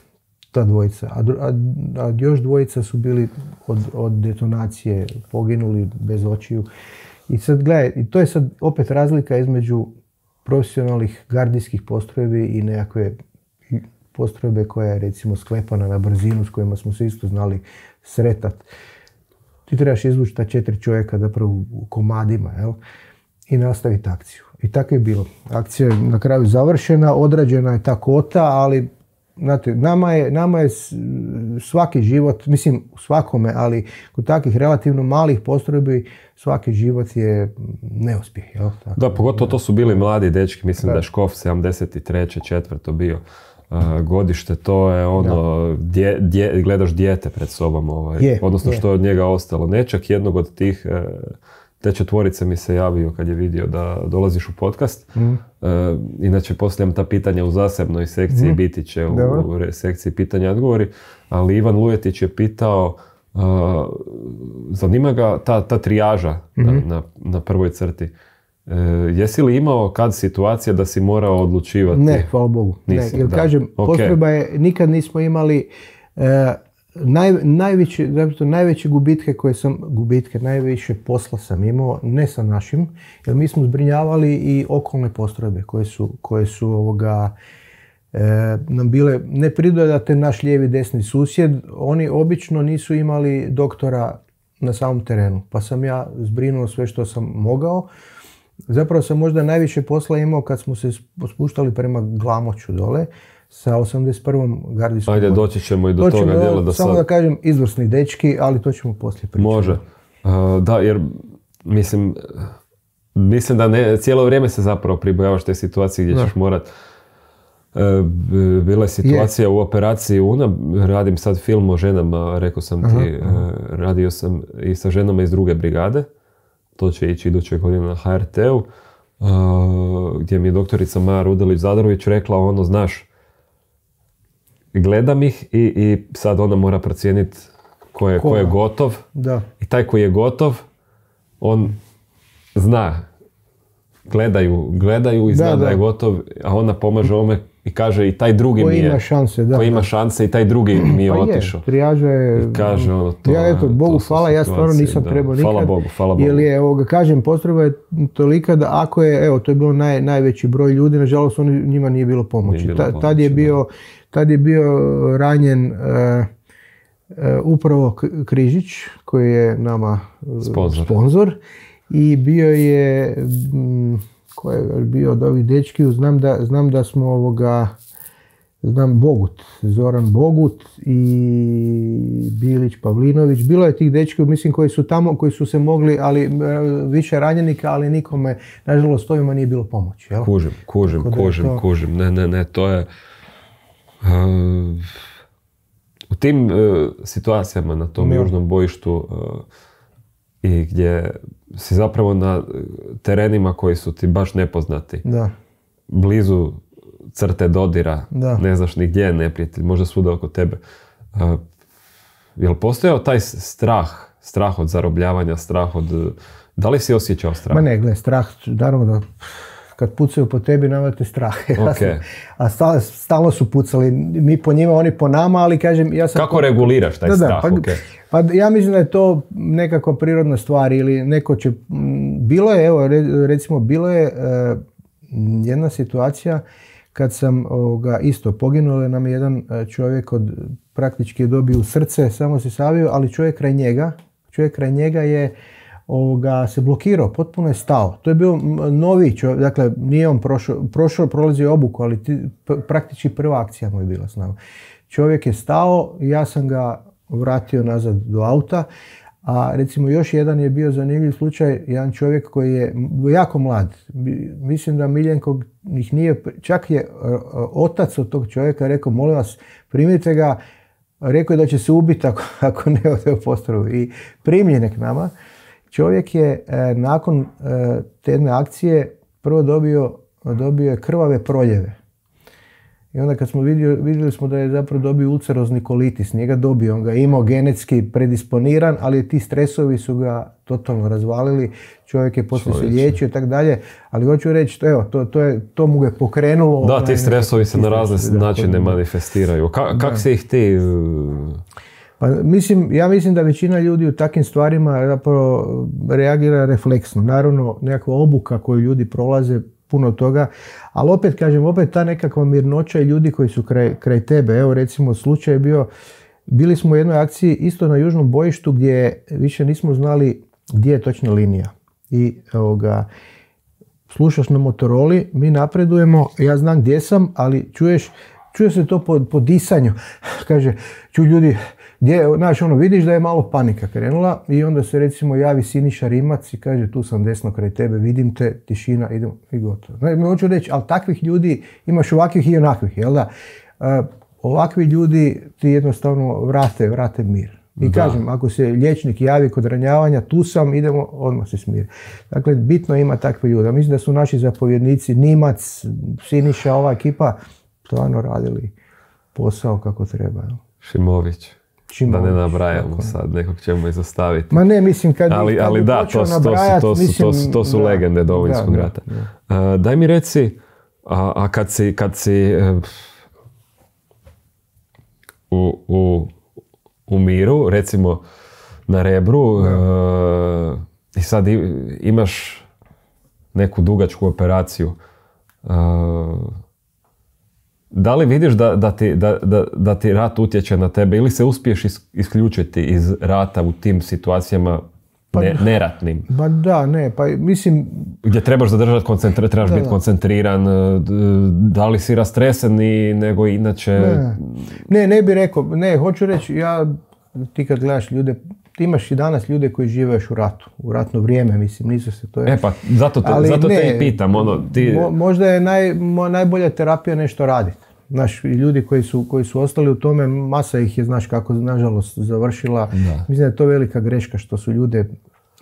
Speaker 2: Ta dvojica. A, a, a još dvojica su bili od, od detonacije poginuli bez očiju. I sad gledaj, i to je sad opet razlika između profesionalnih gardijskih postrojbi i nekakve postrojbe koja je recimo sklepana na brzinu s kojima smo se isto znali sretat. Ti trebaš izvući ta četiri čovjeka zapravo u komadima jel? i nastaviti akciju. I tako je bilo. Akcija je na kraju završena, odrađena je ta kota, ali znate, nama je, nama je svaki život, mislim svakome, ali kod takvih relativno malih postrojbi svaki život je neuspjeh. Jel? Tako.
Speaker 1: Da, pogotovo to su bili mladi dečki, mislim da, je Škof 73. četvrto bio uh, godište, to je ono, dje, dje- gledaš dijete pred sobom, ovaj,
Speaker 2: Je,
Speaker 1: odnosno
Speaker 2: je.
Speaker 1: što je od njega ostalo. Nečak jednog od tih, eh, te četvorice mi se javio kad je vidio da dolaziš u podcast.
Speaker 2: Mhm.
Speaker 1: Eh, inače, postavljam ta pitanja u zasebnoj sekciji, biti će u, u sekciji pitanja i odgovori, ali Ivan Lujetić je pitao uh, zanima ga ta, ta trijaža
Speaker 2: Mhm.
Speaker 1: na, na, na prvoj crti. E, jesi li imao kad situacija da si morao odlučivati?
Speaker 2: Ne, hvala Bogu.
Speaker 1: Nisi,
Speaker 2: ne, jer
Speaker 1: da.
Speaker 2: kažem,
Speaker 1: Ok.
Speaker 2: postrojba je, nikad nismo imali e, naj, zapravo najveće gubitke koje sam, gubitke, najviše posla sam imao, ne sa našim, jer mi smo zbrinjavali i okolne postrojbe koje su, koje su ovoga, e, nam bile nepridodate naš lijevi desni susjed, oni obično nisu imali doktora na samom terenu, pa sam ja zbrinuo sve što sam mogao. Zapravo sam možda najviše posla imao kad smo se spuštali prema Glamoću dole. Sa 81. gardijskom.
Speaker 1: Ajde, doći ćemo i do
Speaker 2: To
Speaker 1: toga
Speaker 2: evo,
Speaker 1: da
Speaker 2: samo
Speaker 1: sad...
Speaker 2: da kažem, izvrsni dečki, ali to ćemo poslije pričati.
Speaker 1: Može. Uh, da, jer mislim, mislim da ne, cijelo vrijeme se zapravo pribojavaš te situacije gdje
Speaker 2: Da.
Speaker 1: ćeš morat E, bila je situacija u operaciji Una, radim sad film o ženama, rekao sam ti, e, radio sam i sa ženama iz druge brigade, to će ići iduće godine na HRT-u, e, gdje mi je doktorica Maja Rudelić-Zadorović rekla, ono, znaš, gledam ih i, i sad ona mora procijeniti ko je, ko je gotov,
Speaker 2: Da.
Speaker 1: i taj koji je gotov, on zna. Gledaju, gledaju i zna
Speaker 2: Da,
Speaker 1: da,
Speaker 2: da.
Speaker 1: je gotov, a ona pomaže ome i kaže i taj drugi
Speaker 2: Koji
Speaker 1: mi je.
Speaker 2: ima šanse, da.
Speaker 1: Koji ima šanse i taj drugi mi je
Speaker 2: Pa je,
Speaker 1: otišao.
Speaker 2: trijaža je...
Speaker 1: I kaže ono, to
Speaker 2: ja eto,
Speaker 1: to
Speaker 2: Bogu
Speaker 1: su
Speaker 2: hvala, ja stvarno nisam
Speaker 1: da.
Speaker 2: trebao nikad.
Speaker 1: Hvala Bogu, hvala Bogu.
Speaker 2: Jer je, evo ga kažem, potreba je tolika da ako je, evo, to je bilo naj, najveći broj ljudi, nažalost oni, njima nije bilo pomoći.
Speaker 1: Nije bilo
Speaker 2: Ta- tad, je
Speaker 1: da.
Speaker 2: Tad je bio ranjen e, e, upravo Križić, koji je nama e,
Speaker 1: Sponzor.
Speaker 2: I bio je, mm, ko je bio od ovih dečkiju, znam da, znam da smo ovoga, znam Bogut, Zoran Bogut i Bilić Pavlinović. Bilo je tih dečki, mislim, koji su tamo, koji su se mogli, ali više ranjenika, ali nikome, nažalost, ovima nije bilo pomoći. Jel?
Speaker 1: Kužim, kužim,
Speaker 2: je
Speaker 1: kužim,
Speaker 2: to-
Speaker 1: kužim. Ne, ne, ne, to je... u tim uh, situacijama na tom južnom bojištu uh, i gdje si zapravo na terenima koji su ti baš nepoznati,
Speaker 2: Da.
Speaker 1: blizu crte dodira,
Speaker 2: Da.
Speaker 1: ne znaš ni gdje je neprijatelj, možda svuda oko tebe. Uh, jel postojao taj strah, strah od zarobljavanja, strah od... Da li si osjećao strah?
Speaker 2: Ma ne, gle, strah, naravno da kad pucaju po tebi, nama te strah. *laughs*
Speaker 1: Ok.
Speaker 2: A stalno, stalno su pucali, mi po njima, oni po nama, ali kažem, ja sam...
Speaker 1: Kako reguliraš taj
Speaker 2: Da, da,
Speaker 1: strah?
Speaker 2: pa,
Speaker 1: Ok.
Speaker 2: pa ja mislim da je to nekakva prirodna stvar ili neko će... Bilo je, evo, re- recimo, bilo je e, jedna situacija kad sam ovoga, isto poginuo nam je jedan e, čovjek od praktički je dobio srce, samo se savio, ali čovjek kraj njega, čovjek kraj njega je ovoga, se blokirao, potpuno je stao. To je bio novi čovjek, dakle nije on prošao, prošao prolazio obuku, ali ti, praktički prva akcija mu je bila s nama. Čovjek je stao, ja sam ga vratio nazad do auta, a recimo još jedan je bio zanimljiv slučaj, jedan čovjek koji je jako mlad. Mi- Mislim da Miljenko ih nije, čak je e, otac od tog čovjeka rekao, molim vas, primite ga, rekao je da će se ubiti ako, *laughs* ako ne ode u postrojbu. I primljen je k nama. Čovjek je e, nakon e, te jedne akcije prvo dobio, dobio je krvave proljeve. I onda kad smo vidio, vidjeli smo da je zapravo dobio ulcerozni kolitis, nije ga dobio, on ga je imao genetski predisponiran, ali ti stresovi su ga totalno razvalili, čovjek je poslije se liječio i tako dalje, ali hoću reći, evo, to, to, je, to mu ga je pokrenulo.
Speaker 1: Da, ti stresovi se na razne načine
Speaker 2: to-
Speaker 1: manifestiraju. Ka, kak si ih ti...
Speaker 2: Pa, mislim, ja mislim da većina ljudi u takvim stvarima zapravo reagira refleksno. Naravno, nekakva obuka koju ljudi prolaze, puno toga, ali opet kažem, opet ta nekakva mirnoća i ljudi koji su kraj, kraj tebe. Evo recimo slučaj je bio, bili smo u jednoj akciji isto na južnom bojištu gdje više nismo znali gdje je točna linija. I ovoga, slušaš na motoroli, mi napredujemo, ja znam gdje sam, ali čuješ, čuje se to po, po disanju. *laughs* Kaže, čuj ljudi, gdje, znaš, ono, vidiš da je malo panika krenula i onda se recimo javi Siniša Rimac i kaže, tu sam desno kraj tebe, vidim te, tišina, idemo i gotovo. Znači, hoću reći, ali takvih ljudi imaš ovakvih i onakvih, jel da? E, ovakvi ljudi ti jednostavno vrate, vrate mir. I kažem, ako se liječnik javi kod ranjavanja, tu sam, idemo, odmah se smiri. Dakle, bitno ima takve ljude. Mislim da su naši zapovjednici, Nimac, Siniša, ova ekipa, stvarno radili posao kako treba.
Speaker 1: Šimović.
Speaker 2: Šimović,
Speaker 1: da ne nabrajamo sad, nekog ćemo izostaviti.
Speaker 2: Ma ne, mislim, kad,
Speaker 1: ali,
Speaker 2: kad
Speaker 1: ali da, to, su- to, su,
Speaker 2: nabrajat,
Speaker 1: to, su, to, su,
Speaker 2: mislim,
Speaker 1: to su
Speaker 2: da,
Speaker 1: legende Domovinskog
Speaker 2: da,
Speaker 1: rata.
Speaker 2: da.
Speaker 1: A, daj mi reci, a, a kad si, kad si e, u, u, u miru, recimo na Rebru, e, i sad imaš neku dugačku operaciju, e, da li vidiš da, da, ti, da, da, da ti rat utječe na tebe ili se uspiješ is- isključiti iz rata u tim situacijama
Speaker 2: Pa
Speaker 1: ne, neratnim.
Speaker 2: Ba da, ne, pa mislim...
Speaker 1: Gdje trebaš zadržati koncentri, trebaš biti koncentriran, e, da li si rastresen i nego inače...
Speaker 2: Ne, ne, ne bi rekao, ne, hoću reći, ja, ti kad gledaš ljude, ti imaš i danas ljude koji žive još u ratu, u ratno vrijeme, mislim, nisu se to...
Speaker 1: E pa, zato te,
Speaker 2: Ali
Speaker 1: zato te i pitam, ono, ti...
Speaker 2: Mo- možda je naj, mo- najbolja terapija nešto raditi. Znaš, i ljudi koji su, koji su ostali u tome, masa ih je, znaš, kako nažalost završila. Mislim da je to velika greška što su ljude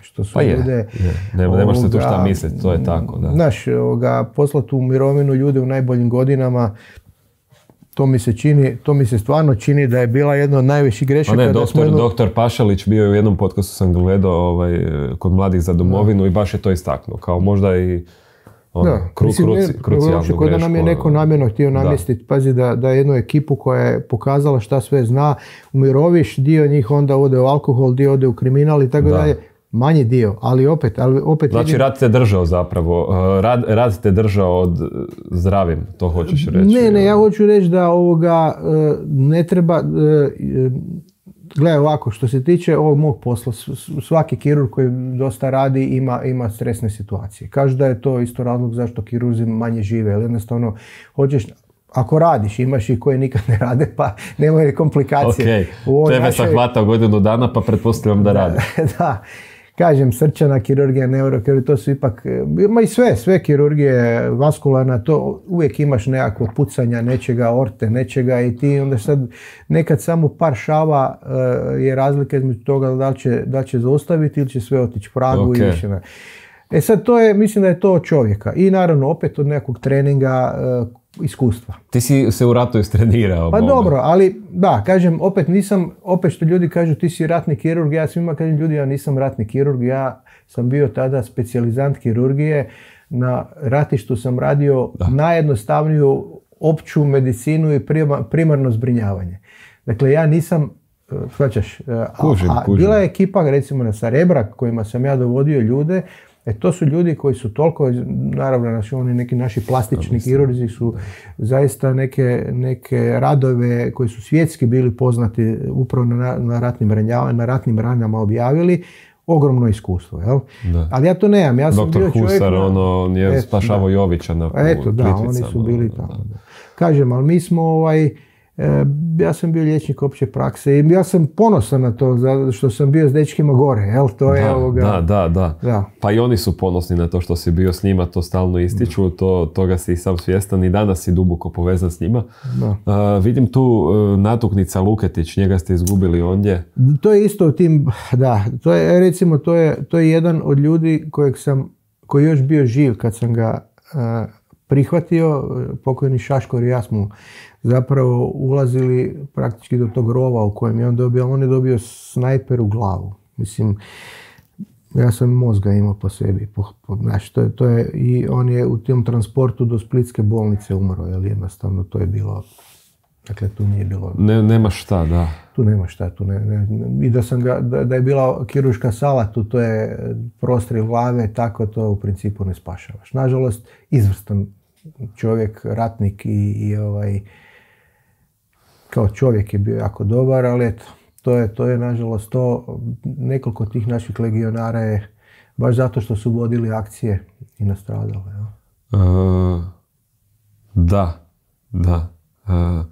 Speaker 2: što su
Speaker 1: Pa je,
Speaker 2: ljude...
Speaker 1: je. Ne, ne možeš se tu šta misliti, to je tako, da.
Speaker 2: Znaš, poslati u mirovinu ljude u najboljim godinama, to mi se čini, to mi se stvarno čini da je bila jedna od najvećih grešaka.
Speaker 1: ne,
Speaker 2: da
Speaker 1: doktor,
Speaker 2: jednu-
Speaker 1: doktor Pašalić bio je u jednom podcastu sam gledao ovaj, kod Mladih za domovinu i baš je to istaknuo, kao možda i ono,
Speaker 2: Da,
Speaker 1: kru,
Speaker 2: mislim,
Speaker 1: kruci, krucijalnu
Speaker 2: uopće kao da nam je
Speaker 1: grešku,
Speaker 2: neko
Speaker 1: ono.
Speaker 2: namjerno htio namjestiti, pazi da, da jednu ekipu koja je pokazala šta sve zna, umiroviš, dio njih onda ode u alkohol, dio ode u kriminal i tako
Speaker 1: Da.
Speaker 2: dalje. Manji dio, ali opet, ali opet
Speaker 1: Znači
Speaker 2: vidim-
Speaker 1: rad te držao zapravo, uh, rad, rad te držao od uh, zdravim, to hoćeš reći.
Speaker 2: Ne, ne, ja hoću reći da ovoga e, ne treba, gledaj ovako, što se tiče ovog mog posla, svaki kirurg koji dosta radi ima, ima stresne situacije. Kažu da je to isto razlog zašto kirurzi manje žive, jer jednostavno hoćeš, ako radiš, imaš i koji nikad ne rade, pa nemaju komplikacije.
Speaker 1: Ok,
Speaker 2: U
Speaker 1: tebe
Speaker 2: našoj-
Speaker 1: sam hvatao godinu dana, pa pretpostavljam da radi.
Speaker 2: da, *laughs* kažem, srčana kirurgija, neurokirurgija, to su ipak, e, ima i sve, sve kirurgije, vaskularna, to uvijek imaš nekakvo pucanja nečega, orte, nečega i ti onda sad nekad samo par šava e, je razlika između toga da li će, da li će zaustaviti ili će sve otići pragu i više. E sad to je, mislim da je to od čovjeka i naravno opet od nekog treninga, e, iskustva.
Speaker 1: Ti si se u ratu istrenirao.
Speaker 2: Pa
Speaker 1: Boga.
Speaker 2: dobro, ali da, kažem, opet nisam, opet što ljudi kažu ti si ratni kirurg, ja svima kažem ljudi ja nisam ratni kirurg, ja sam bio tada specijalizant kirurgije, na ratištu sam radio najjednostavniju opću medicinu i prima- primarno zbrinjavanje. Dakle, ja nisam, e, shvaćaš, e, a, a bila je ekipa recimo na Sarebra kojima sam ja dovodio ljude, E to su ljudi koji su toliko, naravno naši, oni neki naši plastični kirurzi su zaista neke, neke radove koji su svjetski bili poznati upravo na, na ratnim ranjama, na ratnim ranama objavili, ogromno iskustvo, jel?
Speaker 1: Da.
Speaker 2: Ali ja to nemam, ja sam
Speaker 1: Doktor
Speaker 2: bio čovjek...
Speaker 1: Husar,
Speaker 2: na-
Speaker 1: ono, on je spašavao Jovića na
Speaker 2: Eto, da, oni su bili
Speaker 1: ono,
Speaker 2: tamo.
Speaker 1: da.
Speaker 2: Kažem, ali mi smo ovaj, ja sam bio liječnik opće prakse i ja sam ponosan na to zato što sam bio s dečkima gore, jel? To je
Speaker 1: Da,
Speaker 2: ovoga...
Speaker 1: da, da, da.
Speaker 2: Da.
Speaker 1: Pa i oni su ponosni na to što si bio s njima, to stalno ističu, to, toga si i sam svjestan i danas si duboko povezan s njima.
Speaker 2: Da.
Speaker 1: A, vidim tu e, natuknica Luketić, njega ste izgubili ondje.
Speaker 2: To je isto u tim, da, to je recimo, to je, to je jedan od ljudi kojeg sam, koji je još bio živ kad sam ga a, prihvatio, pokojni Šaškor i ja smo zapravo ulazili praktički do tog rova u kojem je on dobio, on je dobio snajper u glavu. Mislim, ja sam mozga imao po sebi. Po, po, znaš, to, je, to je, I on je u tom transportu do Splitske bolnice umro, jer jednostavno to je bilo, dakle tu nije bilo
Speaker 1: Ne, nema šta, da.
Speaker 2: tu nema šta, tu ne, ne- ne- i da sam ga, da, da je bila kirurška sala, tu to je prostrel glave, tako to u principu ne spašavaš. Nažalost, izvrstan čovjek, ratnik i, i ovaj, kao čovjek je bio jako dobar, ali eto, to je, to je nažalost to, nekoliko tih naših legionara je baš zato što su vodili akcije i nastradalo. jel?
Speaker 1: E, da, da. E,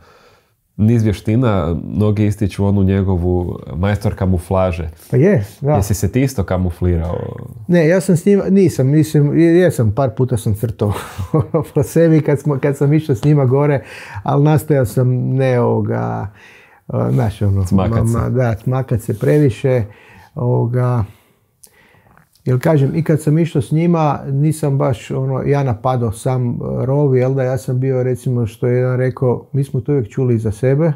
Speaker 1: niz vještina, mnogi ističu onu njegovu majstor kamuflaže.
Speaker 2: Pa je, da.
Speaker 1: Jesi se ti isto kamuflirao?
Speaker 2: Ne, ja sam s njima, nisam, mislim, jesam, par puta sam crtao *laughs* po sebi kad, smo, kad sam išao s njima gore, ali nastojao sam ne ovoga, a, znaš ono,
Speaker 1: Cmakat se.
Speaker 2: da, cmakat se previše, ovoga, jer kažem, i kad sam išao s njima, nisam baš ono, ja napadao sam e, rov, jel da, ja sam bio recimo što je jedan rekao, mi smo to uvijek čuli za sebe,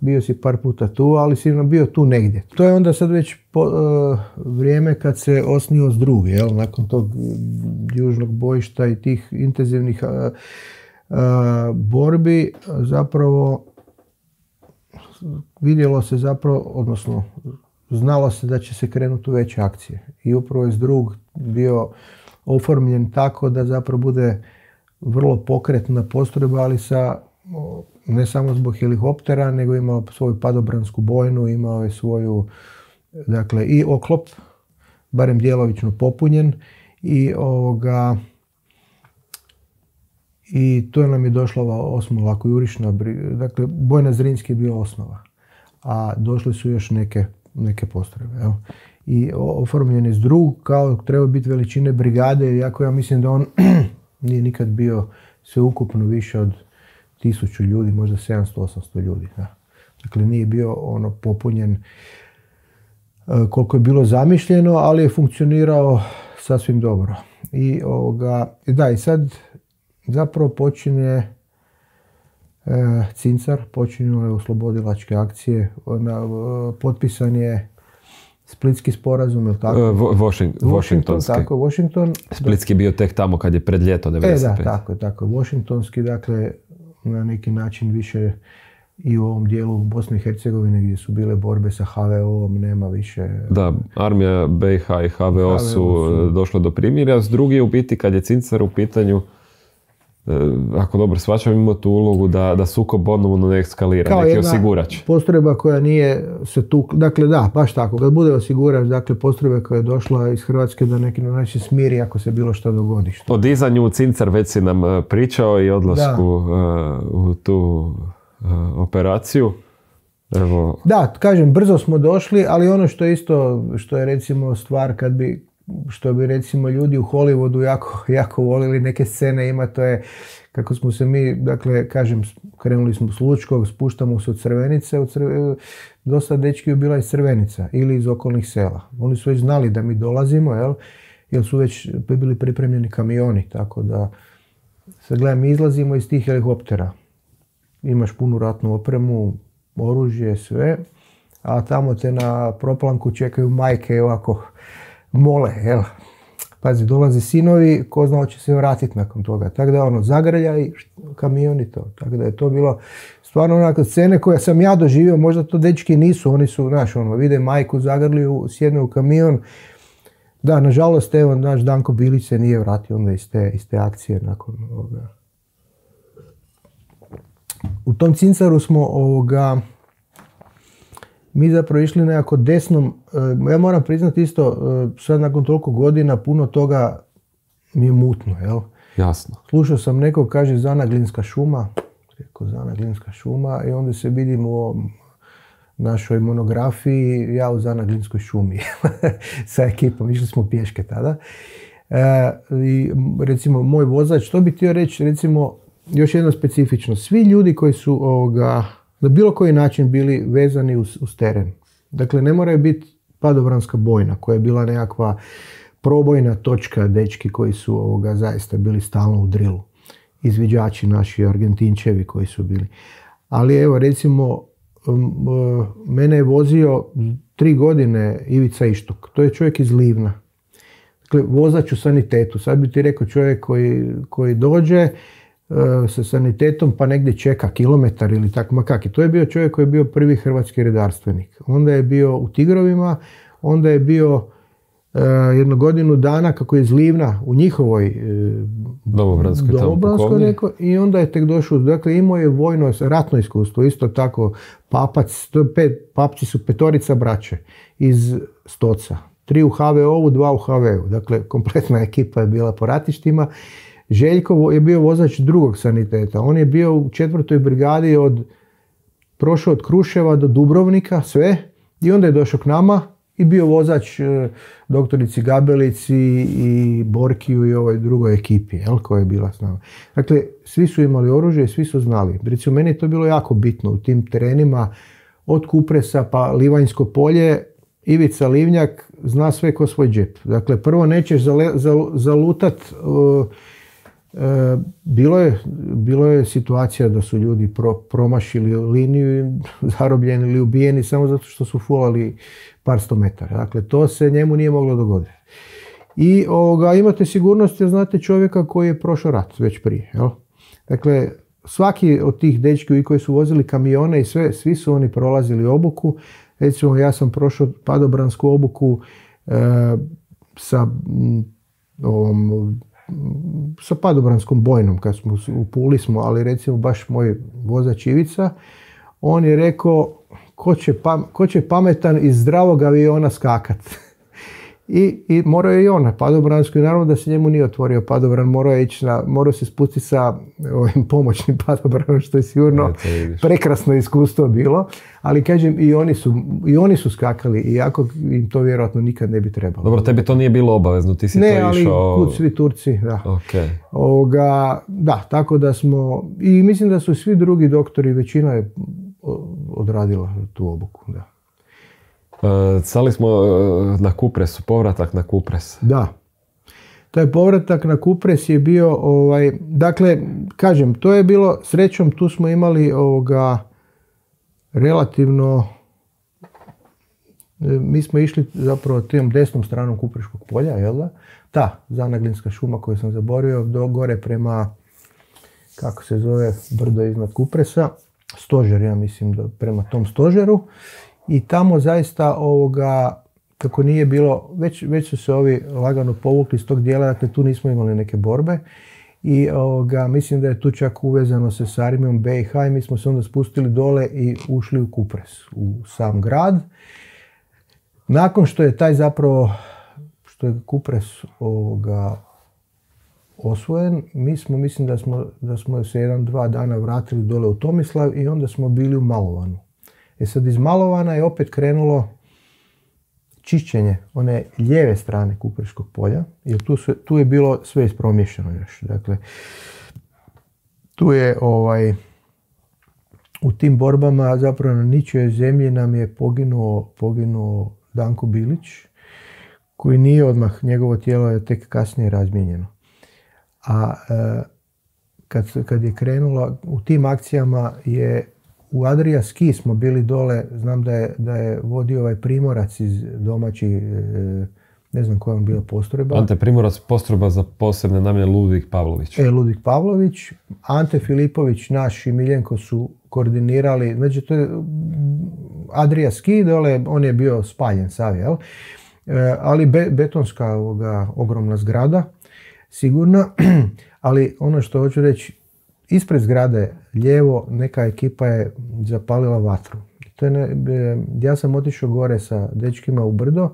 Speaker 2: bio si par puta tu, ali si bio tu negdje. To je onda sad već po, e, vrijeme kad se osnio s drugi, jel, nakon tog južnog bojišta i tih intenzivnih e, e, borbi, zapravo vidjelo se zapravo, odnosno znalo se da će se krenuti u veće akcije. I upravo je drug bio oformljen tako da zapravo bude vrlo pokretna postrojba, ali sa ne samo zbog helikoptera, nego imao svoju padobransku bojnu, imao je svoju dakle i oklop, barem djelovično popunjen i ovoga i to nam je došla ova osma lako jurišna, dakle Bojna Zrinski je bio osnova, a došli su još neke, neke postrojbe. Evo. I oformljen je drug, kao treba biti veličine brigade, iako ja mislim da on *clears throat* nije nikad bio sve ukupno više od tisuću ljudi, možda 700-800 ljudi. Da. Dakle, nije bio ono popunjen e, koliko je bilo zamišljeno, ali je funkcionirao sasvim dobro. I ovoga, da, i sad zapravo počinje Cincar, počinju je oslobodilačke akcije, na, e, potpisan je Splitski sporazum, ili tako?
Speaker 1: Washington, Washington,
Speaker 2: tako, Washington.
Speaker 1: Splitski bio tek tamo kad je pred ljeto 95.
Speaker 2: E, da, tako, tako. Washingtonski, dakle, na neki način više i u ovom dijelu Bosne i Hercegovine gdje su bile borbe sa HVO-om, nema više...
Speaker 1: Da, armija BiH i HVO, su, došle do primirja. S drugi u biti kad je Cincar u pitanju e, ako dobro svačam, ima tu ulogu da, da sukob ponovno ne ekskalira, Kao neki osigurač.
Speaker 2: postrojba koja nije se tu, dakle da, baš tako, kad bude osigurač, dakle postrojba koja je došla iz Hrvatske da neki način smiri ako se bilo što dogodi.
Speaker 1: O dizanju u Cincar već si nam e, pričao i odlasku e, u tu Eh, operaciju. Evo.
Speaker 2: Da, kažem, brzo smo došli, ali ono što je isto, što je recimo stvar kad bi, što bi recimo ljudi u Hollywoodu jako, jako volili neke scene ima, to je kako smo se mi, dakle, kažem, krenuli smo s Lučkog, spuštamo se od Crvenice, od dosta dečki je bila iz Crvenica ili iz okolnih sela. Oni su već znali da mi dolazimo, jel? jer su već bili pripremljeni kamioni, tako da, sad gledam, izlazimo iz tih helikoptera imaš punu ratnu opremu, oružje, sve, a tamo te na proplanku čekaju majke ovako mole, jel? Pazi, dolaze sinovi, ko zna će se vratiti nakon toga. Tako da ono, zagrlja i kamioni to. Tako da je to bilo stvarno onako scene koje sam ja doživio, možda to dečki nisu, oni su, znaš, ono, vide majku zagrlju, sjedne u kamion. Da, nažalost, evo, naš Danko Bilić se nije vratio onda iz te, iz te akcije nakon ovoga u tom cincaru smo ovoga, mi zapravo išli nekako desnom, e, ja moram priznati isto, e, sad nakon toliko godina puno toga mi je mutno, jel?
Speaker 1: Jasno.
Speaker 2: Slušao sam nekog kaže Zanaglinska šuma, rekao Zanaglinska šuma i onda se vidim u našoj monografiji, ja u Zanaglinskoj šumi *laughs* sa ekipom, išli smo pješke tada. E, I recimo moj vozač, što bi htio reći, recimo još jedna specifičnost. Svi ljudi koji su ovoga, na bilo koji način bili vezani uz, uz teren. Dakle, ne moraju biti padobranska bojna koja je bila nekakva probojna točka dečki koji su ovoga zaista bili stalno u drilu. Izviđači naši, Argentinčevi koji su bili. Ali evo recimo, mene je vozio tri godine Ivica Ištok. To je čovjek iz Livna. Dakle, vozač u sanitetu. Sad bi ti rekao čovjek koji, koji dođe, sa sanitetom pa negdje čeka kilometar ili tako, ma kak To je bio čovjek koji je bio prvi hrvatski redarstvenik. Onda je bio u Tigrovima, onda je bio uh, jednu godinu dana kako je iz Livna u njihovoj
Speaker 1: uh,
Speaker 2: neko, i onda je tek došao, dakle imao je vojno, ratno iskustvo, isto tako papac, to je pet, papci su petorica braće iz Stoca. Tri u HVO-u, dva u HVO-u. Dakle, kompletna ekipa je bila po ratištima Željko je bio vozač drugog saniteta. On je bio u četvrtoj brigadi od, prošao od Kruševa do Dubrovnika, sve. I onda je došao k nama i bio vozač e, doktorici Gabelici i Borkiju i ovoj drugoj ekipi jel, koja je bila s nama. Dakle, svi su imali oružje i svi su znali. Recimo, meni je to bilo jako bitno u tim terenima od Kupresa pa Livanjsko polje, Ivica Livnjak zna sve ko svoj džep. Dakle, prvo nećeš zalutat uh, Bilo je, bilo je situacija da su ljudi promašili liniju i *laughs* zarobljeni ili ubijeni samo zato što su fulali par sto metara. Dakle, to se njemu nije moglo dogoditi. I ovoga, imate sigurnost jer znate čovjeka koji je prošao rat već prije. Jel? Dakle, svaki od tih dečki koji su vozili kamione i sve, svi su oni prolazili obuku. Recimo, ja sam prošao padobransku obuku e, sa ovom sa padobranskom bojnom, kad smo u Puli smo, ali recimo baš moj vozač Ivica, on je rekao ko će, ko će pametan iz zdravog aviona skakat. I, i morao je i on na padobranskoj, naravno da se njemu nije otvorio padobran, morao je ići na, morao se spustiti sa ovim pomoćnim *laughs* padobranom, što je sigurno prekrasno iskustvo bilo, ali kažem i oni su, i oni su skakali, iako im to vjerojatno nikad ne bi trebalo.
Speaker 1: Dobro, tebi to nije bilo obavezno, ti si
Speaker 2: ne,
Speaker 1: to
Speaker 2: ali
Speaker 1: išao...
Speaker 2: kud svi Turci, da.
Speaker 1: Ok.
Speaker 2: Ovoga, da, tako da smo, i mislim da su svi drugi doktori, većina je odradila tu obuku, da.
Speaker 1: E, Stali smo e, na Kupresu, povratak na Kupres.
Speaker 2: Da. Taj povratak na Kupres je bio, ovaj, dakle, kažem, to je bilo, srećom, tu smo imali ovoga, relativno, e, mi smo išli zapravo tim desnom stranom Kupreškog polja, jel da? Ta zanaglinska šuma koju sam zaboravio, do gore prema, kako se zove, brdo iznad Kupresa, stožer, ja mislim, da prema tom stožeru. I tamo zaista ovoga, kako nije bilo, već, već su se ovi lagano povukli iz tog dijela, dakle tu nismo imali neke borbe. I ovoga, mislim da je tu čak uvezano se s armijom BiH i mi smo se onda spustili dole i ušli u Kupres, u sam grad. Nakon što je taj zapravo, što je Kupres ovoga, osvojen, mi smo, mislim da smo, da smo se jedan, dva dana vratili dole u Tomislav i onda smo bili u Malovanu. E sad iz Malovana je opet krenulo čišćenje one lijeve strane Kupreškog polja, jer tu, su, tu je bilo sve ispromješano još. Dakle, tu je ovaj, u tim borbama zapravo na ničoj zemlji nam je poginuo, poginuo Danko Bilić, koji nije odmah, njegovo tijelo je tek kasnije razmijenjeno. A e, kad, kad je krenulo, u tim akcijama je u Adria Ski smo bili dole, znam da je, da je vodio ovaj primorac iz domaći, e, ne znam koja je bila postrojba.
Speaker 1: Ante Primorac, postrojba za posebne namjene Ludvig Pavlović.
Speaker 2: E, Ludvig Pavlović, Ante Filipović, naš i Miljenko su koordinirali, znači to je Adria Ski dole, on je bio spaljen sav, jel? E, ali be- betonska ovoga, ogromna zgrada, sigurno, *clears throat* ali ono što hoću reći, ispred zgrade lijevo neka ekipa je zapalila vatru. To je ne, e, ja sam otišao gore sa dečkima u brdo,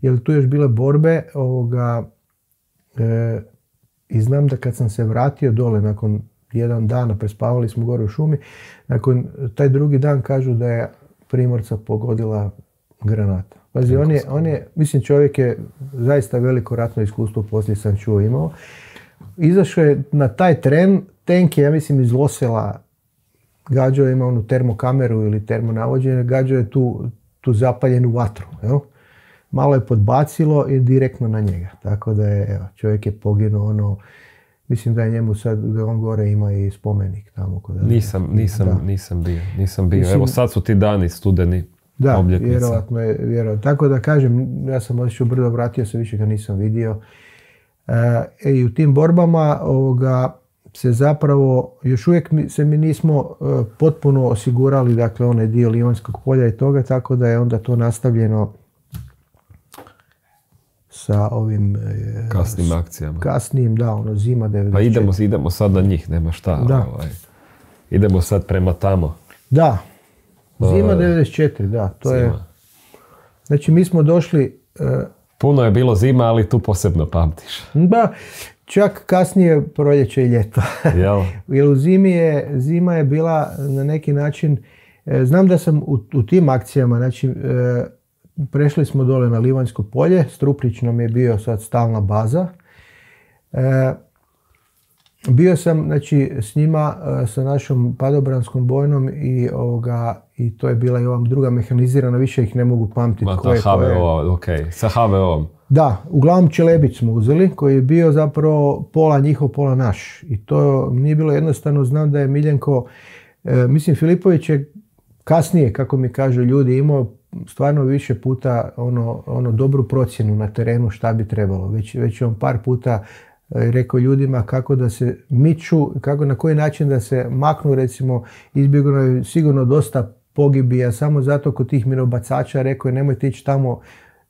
Speaker 2: jer tu još bile borbe ovoga, e, i znam da kad sam se vratio dole nakon jedan dana, prespavali smo gore u šumi, nakon taj drugi dan kažu da je primorca pogodila granata. Pazi, on je, on je, mislim čovjek je zaista veliko ratno iskustvo poslije sam čuo imao. Izašao je na taj tren, tenk je, ja mislim, iz Losela gađao je, ima onu termokameru ili termonavođenje, gađao je tu, tu zapaljenu vatru. Jel? Malo je podbacilo i direktno na njega. Tako da je, evo, čovjek je poginuo ono, mislim da je njemu sad, da on gore ima i spomenik tamo. Kod
Speaker 1: Nisam, nisam,
Speaker 2: Da.
Speaker 1: nisam bio, nisam bio.
Speaker 2: Mislim-
Speaker 1: Evo sad su ti dani studeni,
Speaker 2: Da,
Speaker 1: obljetnica.
Speaker 2: vjerojatno je, vjerojatno. Tako da kažem, ja sam otišao brdo, vratio se, više ga nisam vidio. E, I u tim borbama ovoga, se zapravo, još uvijek mi, se mi nismo e, potpuno osigurali, dakle, onaj dio Livanskog polja i toga, tako da je onda to nastavljeno sa ovim e,
Speaker 1: kasnim akcijama.
Speaker 2: kasnijim, da, ono, zima 94.
Speaker 1: Pa idemo, idemo sad na njih, nema šta.
Speaker 2: Da.
Speaker 1: Ovaj. Idemo sad prema tamo.
Speaker 2: Da, zima
Speaker 1: E,
Speaker 2: 94, da, to je,
Speaker 1: Zima.
Speaker 2: znači mi smo došli, e,
Speaker 1: Puno je bilo zima, ali tu posebno pamtiš.
Speaker 2: Da, čak kasnije proljeće i ljeto. *laughs*
Speaker 1: Jel?
Speaker 2: Jer u zimi je, zima je bila na neki način, e, znam da sam u, u tim akcijama, znači e, prešli smo dole na Livanjsko polje, Struplić nam je bio sad stalna baza. E, bio sam znači, s njima, e, sa našom padobranskom bojnom i, ovoga, i to je bila i ova druga mehanizirana, više ih ne mogu pamtiti.
Speaker 1: Ma,
Speaker 2: ko
Speaker 1: ta
Speaker 2: je- ko je-
Speaker 1: HVO, ok. Sa HVO-om.
Speaker 2: da, uglavnom Čelebić smo uzeli, koji je bio zapravo pola njihov, pola naš. I to nije bilo jednostavno, znam da je Miljenko, e, mislim Filipović je kasnije, kako mi kažu ljudi, imao stvarno više puta ono, ono dobru procjenu na terenu šta bi trebalo. Već, već je on par puta rekao ljudima kako da se miču, kako, na koji način da se maknu, recimo, izbjegno je sigurno dosta pogibija samo zato kod tih minobacača rekao je nemojte ići tamo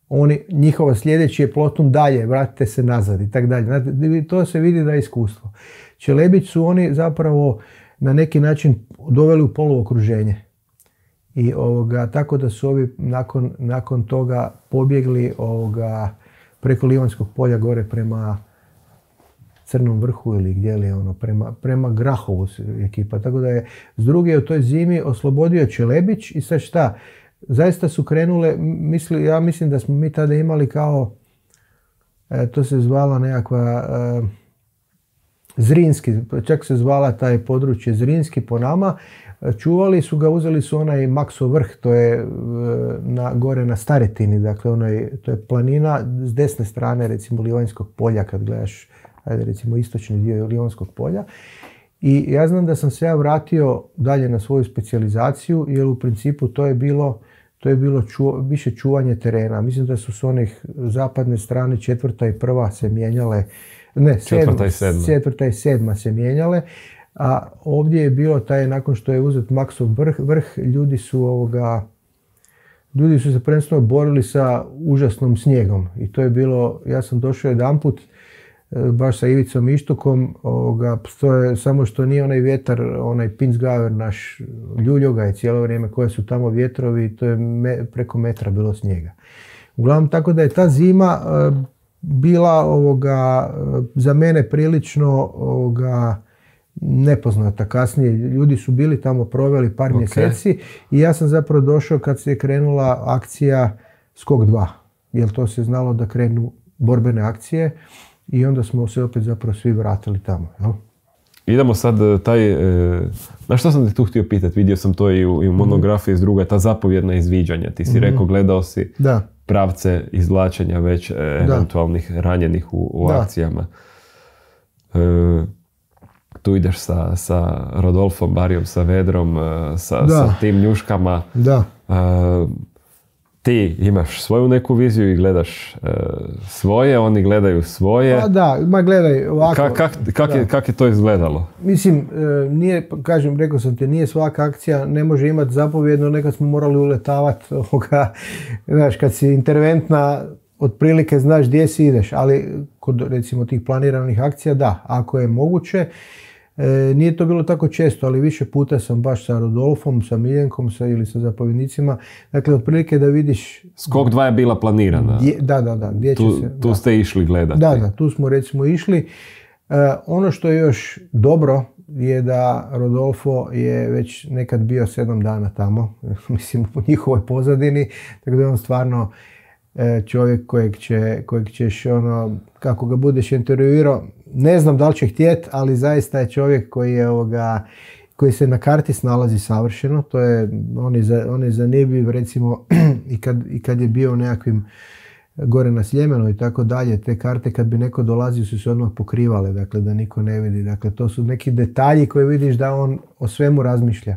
Speaker 2: oni, njihova sljedeći je plotum dalje, vratite se nazad i tako dalje. Znate, to se vidi da je iskustvo. Čelebić su oni zapravo na neki način doveli u poluokruženje. I ovoga, tako da su ovi nakon, nakon toga pobjegli ovoga, preko Livanskog polja gore prema Crnom vrhu ili gdje li je ono, prema, prema Grahovu ekipa. Tako da je s druge u toj zimi oslobodio Čelebić i sad šta, zaista su krenule, misli, ja mislim da smo mi tada imali kao, e, to se zvala nekakva e, Zrinski, čak se zvala taj područje Zrinski po nama, čuvali su ga, uzeli su onaj Makso vrh, to je e, na, gore na Staretini, dakle onaj, to je planina s desne strane recimo Livanjskog polja kad gledaš ajde recimo istočni dio Lionskog polja. I ja znam da sam se ja vratio dalje na svoju specijalizaciju jer u principu to je bilo to je bilo više čuvanje terena. Mislim da su s onih zapadne strane četvrta i prva se mijenjale, ne, četvrta, i sedma. četvrta i sedma se mijenjale, a ovdje je bilo taj, nakon što je uzet Maksov vrh, vrh ljudi su ovoga, ljudi su se prvenstveno borili sa užasnom snijegom i to je bilo, ja sam došao jedan put, baš sa Ivicom Ištokom, ovoga, samo što nije onaj vjetar, onaj Pinsgauer naš, ljuljoga je cijelo vrijeme koje su tamo vjetrovi, to je preko metra bilo snijega. Uglavnom, tako da je ta zima e, bila ovoga, e, za mene prilično ovoga, nepoznata kasnije. Ljudi su bili tamo proveli par mjeseci i ja sam zapravo došao kad se je krenula akcija Skok 2. Jer to se znalo da krenu borbene akcije i onda smo se opet zapravo svi vratili tamo. Jel?
Speaker 1: Idemo sad e, taj, e, na što sam te tu htio pitati, vidio sam to i u, i u monografiji s druga, ta zapovjedna izviđanja. Ti si mm rekao, gledao si da. pravce izvlačenja već e, eventualnih ranjenih u, u akcijama. tu ideš sa, sa Rodolfom Barijom, sa Vedrom, sa, sa tim njuškama.
Speaker 2: Da
Speaker 1: ti imaš svoju neku viziju i gledaš e, svoje, oni gledaju svoje.
Speaker 2: Pa da, ma gledaj ovako.
Speaker 1: Kak, kak, kak, je, kak je to izgledalo?
Speaker 2: Mislim, e, nije, kažem, rekao sam ti, nije svaka akcija, ne može imati zapovjedno, nekad smo morali uletavati, *laughs* znaš, kad si interventna, otprilike znaš gdje si ideš, ali kod recimo tih planiranih akcija, da, ako je moguće, E, nije to bilo tako često, ali više puta sam baš sa Rodolfom, sa Miljenkom sa, ili sa zapovjednicima. Dakle, otprilike da vidiš...
Speaker 1: Skok dva je bila planirana.
Speaker 2: da, da, da. Gdje
Speaker 1: tu,
Speaker 2: će se,
Speaker 1: tu ste išli gledati.
Speaker 2: Da, da, tu smo recimo išli. E, ono što je još dobro je da Rodolfo je već nekad bio sedam dana tamo, *laughs* mislim u njihovoj pozadini, tako da je on stvarno e, čovjek kojeg, će, kojeg ćeš ono, kako ga budeš intervjuirao, ne znam da li će htjet, ali zaista je čovjek koji je ovoga, koji se na karti snalazi savršeno, to je, on je, za, on je zanimljiv recimo *clears throat* i kad, i kad je bio u nekakvim gore na Sljemenu i tako dalje, te karte kad bi neko dolazio su se odmah pokrivale, dakle da niko ne vidi, dakle to su neki detalji koje vidiš da on o svemu razmišlja.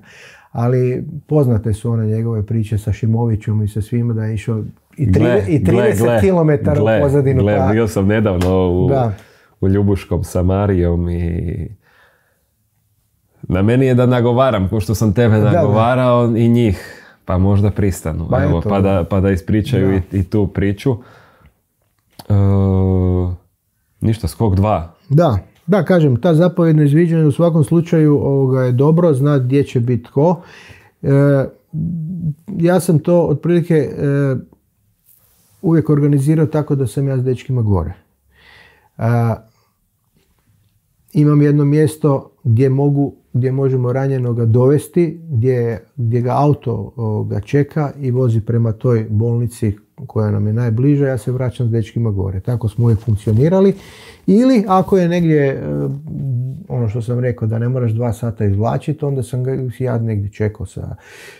Speaker 2: Ali poznate su one njegove priče sa Šimovićom i sa svima da je išao i, gle, i 30 km u pozadinu.
Speaker 1: Gle, pa- bio sam nedavno u, da u Ljubuškom sa Marijom i na meni je da nagovaram, ko što sam tebe nagovarao i njih, pa možda pristanu, pa, Evo, pa, da, pa da ispričaju I, i, tu priču. E, ništa, skok dva.
Speaker 2: Da, da, kažem, ta zapovjedno izviđanje u svakom slučaju ovoga je dobro, zna gdje će biti ko. E, ja sam to otprilike e, uvijek organizirao tako da sam ja s dečkima gore. Imam jedno mjesto gdje mogu gdje možemo ranjenoga dovesti, gdje, gdje ga auto ga čeka i vozi prema toj bolnici koja nam je najbliža, ja se vraćam s dečkima gore. Tako smo uvijek funkcionirali. Ili ako je negdje, e, ono što sam rekao, da ne moraš dva sata izvlačiti, onda sam ga ja negdje čekao sa...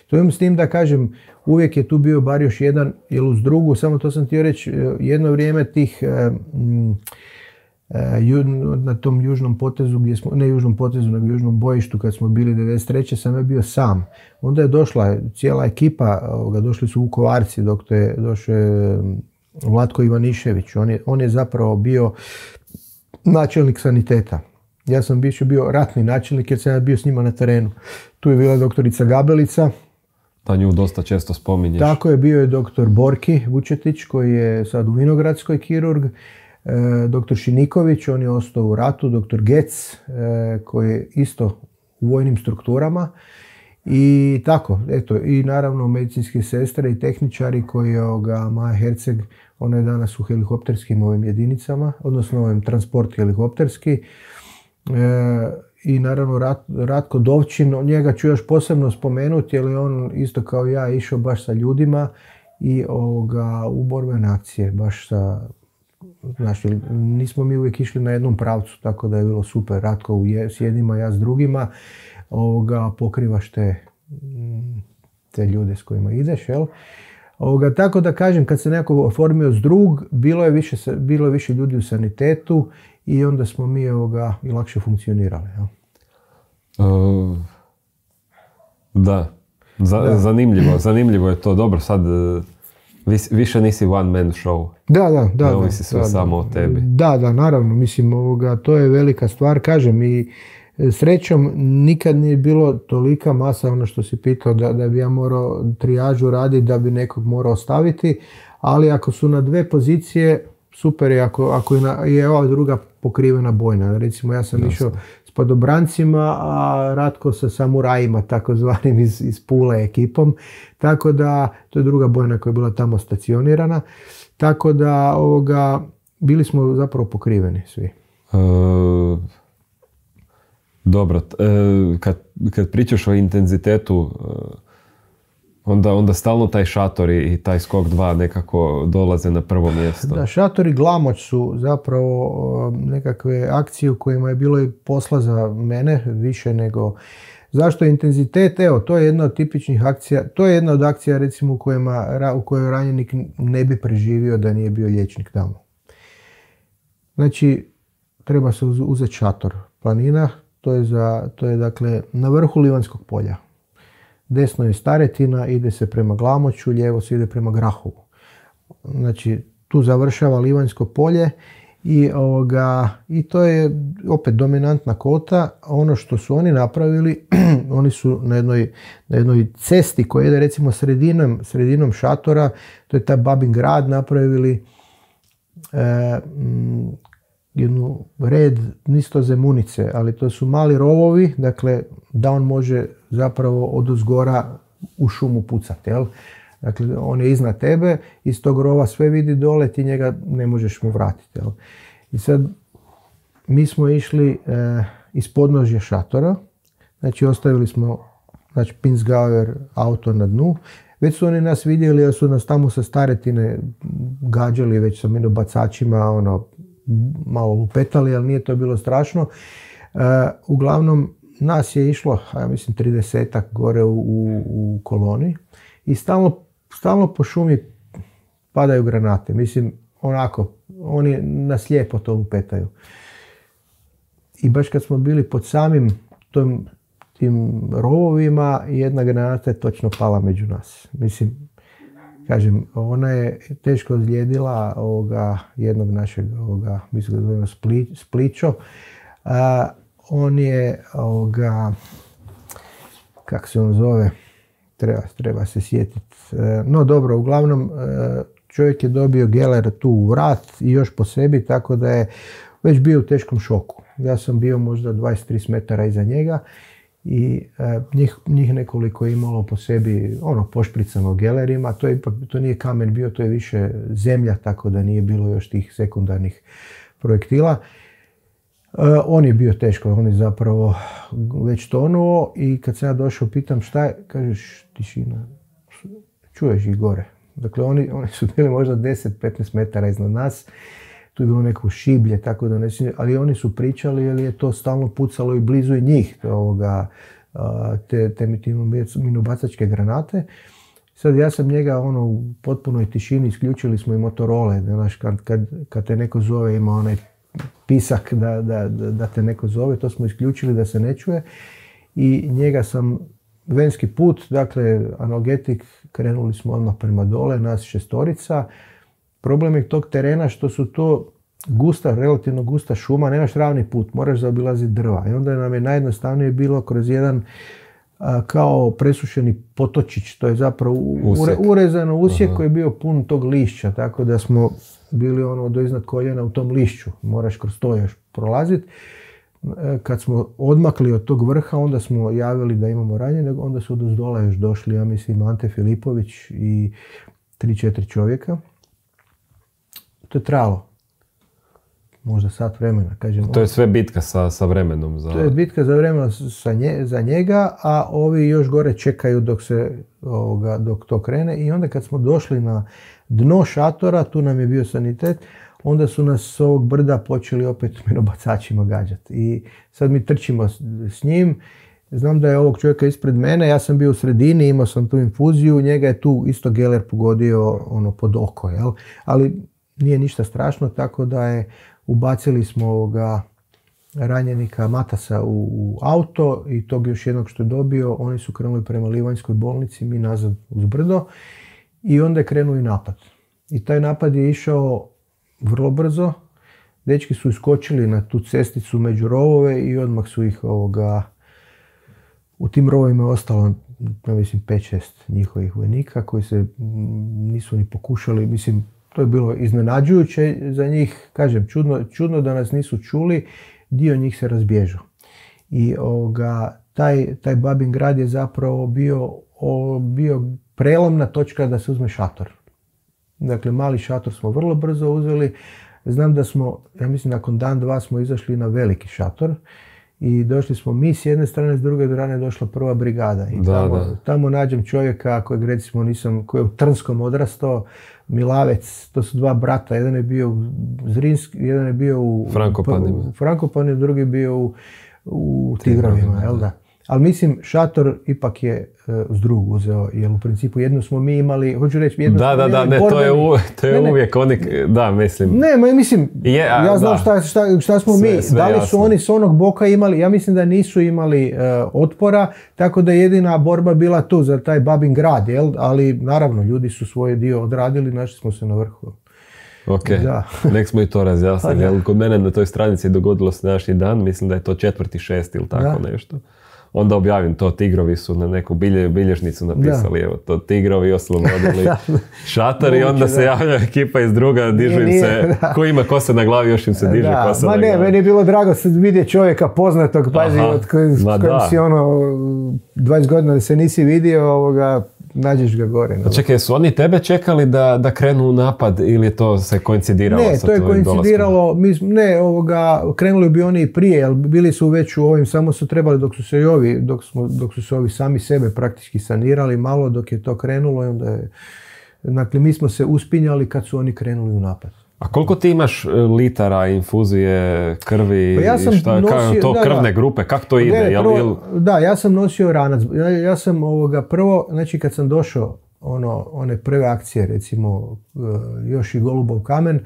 Speaker 2: To imam s tim da kažem, uvijek je tu bio bar još jedan ili uz drugu, samo to sam htio reći, e, jedno vrijeme tih... E, na tom južnom potezu, gdje smo, ne južnom potezu, nego južnom bojištu kad smo bili 93. sam je bio sam. Onda je došla cijela ekipa, došli su Vukovarci, dok je došao je Vlatko Ivanišević. On je, on je zapravo bio načelnik saniteta. Ja sam bio, bio ratni načelnik jer sam ja bio s njima na terenu. Tu je bila doktorica Gabelica.
Speaker 1: Ta nju dosta često spominješ.
Speaker 2: Tako je, bio je doktor Borki Vučetić koji je sad u Vinogradskoj kirurg. E, dr. Šiniković, on je ostao u ratu, dr. Gec, e, koji je isto u vojnim strukturama. I tako, eto, i naravno medicinske sestre i tehničari koji je ovoga, Maja Herceg, Ona je danas u helikopterskim ovim jedinicama, odnosno ovim transport helikopterski. E, I naravno Ratko Dovčin, njega ću još posebno spomenuti jer je on isto kao ja išao baš sa ljudima i ovoga, u borbene akcije, baš sa Znači, nismo mi uvijek išli na jednom pravcu, tako da je bilo super. Ratko s jednima, ja s drugima. Ovoga, pokrivaš te, mm, te ljude s kojima ideš, jel? Ovoga, tako da kažem, kad se neko oformio s drug, bilo je više, bilo je više ljudi u sanitetu i onda smo mi ovoga, i lakše funkcionirali. Jel?
Speaker 1: Uh, da. da. Zanimljivo, zanimljivo je to. Dobro, sad više nisi one man show.
Speaker 2: Da, da, da.
Speaker 1: Ne ovisi sve samo o tebi.
Speaker 2: Da, da, naravno. Mislim, ovoga, to je velika stvar. Kažem, i e, srećom nikad nije bilo tolika masa, ono što si pitao, da, da bi ja morao trijažu raditi, da bi nekog morao staviti. Ali ako su na dve pozicije, super je ako, ako je, na, je ova druga pokrivena bojna. Recimo ja sam išao podobrancima, a Ratko sa samurajima, takozvanim iz, iz Pule ekipom. Tako da, to je druga bojna koja je bila tamo stacionirana. Tako da, ovoga, bili smo zapravo pokriveni svi. E,
Speaker 1: dobro, e, kad, kad pričaš o intenzitetu, e, onda, onda stalno taj šator i taj skok 2 nekako dolaze na prvo mjesto.
Speaker 2: Da, šator i glamoć su zapravo nekakve akcije u kojima je bilo i posla za mene više nego... Zašto je intenzitet? Evo, to je jedna od tipičnih akcija, to je jedna od akcija recimo u, kojima, u kojoj ranjenik ne bi preživio da nije bio liječnik tamo. Znači, treba se uzeti šator. Planina, to je, za, to je dakle na vrhu Livanskog polja desno je Staretina, ide se prema Glamoću, lijevo se ide prema Grahovu. Znači, tu završava Livanjsko polje i, ovoga, i to je opet dominantna kota. Ono što su oni napravili, *clears throat* oni su na jednoj, na jednoj cesti koja ide recimo sredinom, sredinom šatora, to je taj Babin grad napravili e, jednu red nisto zemunice, ali to su mali rovovi, dakle da on može zapravo od uzgora u šumu pucati. Jel? Dakle, on je iznad tebe, iz tog rova sve vidi dole, ti njega ne možeš mu vratiti. Jel? I sad, mi smo išli e, iz podnožja šatora, znači ostavili smo znači, Pinsgauer auto na dnu, već su oni nas vidjeli, jer su nas tamo sa staretine gađali već sa minobacačima, ono, malo lupetali, ali nije to bilo strašno. E, uglavnom, nas je išlo, ja mislim, 30 gore u, u, koloni i stalno, stalno po šumi padaju granate. Mislim, onako, oni nas lijepo to lupetaju. I baš kad smo bili pod samim tom, tim rovovima, jedna granata je točno pala među nas. Mislim, kažem, ona je teško ozlijedila ovoga, jednog našeg, ovoga, mislim da zovemo Spličo. On je, ovoga, kako se on zove, treba, treba se sjetiti. E, no dobro, uglavnom e, čovjek je dobio geler tu u vrat i još po sebi, tako da je već bio u teškom šoku. Ja sam bio možda 20-30 metara iza njega i e, njih, njih nekoliko je imalo po sebi ono pošpricano gelerima, to, je, to nije kamen bio, to je više zemlja, tako da nije bilo još tih sekundarnih projektila. E, on je bio teško, on je zapravo već tonuo i kad sam ja došao pitam šta je, kažeš tišina, čuješ ih gore. Dakle, oni, oni su bili možda 10-15 metara iznad nas tu je bilo neko šiblje, tako da ne ali oni su pričali jer je to stalno pucalo i blizu i njih, ovoga, te, te minobacačke granate. Sad ja sam njega ono u potpunoj tišini, isključili smo i motorole, znaš, kad, kad, kad te neko zove ima onaj pisak da, da, da te neko zove, to smo isključili da se ne čuje i njega sam venski put, dakle analgetik, krenuli smo odmah prema dole, nas šestorica, Problem je tog terena što su to gusta, relativno gusta šuma, nemaš ravni put, moraš zaobilaziti drva. I onda nam je najjednostavnije bilo kroz jedan kao presušeni potočić, to je zapravo Usjek. urezano usjek koji je bio pun tog lišća, tako da smo bili ono do iznad koljena u tom lišću, moraš kroz to još prolaziti. E, kad smo odmakli od tog vrha, onda smo javili da imamo ranjene, onda su od dola još došli, ja mislim, Ante Filipović i tri, četiri čovjeka to je trajalo možda sat vremena. Kažem,
Speaker 1: To je sve bitka sa, sa vremenom. Za...
Speaker 2: To je bitka za vremena sa nje, za njega, a ovi još gore čekaju dok se ovoga, dok to krene i onda kad smo došli na dno šatora, tu nam je bio sanitet, onda su nas s ovog brda počeli opet minobacačima gađati. I sad mi trčimo s, njim, znam da je ovog čovjeka ispred mene, ja sam bio u sredini, imao sam tu infuziju, njega je tu isto geler pogodio ono pod oko, jel? ali nije ništa strašno, tako da je ubacili smo ovoga ranjenika Matasa u, u auto i tog još jednog što je dobio, oni su krenuli prema Livanjskoj bolnici, mi nazad uz brdo i onda je krenuo i napad. I taj napad je išao vrlo brzo, dečki su iskočili na tu cesticu među rovove i odmah su ih ovoga, u tim rovovima je ostalo ja mislim 5-6 njihovih vojnika koji se nisu ni pokušali, mislim to je bilo iznenađujuće za njih, kažem, čudno, čudno da nas nisu čuli, dio njih se razbježu. I ovoga, taj, taj Babin grad je zapravo bio, bio prelomna točka da se uzme šator. Dakle, mali šator smo vrlo brzo uzeli. Znam da smo, ja mislim, nakon dan, dva smo izašli na veliki šator i došli smo mi s jedne strane, s druge strane je došla prva brigada. I
Speaker 1: Da,
Speaker 2: tamo,
Speaker 1: da.
Speaker 2: tamo nađem čovjeka kojeg recimo nisam, koji je u Trnskom odrastao, Milavec, to su dva brata, jedan je bio u Zrinski, jedan je bio u
Speaker 1: Frankopanima.
Speaker 2: u Frankopanima, drugi je bio u, u
Speaker 1: Tigrovima,
Speaker 2: Tigrovima, jel
Speaker 1: da.
Speaker 2: Ali mislim, šator ipak je e, uz drugu uzeo, jer u principu jednu smo mi imali, hoću reći, jednu
Speaker 1: Da,
Speaker 2: smo
Speaker 1: da, da, ne, to je, u, to je
Speaker 2: Ne, ne.
Speaker 1: uvijek oni, da, mislim,
Speaker 2: Ne, ma mislim,
Speaker 1: Je, a,
Speaker 2: ja znam
Speaker 1: da.
Speaker 2: šta, šta, šta smo
Speaker 1: Sve-
Speaker 2: mi,
Speaker 1: sve
Speaker 2: da li su oni s onog boka imali, ja mislim da nisu imali e, otpora, tako da je jedina borba bila tu za taj Babin grad, jel? ali naravno ljudi su svoj dio odradili, našli smo se na vrhu.
Speaker 1: ok,
Speaker 2: Da. *laughs*
Speaker 1: nek smo i to razjasnili,
Speaker 2: Pa
Speaker 1: kod mene na toj stranici dogodilo se današnji dan, mislim da je to četvrti šest ili tako
Speaker 2: Da.
Speaker 1: nešto. Onda objavim to, tigrovi su na neku bilje, bilježnicu napisali, evo to, tigrovi oslobodili *laughs*
Speaker 2: Da.
Speaker 1: šator i onda se
Speaker 2: da.
Speaker 1: javlja ekipa iz druga, dižu im se,
Speaker 2: da.
Speaker 1: ko ima kose na glavi, još im se diže
Speaker 2: Da,
Speaker 1: kosa
Speaker 2: ma
Speaker 1: na
Speaker 2: ne,
Speaker 1: glavi.
Speaker 2: meni je bilo drago sad vidjeti čovjeka poznatog, pazi,
Speaker 1: Aha,
Speaker 2: od kojim, s kojim
Speaker 1: da.
Speaker 2: si ono 20 godina da se nisi vidio, ovoga, nađeš ga gore.
Speaker 1: Pa čekaj, su oni tebe čekali da, da krenu u napad ili je to se koincidiralo
Speaker 2: Ne,
Speaker 1: sa
Speaker 2: to je koincidiralo, mi, ne, ovoga, krenuli bi oni i prije, ali bili su već u ovim, samo su trebali dok su se i ovi, dok, smo, dok su se ovi sami sebe praktički sanirali malo dok je to krenulo i onda je, dakle mi smo se uspinjali kad su oni krenuli u napad.
Speaker 1: A koliko ti imaš e, litara infuzije, krvi,
Speaker 2: Pa ja sam
Speaker 1: i šta,
Speaker 2: nosio-
Speaker 1: to
Speaker 2: da, da.
Speaker 1: krvne grupe, kako to ide?
Speaker 2: Ne,
Speaker 1: Jel-
Speaker 2: prvo-
Speaker 1: jel-
Speaker 2: Da, ja sam nosio ranac. Ja, ja sam ovoga prvo, znači kad sam došao ono, one prve akcije, recimo e, još i Golubov kamen,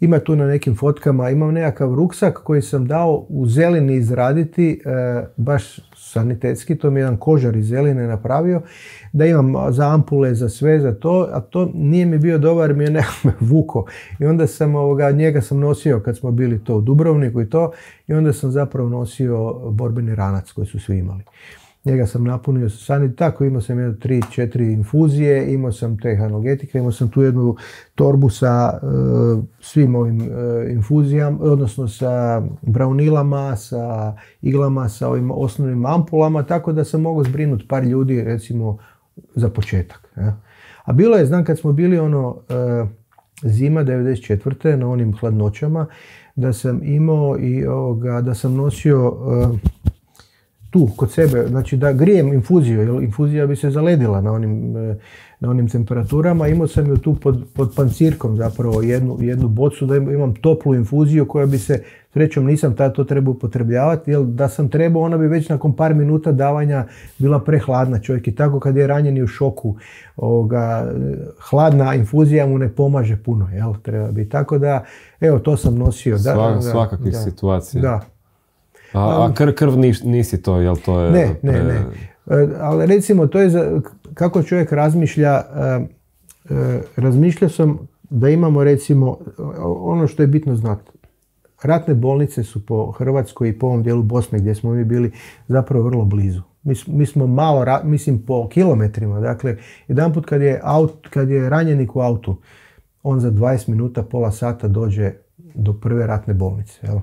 Speaker 2: ima tu na nekim fotkama, imam nekakav ruksak koji sam dao u zelini izraditi, e, baš sanitetski, to mi je jedan kožar iz zeline napravio, da imam za ampule, za sve, za to, a to nije mi bio dobar, mi je *laughs* nekako vuko. I onda sam ovoga, njega sam nosio kad smo bili to u Dubrovniku i to, i onda sam zapravo nosio borbeni ranac koji su svi imali. Njega sam napunio sa sanit, tako imao sam jedno tri, četiri infuzije, imao sam te analgetike, imao sam tu jednu torbu sa e, svim ovim e, infuzijama, odnosno sa braunilama, sa iglama, sa ovim osnovnim ampulama, tako da sam mogao zbrinuti par ljudi, recimo, za početak. ja. A bilo je, znam kad smo bili ono, e, zima 94. na onim hladnoćama, da sam imao i ovoga, da sam nosio e, tu kod sebe, znači da grijem infuziju, jer infuzija bi se zaledila na onim, e, na onim temperaturama. Imao sam ju tu pod, pod pancirkom zapravo jednu, jednu bocu da im- imam toplu infuziju koja bi se, srećom nisam tad to trebao upotrebljavati, jer da sam trebao ona bi već nakon par minuta davanja bila prehladna čovjek i tako kad je ranjen i u šoku, ovoga, hladna infuzija mu ne pomaže puno, jel, treba bi. Tako da, evo to sam nosio. Da,
Speaker 1: Sva-
Speaker 2: da,
Speaker 1: svakakvih situacija.
Speaker 2: Da,
Speaker 1: A, a krv, krv niš- nisi to, jel to je...
Speaker 2: ne, ne,
Speaker 1: pre-
Speaker 2: ne. E, Ali recimo, to je za, kako čovjek razmišlja, e, e, razmišljao sam da imamo recimo, ono što je bitno znati, ratne bolnice su po Hrvatskoj i po ovom dijelu Bosne gdje smo mi bili zapravo vrlo blizu. Mi, mi smo malo, mislim po kilometrima, dakle, jedanput kad je, aut, kad je ranjenik u autu, on za 20 minuta, pola sata dođe do prve ratne bolnice. Jel?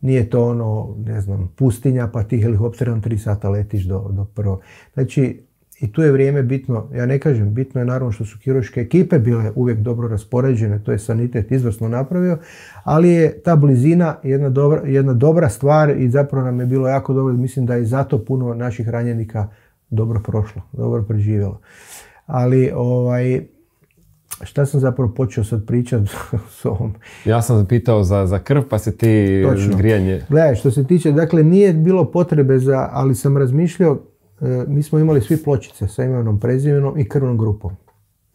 Speaker 2: Nije to ono, ne znam, pustinja pa ti helikopterom 3 sata letiš do, do prvo. Znači, i tu je vrijeme bitno, ja ne kažem, bitno je naravno što su kiruške ekipe bile uvijek dobro raspoređene, to je sanitet izvrsno napravio, ali je ta blizina jedna dobra, jedna dobra stvar i zapravo nam je bilo jako dobro, mislim da je zato puno naših ranjenika dobro prošlo, dobro preživjelo. Ali ovaj, šta sam zapravo počeo sad pričat *laughs* s ovom?
Speaker 1: Ja sam pitao za, za krv pa se ti
Speaker 2: Točno.
Speaker 1: grijanje.
Speaker 2: Gledaj, što se tiče, dakle nije bilo potrebe za, ali sam razmišljao, e, mi smo imali svi pločice sa imenom, prezimenom i krvnom grupom.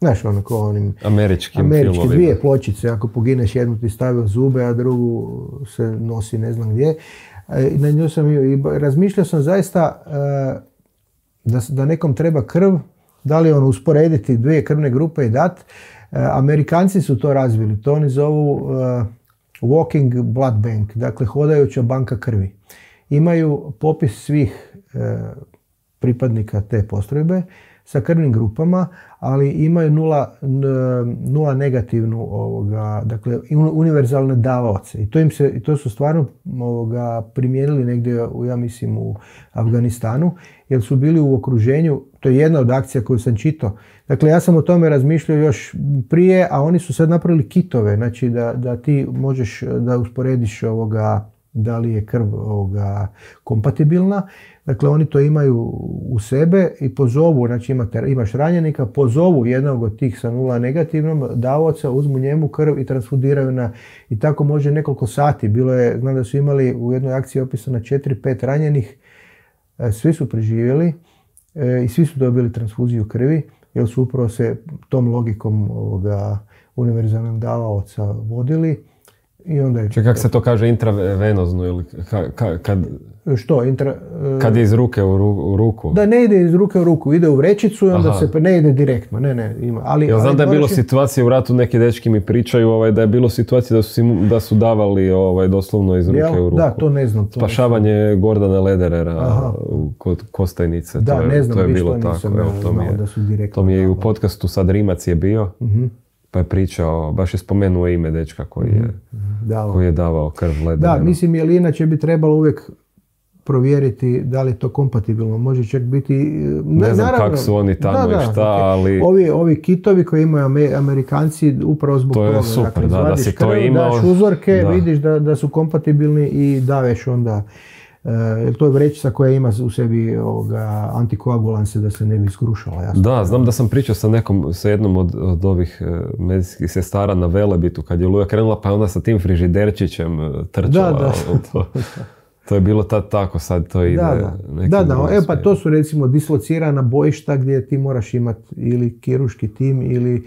Speaker 2: Znaš, ono ko onim
Speaker 1: Američkim
Speaker 2: američke
Speaker 1: filmovima.
Speaker 2: dvije pločice, ako pogineš jednu ti stavio zube, a drugu se nosi ne znam gdje. E, i na nju sam i razmišljao sam zaista e, da, da nekom treba krv, da li ono usporediti dvije krvne grupe i dat. E, Amerikanci su to razvili, to oni zovu e, walking blood bank, dakle hodajuća banka krvi. Imaju popis svih e, pripadnika te postrojbe sa krvnim grupama, ali imaju nula, nula negativnu ovoga, dakle uni- univerzalne davaoce. I to im se, to su stvarno ovoga, primijenili negdje, u, ja mislim, u Afganistanu, jer su bili u okruženju, to je jedna od akcija koju sam čitao. Dakle, ja sam o tome razmišljao još prije, a oni su sad napravili kitove, znači da, da ti možeš da usporediš ovoga, da li je krv ovoga kompatibilna. Dakle, oni to imaju u sebe i pozovu, znači imate, imaš ranjenika, pozovu jednog od tih sa nula negativnom davaoca, uzmu njemu krv i transfudiraju na, i tako može nekoliko sati. Bilo je, znam da su imali u jednoj akciji opisano 4-5 ranjenih, E, svi su preživjeli e, i svi su dobili transfuziju krvi, jer su upravo se tom logikom ovoga univerzalnog davaoca vodili i onda je...
Speaker 1: Čekaj, kako se to kaže intravenozno ili ka- ka- kad,
Speaker 2: Što? Intra,
Speaker 1: kad je iz ruke u, ru- u ruku?
Speaker 2: Da ne ide iz ruke u ruku, ide u vrećicu i onda
Speaker 1: Aha.
Speaker 2: se ne ide direktno. Ne, ne, ima. Ali,
Speaker 1: Ja znam
Speaker 2: ali
Speaker 1: da je bilo
Speaker 2: i-
Speaker 1: situacije u ratu, neki dečki mi pričaju ovaj, da je bilo situacije da su, da su davali ovaj, doslovno iz ruke
Speaker 2: Jel?
Speaker 1: u ruku.
Speaker 2: Da, to ne znam. To
Speaker 1: Spašavanje Gordana Lederera
Speaker 2: Aha.
Speaker 1: kod Kostajnice.
Speaker 2: Da,
Speaker 1: to je,
Speaker 2: ne znam,
Speaker 1: to je bilo tako.
Speaker 2: ja
Speaker 1: evo, to, mi je,
Speaker 2: da su direktno
Speaker 1: to mi je i u podcastu sad Rimac je bio,
Speaker 2: Mhm,
Speaker 1: pa je pričao, baš je spomenuo ime dečka koji je,
Speaker 2: da,
Speaker 1: koji je davao krv
Speaker 2: Da,
Speaker 1: Ledereru.
Speaker 2: mislim, jer inače bi trebalo uvijek provjeriti da li je to kompatibilno. Može čak biti... e,
Speaker 1: Ne znam
Speaker 2: naravno-
Speaker 1: kak su oni tamo i šta, ali-
Speaker 2: Ovi, ovi kitovi koji imaju Ame- Amerikanci upravo zbog
Speaker 1: To je
Speaker 2: toga.
Speaker 1: super,
Speaker 2: dakle,
Speaker 1: da, da si to
Speaker 2: krv,
Speaker 1: imao.
Speaker 2: Daš uzorke,
Speaker 1: Da.
Speaker 2: vidiš da, da su kompatibilni i daveš onda jer to je vrećica koja ima u sebi ovoga, antikoagulanse da se ne bi skrušala. Jasno.
Speaker 1: Da, znam da sam pričao sa nekom, sa jednom od, od ovih e, medicinskih sestara na Velebitu kad je Luja krenula pa je onda sa tim frižiderčićem e, trčala.
Speaker 2: Da, da.
Speaker 1: To, *laughs* to je bilo tad tako, sad to ide
Speaker 2: Da, da. Da, da, e pa to su recimo dislocirana bojišta gdje ti moraš imati ili kiruški tim ili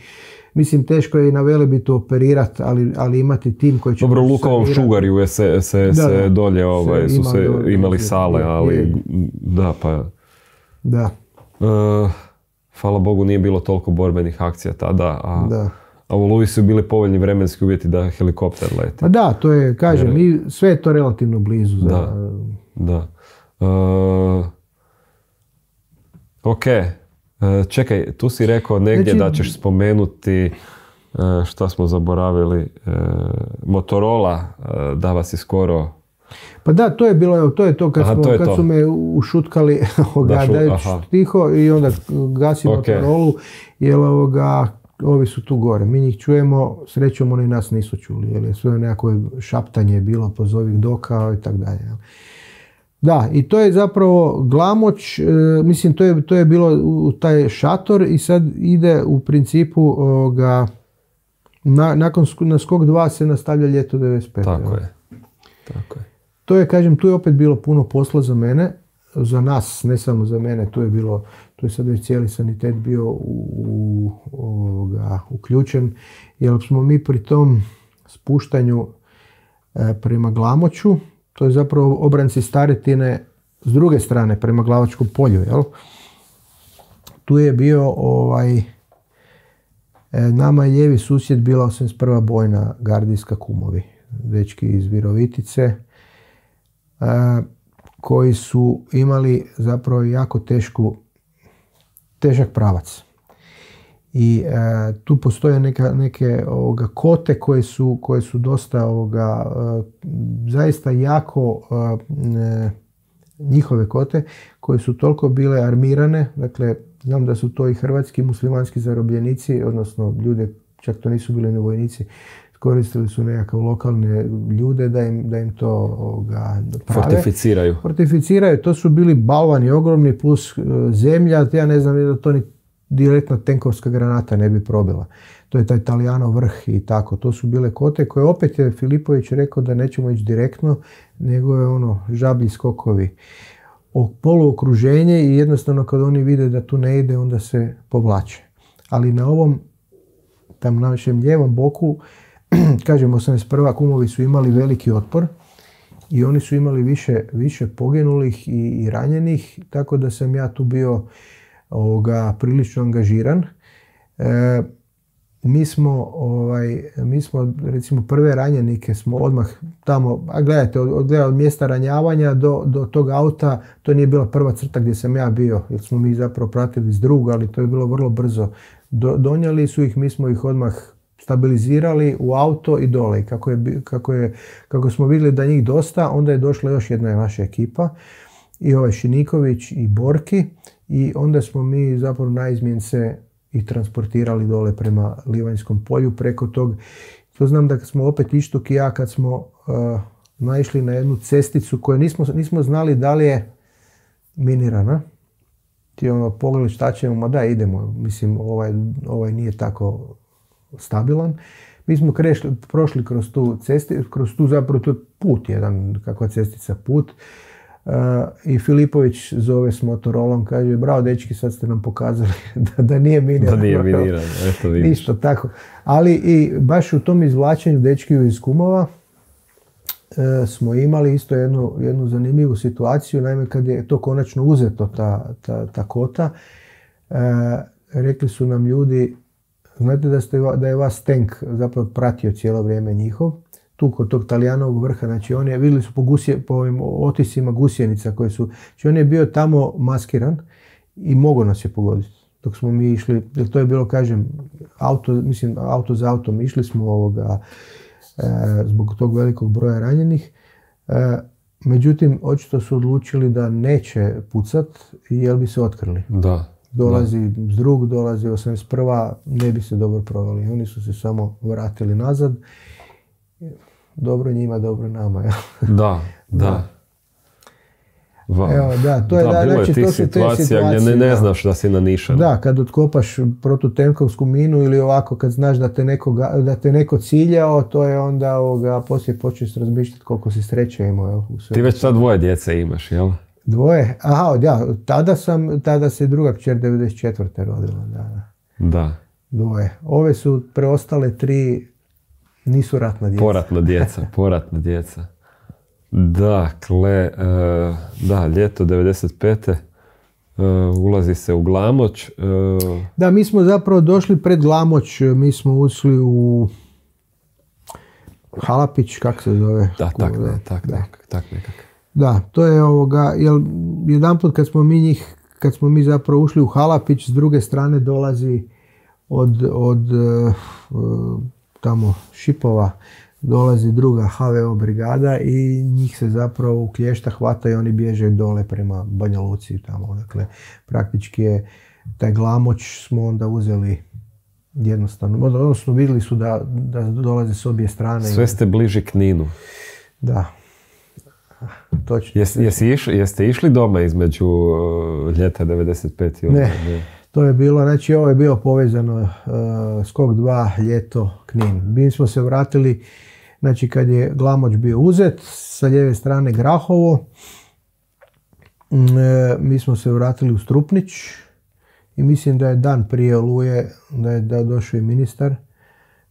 Speaker 2: Mislim, teško je i na Velebitu operirati, ali, ali imati tim koji će...
Speaker 1: Dobro, Lukovom šugarju je se, se,
Speaker 2: Da,
Speaker 1: se
Speaker 2: da.
Speaker 1: dolje ovaj, su se imali sale, ali
Speaker 2: je.
Speaker 1: da, pa
Speaker 2: Da,
Speaker 1: e, hvala Bogu nije bilo toliko borbenih akcija tada, a,
Speaker 2: da.
Speaker 1: a u Luji su bili povoljni vremenski uvjeti da helikopter leti.
Speaker 2: Pa da, to je, kažem, i sve je to relativno blizu. Za,
Speaker 1: Da. Da. E, ok. E, čekaj, tu si rekao negdje
Speaker 2: Znači-
Speaker 1: da ćeš spomenuti e, šta smo zaboravili. E, Motorola da vas je skoro...
Speaker 2: Pa da, to je bilo, evo, to je to kad,
Speaker 1: Aha,
Speaker 2: smo,
Speaker 1: to je
Speaker 2: kad
Speaker 1: to.
Speaker 2: su me ušutkali *laughs* ovoga,
Speaker 1: Da šu-
Speaker 2: da je
Speaker 1: aha.
Speaker 2: tiho i onda gasi
Speaker 1: Ok.
Speaker 2: Motorolu, jer ovoga, ovi su tu gore. Mi njih čujemo, srećom oni nas nisu čuli, jer je sve nekako šaptanje bilo pozovi doka i tako dalje. Da, i to je zapravo glamoć, e, mislim to je, to je bilo u, taj šator i sad ide u principu ovoga, na, nakon na skok 2 se nastavlja ljeto 95.
Speaker 1: Tako je. Tako je.
Speaker 2: To je, kažem, tu je opet bilo puno posla za mene, za nas, ne samo za mene, tu je bilo, tu je sad već cijeli sanitet bio u, u- ovoga, uključen, jer smo mi pri tom spuštanju e, prema Glamoću, to je zapravo obranci Staretine s druge strane, prema Glavačkom polju, jel? Tu je bio ovaj, e, nama je lijevi susjed bila 81. bojna gardijska kumovi, dečki iz Virovitice, e, koji su imali zapravo jako tešku, težak pravac. I e, tu postoje neka, neke ovoga, kote koje su, koje su dosta ovoga, e, zaista jako e, njihove kote koje su toliko bile armirane, dakle Znam da su to i hrvatski muslimanski zarobljenici, odnosno ljude, čak to nisu bili ni vojnici, koristili su nekakve lokalne ljude da im, da im to ovoga, prave.
Speaker 1: Fortificiraju.
Speaker 2: Fortificiraju, to su bili balvani ogromni plus e, zemlja, ja ne znam da to ni direktno tenkovska granata ne bi probila. To je taj Italijano vrh i tako. To su bile kote koje opet je Filipović rekao da nećemo ići direktno, nego je ono žablji skokovi. O poluokruženje i jednostavno kad oni vide da tu ne ide, onda se povlače. Ali na ovom, tam na našem lijevom boku, *clears throat* kažem 81. kumovi su imali veliki otpor i oni su imali više, više poginulih i, i ranjenih, tako da sam ja tu bio ovoga, prilično angažiran. E, mi smo, ovaj, mi smo recimo prve ranjenike smo odmah tamo, a gledajte, od, od mjesta ranjavanja do, do tog auta, to nije bila prva crta gdje sam ja bio, jer smo mi zapravo pratili s druga, ali to je bilo vrlo brzo. Do, donijeli su ih, mi smo ih odmah stabilizirali u auto i dole. Kako, je, kako, je, kako smo vidjeli da njih dosta, onda je došla još jedna naša ekipa i ovaj Šiniković i Borki i onda smo mi zapravo naizmjence i transportirali dole prema Livanjskom polju preko tog. To znam da smo opet Ištuk i ja kad smo uh, naišli na jednu cesticu koju nismo, nismo znali da li je minirana. Ti ono pogledali šta ćemo, ma da idemo, mislim ovaj, ovaj nije tako stabilan. Mi smo krešli, prošli kroz tu cesti, kroz tu zapravo put jedan, kakva cestica put. I Filipović zove s Motorolom, kaže, bravo dečki, sad ste nam pokazali *laughs* da, da nije minirano.
Speaker 1: Da nije minirano, eto vidiš.
Speaker 2: Isto tako. Ali i baš u tom izvlačenju dečki iz kumova uh, smo imali isto jednu, jednu zanimljivu situaciju. Naime, kad je to konačno uzeto, ta, ta, ta kota, uh, rekli su nam ljudi, Znate da, ste, da je vas tank zapravo pratio cijelo vrijeme njihov, tu kod tog talijanovog vrha, znači on je, vidjeli su po, gusje, po ovim otisima gusjenica koje su, znači on je bio tamo maskiran i mogao nas je pogoditi. Dok smo mi išli, jer to je bilo, kažem, auto, mislim, auto za autom, išli smo ovoga, e, zbog tog velikog broja ranjenih. E, međutim, očito su odlučili da neće pucat jer bi se otkrili.
Speaker 1: Da,
Speaker 2: Dolazi s drug, dolazi 81. ne bi se dobro proveli. Oni su se samo vratili nazad. Dobro njima, dobro nama. Ja.
Speaker 1: Da, *laughs* da.
Speaker 2: Va. Evo, da, to je, da,
Speaker 1: da
Speaker 2: znači,
Speaker 1: je tih
Speaker 2: to su te
Speaker 1: situacija
Speaker 2: situacije,
Speaker 1: gdje ne, ne znaš da si na nišan.
Speaker 2: Da, kad otkopaš protutenkovsku minu ili ovako kad znaš da te neko, ga- da te neko ciljao, to je onda ovoga, poslije počneš razmišljati koliko si sreće imao. Jel, u.
Speaker 1: Ti već sad dvoje djece imaš, jel?
Speaker 2: Dvoje? Aha, da, tada sam, tada se druga kćer 94. rodila, da, da.
Speaker 1: Da.
Speaker 2: Dvoje. Ove su preostale tri, nisu ratna djeca.
Speaker 1: Poratna djeca, *laughs* poratna djeca. Dakle, e, da, ljeto 95. e, ulazi se u Glamoć. e,
Speaker 2: Da, mi smo zapravo došli pred Glamoć, mi smo ušli u Halapić, kako se zove?
Speaker 1: Da, tak, ne, tak,
Speaker 2: da.
Speaker 1: tak, tak nekak.
Speaker 2: Da, to je ovoga, jel jedanput kad smo mi njih, kad smo mi zapravo ušli u Halapić, s druge strane dolazi od, od eh, tamo Šipova, dolazi druga HVO brigada i njih se zapravo u klješta hvata i oni bježe dole prema Banja Luci tamo. Dakle, praktički je taj glamoć smo onda uzeli jednostavno, odnosno vidjeli su da, da dolaze s obje strane.
Speaker 1: Sve ste bliži Kninu.
Speaker 2: Da. Točno.
Speaker 1: Jes, jesi išli, jeste išli doma između e, ljeta 95 i onda?
Speaker 2: Ne. To je bilo, znači ovo je bilo povezano uh, skok 2, ljeto, Knin. Mi smo se vratili, znači kad je Glamoć bio uzet, sa lijeve strane Grahovo, mm, e, mi smo se vratili u Strupnić i mislim da je dan prije Oluje, da je da došao i ministar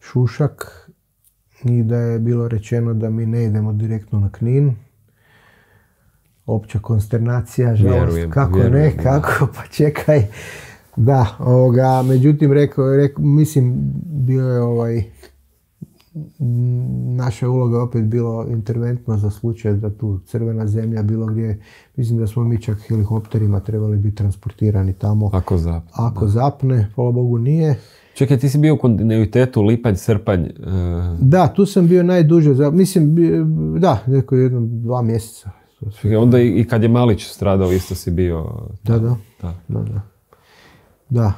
Speaker 2: Šušak i da je bilo rečeno da mi ne idemo direktno na Knin. Opća konsternacija, žalost,
Speaker 1: Vjerujem,
Speaker 2: kako
Speaker 1: vjerujem,
Speaker 2: ne, kako, pa čekaj. Da, ovoga, međutim, rekao, rekao, mislim, bio je ovaj, naša uloga opet bilo interventno za slučaj da tu crvena zemlja bilo gdje, mislim da smo mi čak helikopterima trebali biti transportirani tamo.
Speaker 1: Ako zap.
Speaker 2: Ako zapne, hvala Bogu nije.
Speaker 1: Čekaj, ti si bio u kontinuitetu lipanj, srpanj. e,
Speaker 2: Da, tu sam bio najduže, za, mislim, da, neko jedno, dva mjeseca.
Speaker 1: čekaj, onda i, i kad je Malić stradao isto si bio.
Speaker 2: Da, da,
Speaker 1: Da.
Speaker 2: da, da. Da.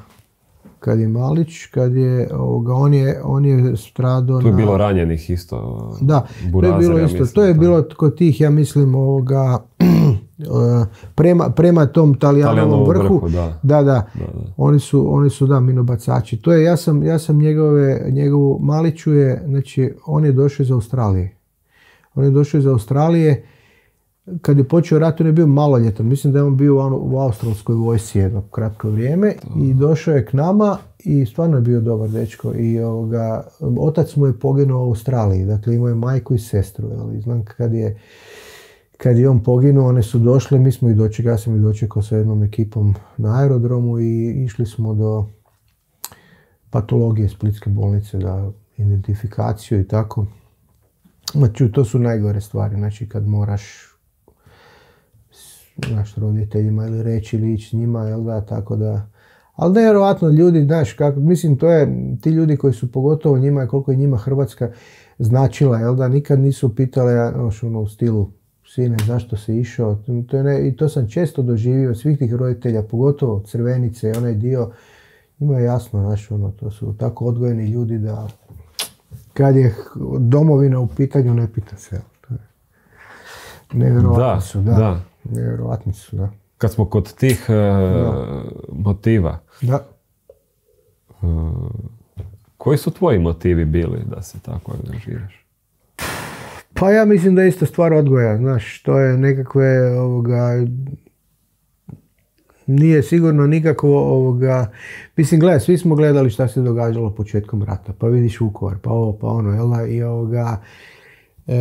Speaker 2: Kad je Malić, kad je, ovoga, on je, on je stradao
Speaker 1: Tu je
Speaker 2: na-
Speaker 1: bilo ranjenih isto.
Speaker 2: Da, to je bilo
Speaker 1: ja
Speaker 2: isto.
Speaker 1: mislim,
Speaker 2: to je bilo kod tih, ja mislim, ovoga, *clears throat* prema, prema tom Talijanovom
Speaker 1: Talijanovom
Speaker 2: vrhu.
Speaker 1: vrhu, da.
Speaker 2: Da, da.
Speaker 1: Da, da.
Speaker 2: Oni su, oni su da, minobacači. To je, ja sam, ja sam njegove, njegovu Maliću je, znači, on je došao iz Australije. On je došao iz Australije, kad je počeo rat, on je bio maloljetan. Mislim da je on bio u, ono- u australskoj vojsci jedno kratko vrijeme i došao je k nama i stvarno je bio dobar dečko. I ovoga, otac mu je poginuo u Australiji, dakle imao je majku i sestru. jel, i znam kad je, kad je on poginuo, one su došle, mi smo ih dočekali, ja sam ih dočekao sa jednom ekipom na aerodromu i išli smo do patologije Splitske bolnice, da identifikaciju i tako. Znači, to su najgore stvari, znači kad moraš znaš, roditeljima ili reći ili ići s njima, jel da, tako da... Ali nevjerojatno ljudi, znaš, kako, mislim, to je, ti ljudi koji su pogotovo njima, koliko je njima Hrvatska značila, jel da, nikad nisu pitali, a, znaš, ono, u stilu, sine, zašto si išao, to je ne, i to sam često doživio od svih tih roditelja, pogotovo Crvenice, onaj dio, njima je jasno, znaš, ono, to su tako odgojeni ljudi da kad je domovina u pitanju, ne pita se. jel, to je- Nevjerojatni
Speaker 1: Da,
Speaker 2: su, da.
Speaker 1: da.
Speaker 2: Nevjerojatni su, da.
Speaker 1: Kad smo kod tih e, motiva,
Speaker 2: Da.
Speaker 1: koji su tvoji motivi bili da se tako angažiraš?
Speaker 2: Pa ja mislim da je isto stvar odgoja, znaš, to je nekakve, ovoga, nije sigurno nikakvo, ovoga, mislim, gledaj, svi smo gledali šta se događalo početkom rata, pa vidiš Vukovar, pa ovo, pa ono, jel da, i ovoga, e,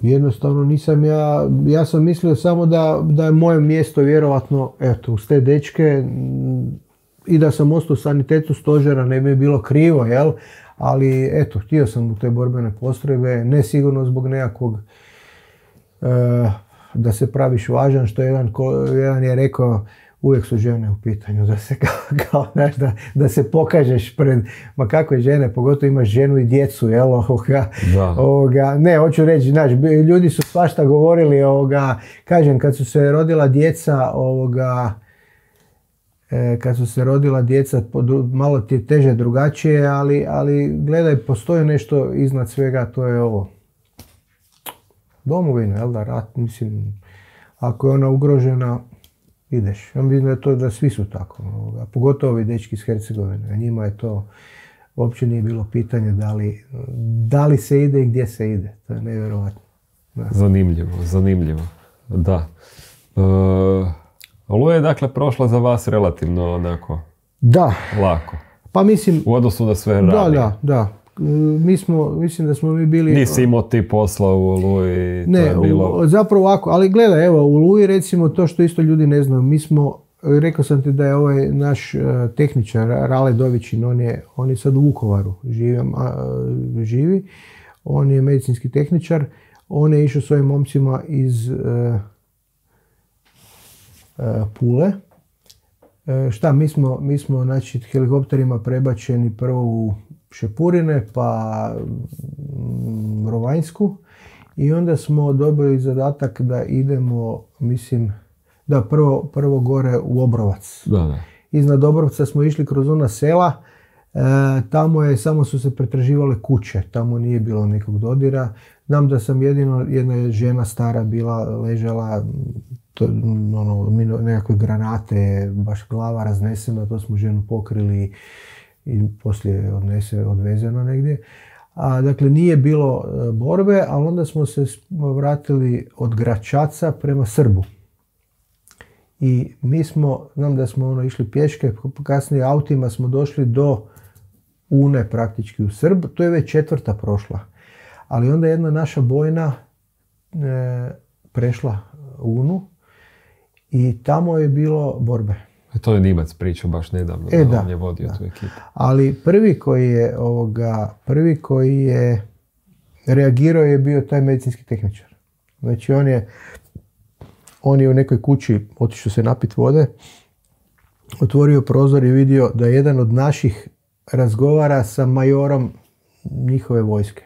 Speaker 2: jednostavno nisam ja, ja sam mislio samo da, da je moje mjesto vjerovatno, eto, uz te dečke, i da sam ostao sanitetu stožera ne bi bilo krivo, jel? Ali eto, htio sam u te borbene postrojbe, ne sigurno zbog nekakvog e, da se praviš važan, što jedan, jedan je rekao, uvijek su žene u pitanju, da se kao, kao, znaš, da, da se pokažeš pred, ma kakve žene, pogotovo imaš ženu i djecu, jel, ovoga,
Speaker 1: Da.
Speaker 2: ovoga, ne, hoću reći, znaš, ljudi su svašta govorili, ovoga, kažem, kad su se rodila djeca, ovoga, e, kad su se rodila djeca, malo ti je teže drugačije, ali, ali gledaj, postoji nešto iznad svega, to je ovo. Domovina, jel da, rat, mislim, ako je ona ugrožena, ideš. Ja mislim da je to, da svi su tako, ovoga, pogotovo ovi dečki iz Hercegovine, njima je to, uopće nije bilo pitanje da li, da li se ide i gdje se ide, to je nevjerojatno. Da.
Speaker 1: Zanimljivo, zanimljivo. Da. E, je dakle prošla za vas relativno onako
Speaker 2: Da,
Speaker 1: lako.
Speaker 2: pa mislim,
Speaker 1: U odnosu na sve
Speaker 2: da,
Speaker 1: ranije.
Speaker 2: da, da. E, Mi smo, mislim da smo mi bili...
Speaker 1: Nisi imao ti posla u Oluji, to
Speaker 2: Ne,
Speaker 1: je bilo...
Speaker 2: zapravo ovako, ali gledaj, evo, u Luji recimo to što isto ljudi ne znaju, mi smo, rekao sam ti da je ovaj naš e, tehničar, Rale Dovićin, on je, on je sad u Vukovaru živi, a, živi, on je medicinski tehničar, on je išao s ovim momcima iz e, e, Pule. E, šta, mi smo, mi smo znači, helikopterima prebačeni prvo u Šepurine, pa mm, Rovanjsku i onda smo dobili zadatak da idemo, mislim, da prvo, prvo gore u Obrovac.
Speaker 1: Da, da.
Speaker 2: Iznad Obrovca smo išli kroz ona sela, e, tamo je, samo su se pretraživale kuće, tamo nije bilo nekog dodira. Znam da sam jedino, jedna je žena stara bila, ležala, to, ono, nekakve granate, baš glava raznesena, to smo ženu pokrili i poslije je odnese, odvezeno negdje. A, dakle, nije bilo e, borbe, ali onda smo se vratili od Gračaca prema Srbu. I mi smo, znam da smo ono išli pješke, kasnije autima smo došli do Une praktički u Srb, to je već četvrta prošla. Ali onda je jedna naša bojna e, prešla Unu i tamo je bilo borbe.
Speaker 1: E, To je Nimac pričao baš nedavno,
Speaker 2: E,
Speaker 1: da,
Speaker 2: da,
Speaker 1: on je vodio
Speaker 2: da.
Speaker 1: tu ekipu.
Speaker 2: Ali prvi koji je ovoga, prvi koji je reagirao je bio taj medicinski tehničar. Znači on je on je u nekoj kući otišao se napit vode, otvorio prozor i vidio da jedan od naših razgovara sa majorom njihove vojske.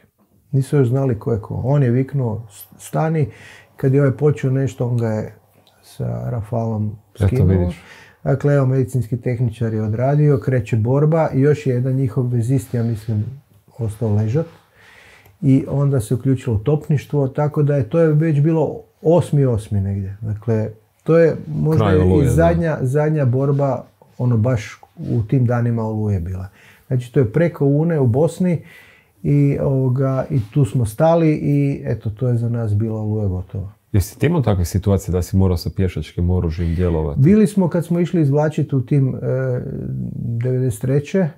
Speaker 2: Nisu još znali ko je ko. On je viknuo stani, kad je ovaj počeo nešto, on ga je sa Rafalom
Speaker 1: Eto
Speaker 2: skinuo.
Speaker 1: vidiš.
Speaker 2: Dakle, evo, medicinski tehničar je odradio, kreće borba i još je jedan njihov vezist, ja mislim, ostao ležat. I onda se uključilo topništvo, tako da je to je već bilo osmi osmi negdje. Dakle, to je možda
Speaker 1: Kraj
Speaker 2: i
Speaker 1: da.
Speaker 2: zadnja, zadnja borba, ono baš u tim danima Oluje bila. Znači, to je preko Une u Bosni i, ovoga, i tu smo stali i eto, to je za nas bila Oluje gotova.
Speaker 1: Jesi ti imao takve situacije da si morao sa pješačkim oružjem djelovati?
Speaker 2: Bili smo kad smo išli izvlačiti u tim e, 93.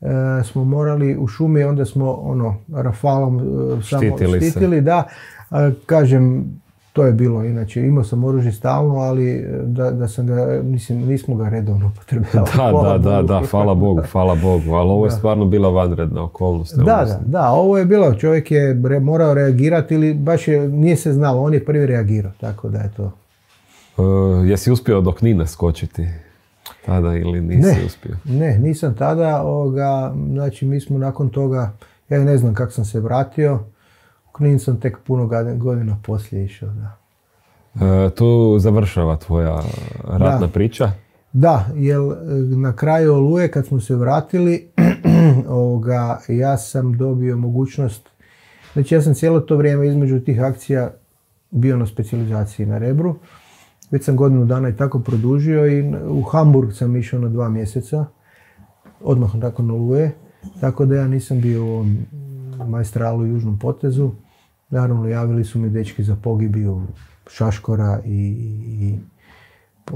Speaker 2: E, smo morali u šumi, onda smo ono, rafalom e, samo
Speaker 1: Štitili
Speaker 2: da. A, kažem, to je bilo inače, imao sam oružje stalno, ali e, da, da sam ga, mislim, nismo ga redovno upotrebljavali.
Speaker 1: Da,
Speaker 2: hvala
Speaker 1: da, da,
Speaker 2: Bogu.
Speaker 1: da, hvala Bogu, hvala Bogu, ali ovo je
Speaker 2: Da.
Speaker 1: stvarno bila vanredna okolnost.
Speaker 2: Da, da, da, ovo je bilo, čovjek je re- morao reagirati ili baš je, nije se znalo, on je prvi reagirao, tako da je to.
Speaker 1: E, jesi uspio do Knina skočiti tada ili nisi
Speaker 2: Ne.
Speaker 1: uspio?
Speaker 2: Ne, nisam tada, ovoga, znači mi smo nakon toga, ja ne znam kako sam se vratio, Knin sam tek puno godina poslije išao, da.
Speaker 1: E, tu završava tvoja ratna
Speaker 2: Da.
Speaker 1: priča.
Speaker 2: Da, jer e, na kraju Oluje kad smo se vratili, *clears throat* ovoga, ja sam dobio mogućnost, znači ja sam cijelo to vrijeme između tih akcija bio na specijalizaciji na Rebru. Već sam godinu dana i tako produžio i u Hamburg sam išao na dva mjeseca, odmah nakon Oluje, tako da ja nisam bio u ovom majstralu u južnom potezu. Naravno, javili su mi dečki za pogibiju Šaškora i, i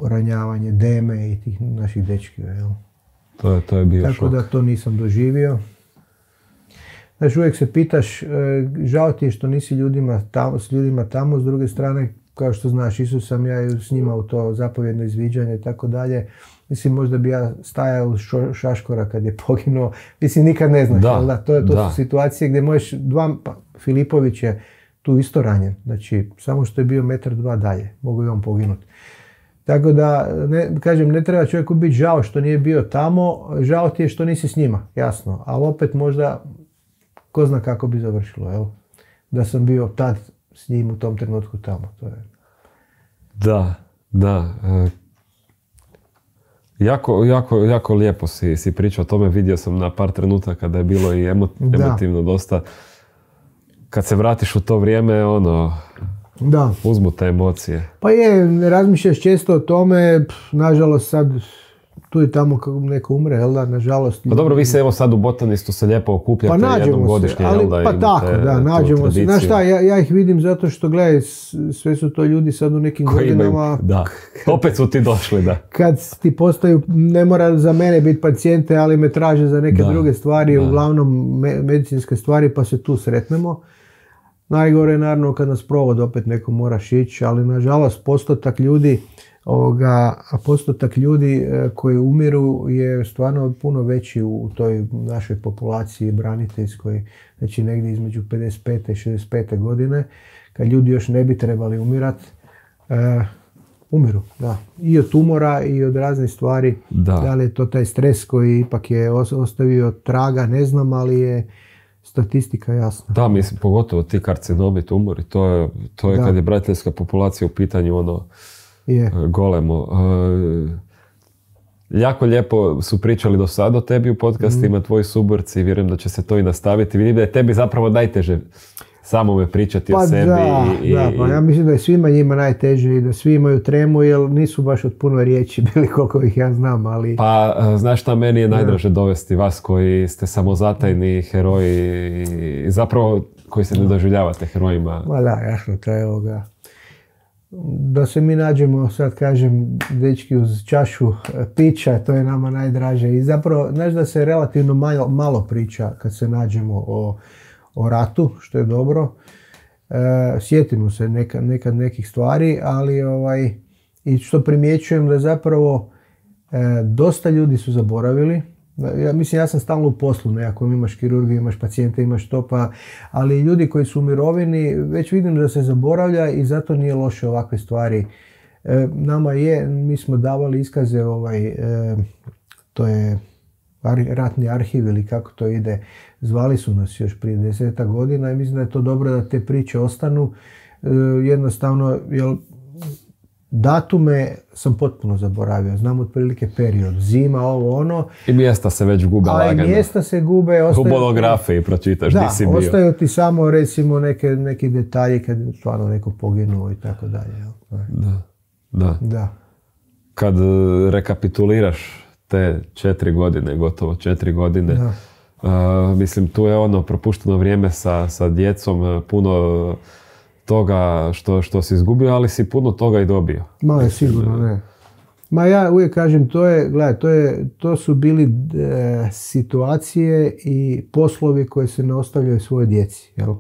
Speaker 2: ranjavanje Deme i tih naših dečki. Jel?
Speaker 1: To je, to je bio
Speaker 2: Tako
Speaker 1: šok.
Speaker 2: da to nisam doživio. Znaš, uvijek se pitaš, e, žao ti je što nisi ljudima tamo, s ljudima tamo, s druge strane, kao što znaš, Isus sam ja s njima u to zapovjedno izviđanje i tako dalje. Mislim, možda bi ja stajao uz Šaškora kad je poginuo. Mislim, nikad ne znaš.
Speaker 1: Da,
Speaker 2: da? To, je, to
Speaker 1: da.
Speaker 2: su situacije gdje možeš, dva, pa, Filipović je tu isto ranjen. Znači, samo što je bio metar dva dalje, mogu i on poginuti. Tako da, ne, kažem, ne treba čovjeku biti žao što nije bio tamo, žao ti je što nisi s njima, jasno, ali opet možda, ko zna kako bi završilo, jel? Da sam bio tad s njim u tom trenutku tamo, to je.
Speaker 1: Da, da. e, jako, jako, jako lijepo si, si pričao o tome. Vidio sam na par trenutaka da je bilo i emo,
Speaker 2: Da.
Speaker 1: emotivno dosta. Kad se vratiš u to vrijeme, ono,
Speaker 2: Da.
Speaker 1: uzmu te emocije.
Speaker 2: Pa je, razmišljaš često o tome, nažalost sad tu i tamo kako neko umre, jel da, nažalost.
Speaker 1: Pa dobro, vi se evo sad u Botanistu se lijepo
Speaker 2: Pa
Speaker 1: okupljate jednom
Speaker 2: nađemo se,
Speaker 1: godišnje,
Speaker 2: ali
Speaker 1: jel da
Speaker 2: pa tako, da, nađemo se. Znaš šta, ja, ja ih vidim zato što, gledaj, sve su to ljudi sad u nekim
Speaker 1: Koji imaju-
Speaker 2: godinama,
Speaker 1: da, opet su ti došli, da. *laughs*
Speaker 2: kad ti postaju, ne mora za mene biti pacijente, ali me traže za neke
Speaker 1: Da,
Speaker 2: druge stvari,
Speaker 1: da.
Speaker 2: uglavnom me- medicinske stvari, pa se tu sretnemo. Najgore je naravno kad nas provod opet neko moraš ići, ali nažalost postotak ljudi ovoga, a postotak ljudi e, koji umiru je stvarno puno veći u toj našoj populaciji braniteljskoj, znači negdje između 55. i 65. godine, kad ljudi još ne bi trebali umirat, e, umiru, da. I od tumora i od raznih stvari.
Speaker 1: Da.
Speaker 2: Da li je to taj stres koji ipak je os- ostavio traga, ne znam, ali je statistika jasna.
Speaker 1: Da, mislim, pogotovo ti karcinomi, tumori, to je, to je
Speaker 2: Da.
Speaker 1: kad je braniteljska populacija u pitanju ono
Speaker 2: Je.
Speaker 1: e, golemo. E, jako lijepo su pričali do sada o tebi u podcastima, tvoji suborci, vjerujem da će se to i nastaviti. Vidim da je tebi zapravo najteže samome pričati o
Speaker 2: Pa
Speaker 1: sebi.
Speaker 2: da,
Speaker 1: i,
Speaker 2: da, pa ja mislim da je svima njima najteže i da svi imaju tremu, jer nisu baš od puno riječi *laughs* bili koliko ih ja znam, ali...
Speaker 1: Pa, e, znaš šta, meni je najdraže dovesti vas koji ste samozatajni heroji i zapravo koji se ne doživljavate herojima.
Speaker 2: Ma da, jasno, to je ovoga. Da se mi nađemo, sad kažem, dečki uz čašu e, pića, to je nama najdraže. I zapravo, znaš da se relativno malo, malo priča kad se nađemo o, o ratu, što je dobro. E, sjetimo se neka, nekad nekih stvari, ali ovaj, i što primjećujem da zapravo e, dosta ljudi su zaboravili. Ja mislim, ja sam stalno u poslu nekako, imaš kirurgiju, imaš pacijente, imaš to, pa, ali ljudi koji su u mirovini, već vidim da se zaboravlja i zato nije loše ovakve stvari. E, nama je, mi smo davali iskaze, ovaj, e, to je ratni arhiv ili kako to ide, zvali su nas još prije deseta godina i mislim da je to dobro da te priče ostanu. E, jednostavno, jel, datume sam potpuno zaboravio. Znam otprilike period, zima, ovo ono.
Speaker 1: I mjesta se već gube
Speaker 2: A i
Speaker 1: lagano.
Speaker 2: mjesta se gube.
Speaker 1: U
Speaker 2: ostaju-
Speaker 1: monografiji pročitaš
Speaker 2: Da,
Speaker 1: di si bio.
Speaker 2: ostaju ti samo recimo neke, neki detalji kad je stvarno neko poginuo i tako dalje.
Speaker 1: Da, da.
Speaker 2: Da.
Speaker 1: Kad e, rekapituliraš te četiri godine, gotovo četiri godine,
Speaker 2: Da.
Speaker 1: e, mislim tu je ono propušteno vrijeme sa, sa djecom, e, puno toga što, što si izgubio, ali si puno toga i dobio.
Speaker 2: Ma je sigurno ne. Ma ja uvijek kažem, to je, gledaj, to, je, to su bili e, situacije i poslovi koje se ne ostavljaju svojoj djeci. Jel?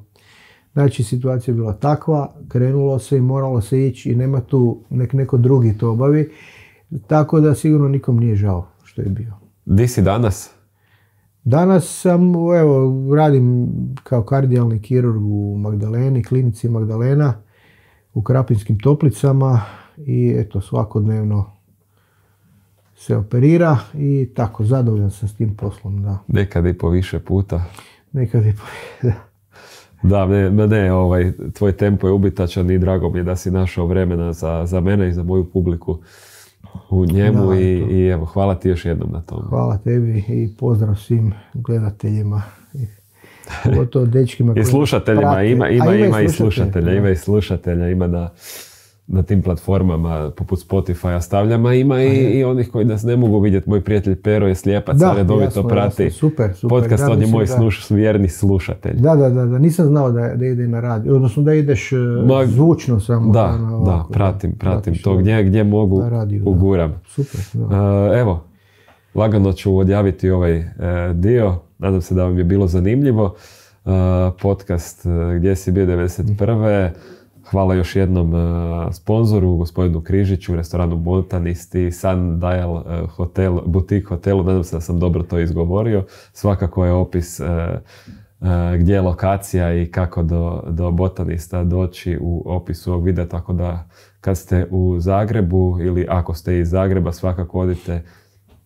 Speaker 2: Znači, situacija je bila takva, krenulo se i moralo se ići i nema tu, nek neko drugi to obavi. Tako da sigurno nikom nije žao što je bio.
Speaker 1: Di si danas?
Speaker 2: Danas sam, evo, radim kao kardijalni kirurg u Magdaleni, klinici Magdalena, u Krapinskim toplicama i eto, svakodnevno se operira i tako, zadovoljan sam s tim poslom, da.
Speaker 1: Nekad i po više puta.
Speaker 2: Nekad je po- *laughs* da.
Speaker 1: Da, ne, ne, ovaj, tvoj tempo je ubitačan i drago mi je da si našao vremena za, za mene i za moju publiku u njemu
Speaker 2: Da,
Speaker 1: i, i evo, hvala ti još jednom na tom.
Speaker 2: Hvala tebi i pozdrav svim gledateljima. i *laughs* Pogotovo dečkima
Speaker 1: I slušateljima,
Speaker 2: prate.
Speaker 1: ima,
Speaker 2: A
Speaker 1: ima, ima, i slušatelja,
Speaker 2: da.
Speaker 1: ima i slušatelja, ima na, na tim platformama poput Spotify stavljam, a ima i, i onih koji nas ne mogu vidjeti. Moj prijatelj Pero je slijepac,
Speaker 2: Da,
Speaker 1: redovito
Speaker 2: jasno,
Speaker 1: prati
Speaker 2: jasno. Super, super.
Speaker 1: podcast,
Speaker 2: Da,
Speaker 1: on je moj
Speaker 2: da-
Speaker 1: sluš, vjerni slušatelj.
Speaker 2: Da, da, da, da, nisam znao da, da ide na radio, odnosno da ideš e,
Speaker 1: Ma,
Speaker 2: zvučno samo.
Speaker 1: Da,
Speaker 2: ono,
Speaker 1: da,
Speaker 2: ovako,
Speaker 1: pratim, pratim
Speaker 2: pratiš
Speaker 1: to gdje, gdje mogu,
Speaker 2: Na radiju, da.
Speaker 1: uguram.
Speaker 2: Super, da.
Speaker 1: E, Evo, lagano ću odjaviti ovaj e, dio. Nadam se da vam je bilo zanimljivo. E, Podcast Gdje si bio 91. Hvala još jednom e, sponzoru, gospodinu Križiću, restoranu Botanisti, Sundial e, hotel, butik hotelu. Nadam se da sam dobro to izgovorio. Svakako je opis e, gdje je lokacija i kako do, do botanista doći u opisu ovog videa, tako da kad ste u Zagrebu ili ako ste iz Zagreba svakako odite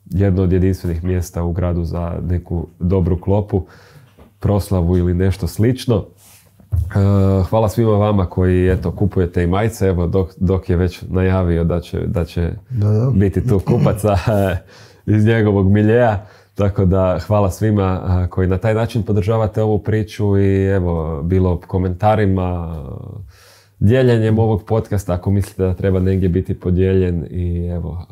Speaker 1: jedno od jedinstvenih mjesta u gradu za neku dobru klopu, proslavu ili nešto slično. E, Hvala svima vama koji eto, kupujete i majice, evo dok, dok je već najavio da će, da će
Speaker 2: Da, da.
Speaker 1: biti tu kupaca *laughs* iz njegovog miljeja. Tako da hvala svima a, koji na taj način podržavate ovu priču i evo, bilo komentarima, dijeljenjem ovog podcasta ako mislite da treba negdje biti podijeljen i evo,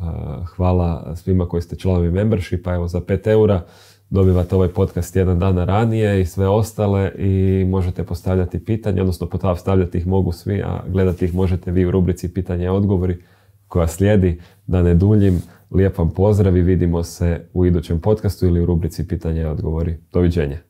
Speaker 1: hvala svima koji ste članovi membershipa, evo za 5 eura dobivate ovaj podcast tjedan dana ranije i sve ostale i možete postavljati pitanja, odnosno postavljati ih mogu svi, a gledati ih možete vi u rubrici pitanja i odgovori koja slijedi. Da ne duljim, lijep vam pozdrav i vidimo se u idućem podcastu ili u rubrici pitanja i odgovori. Doviđenja.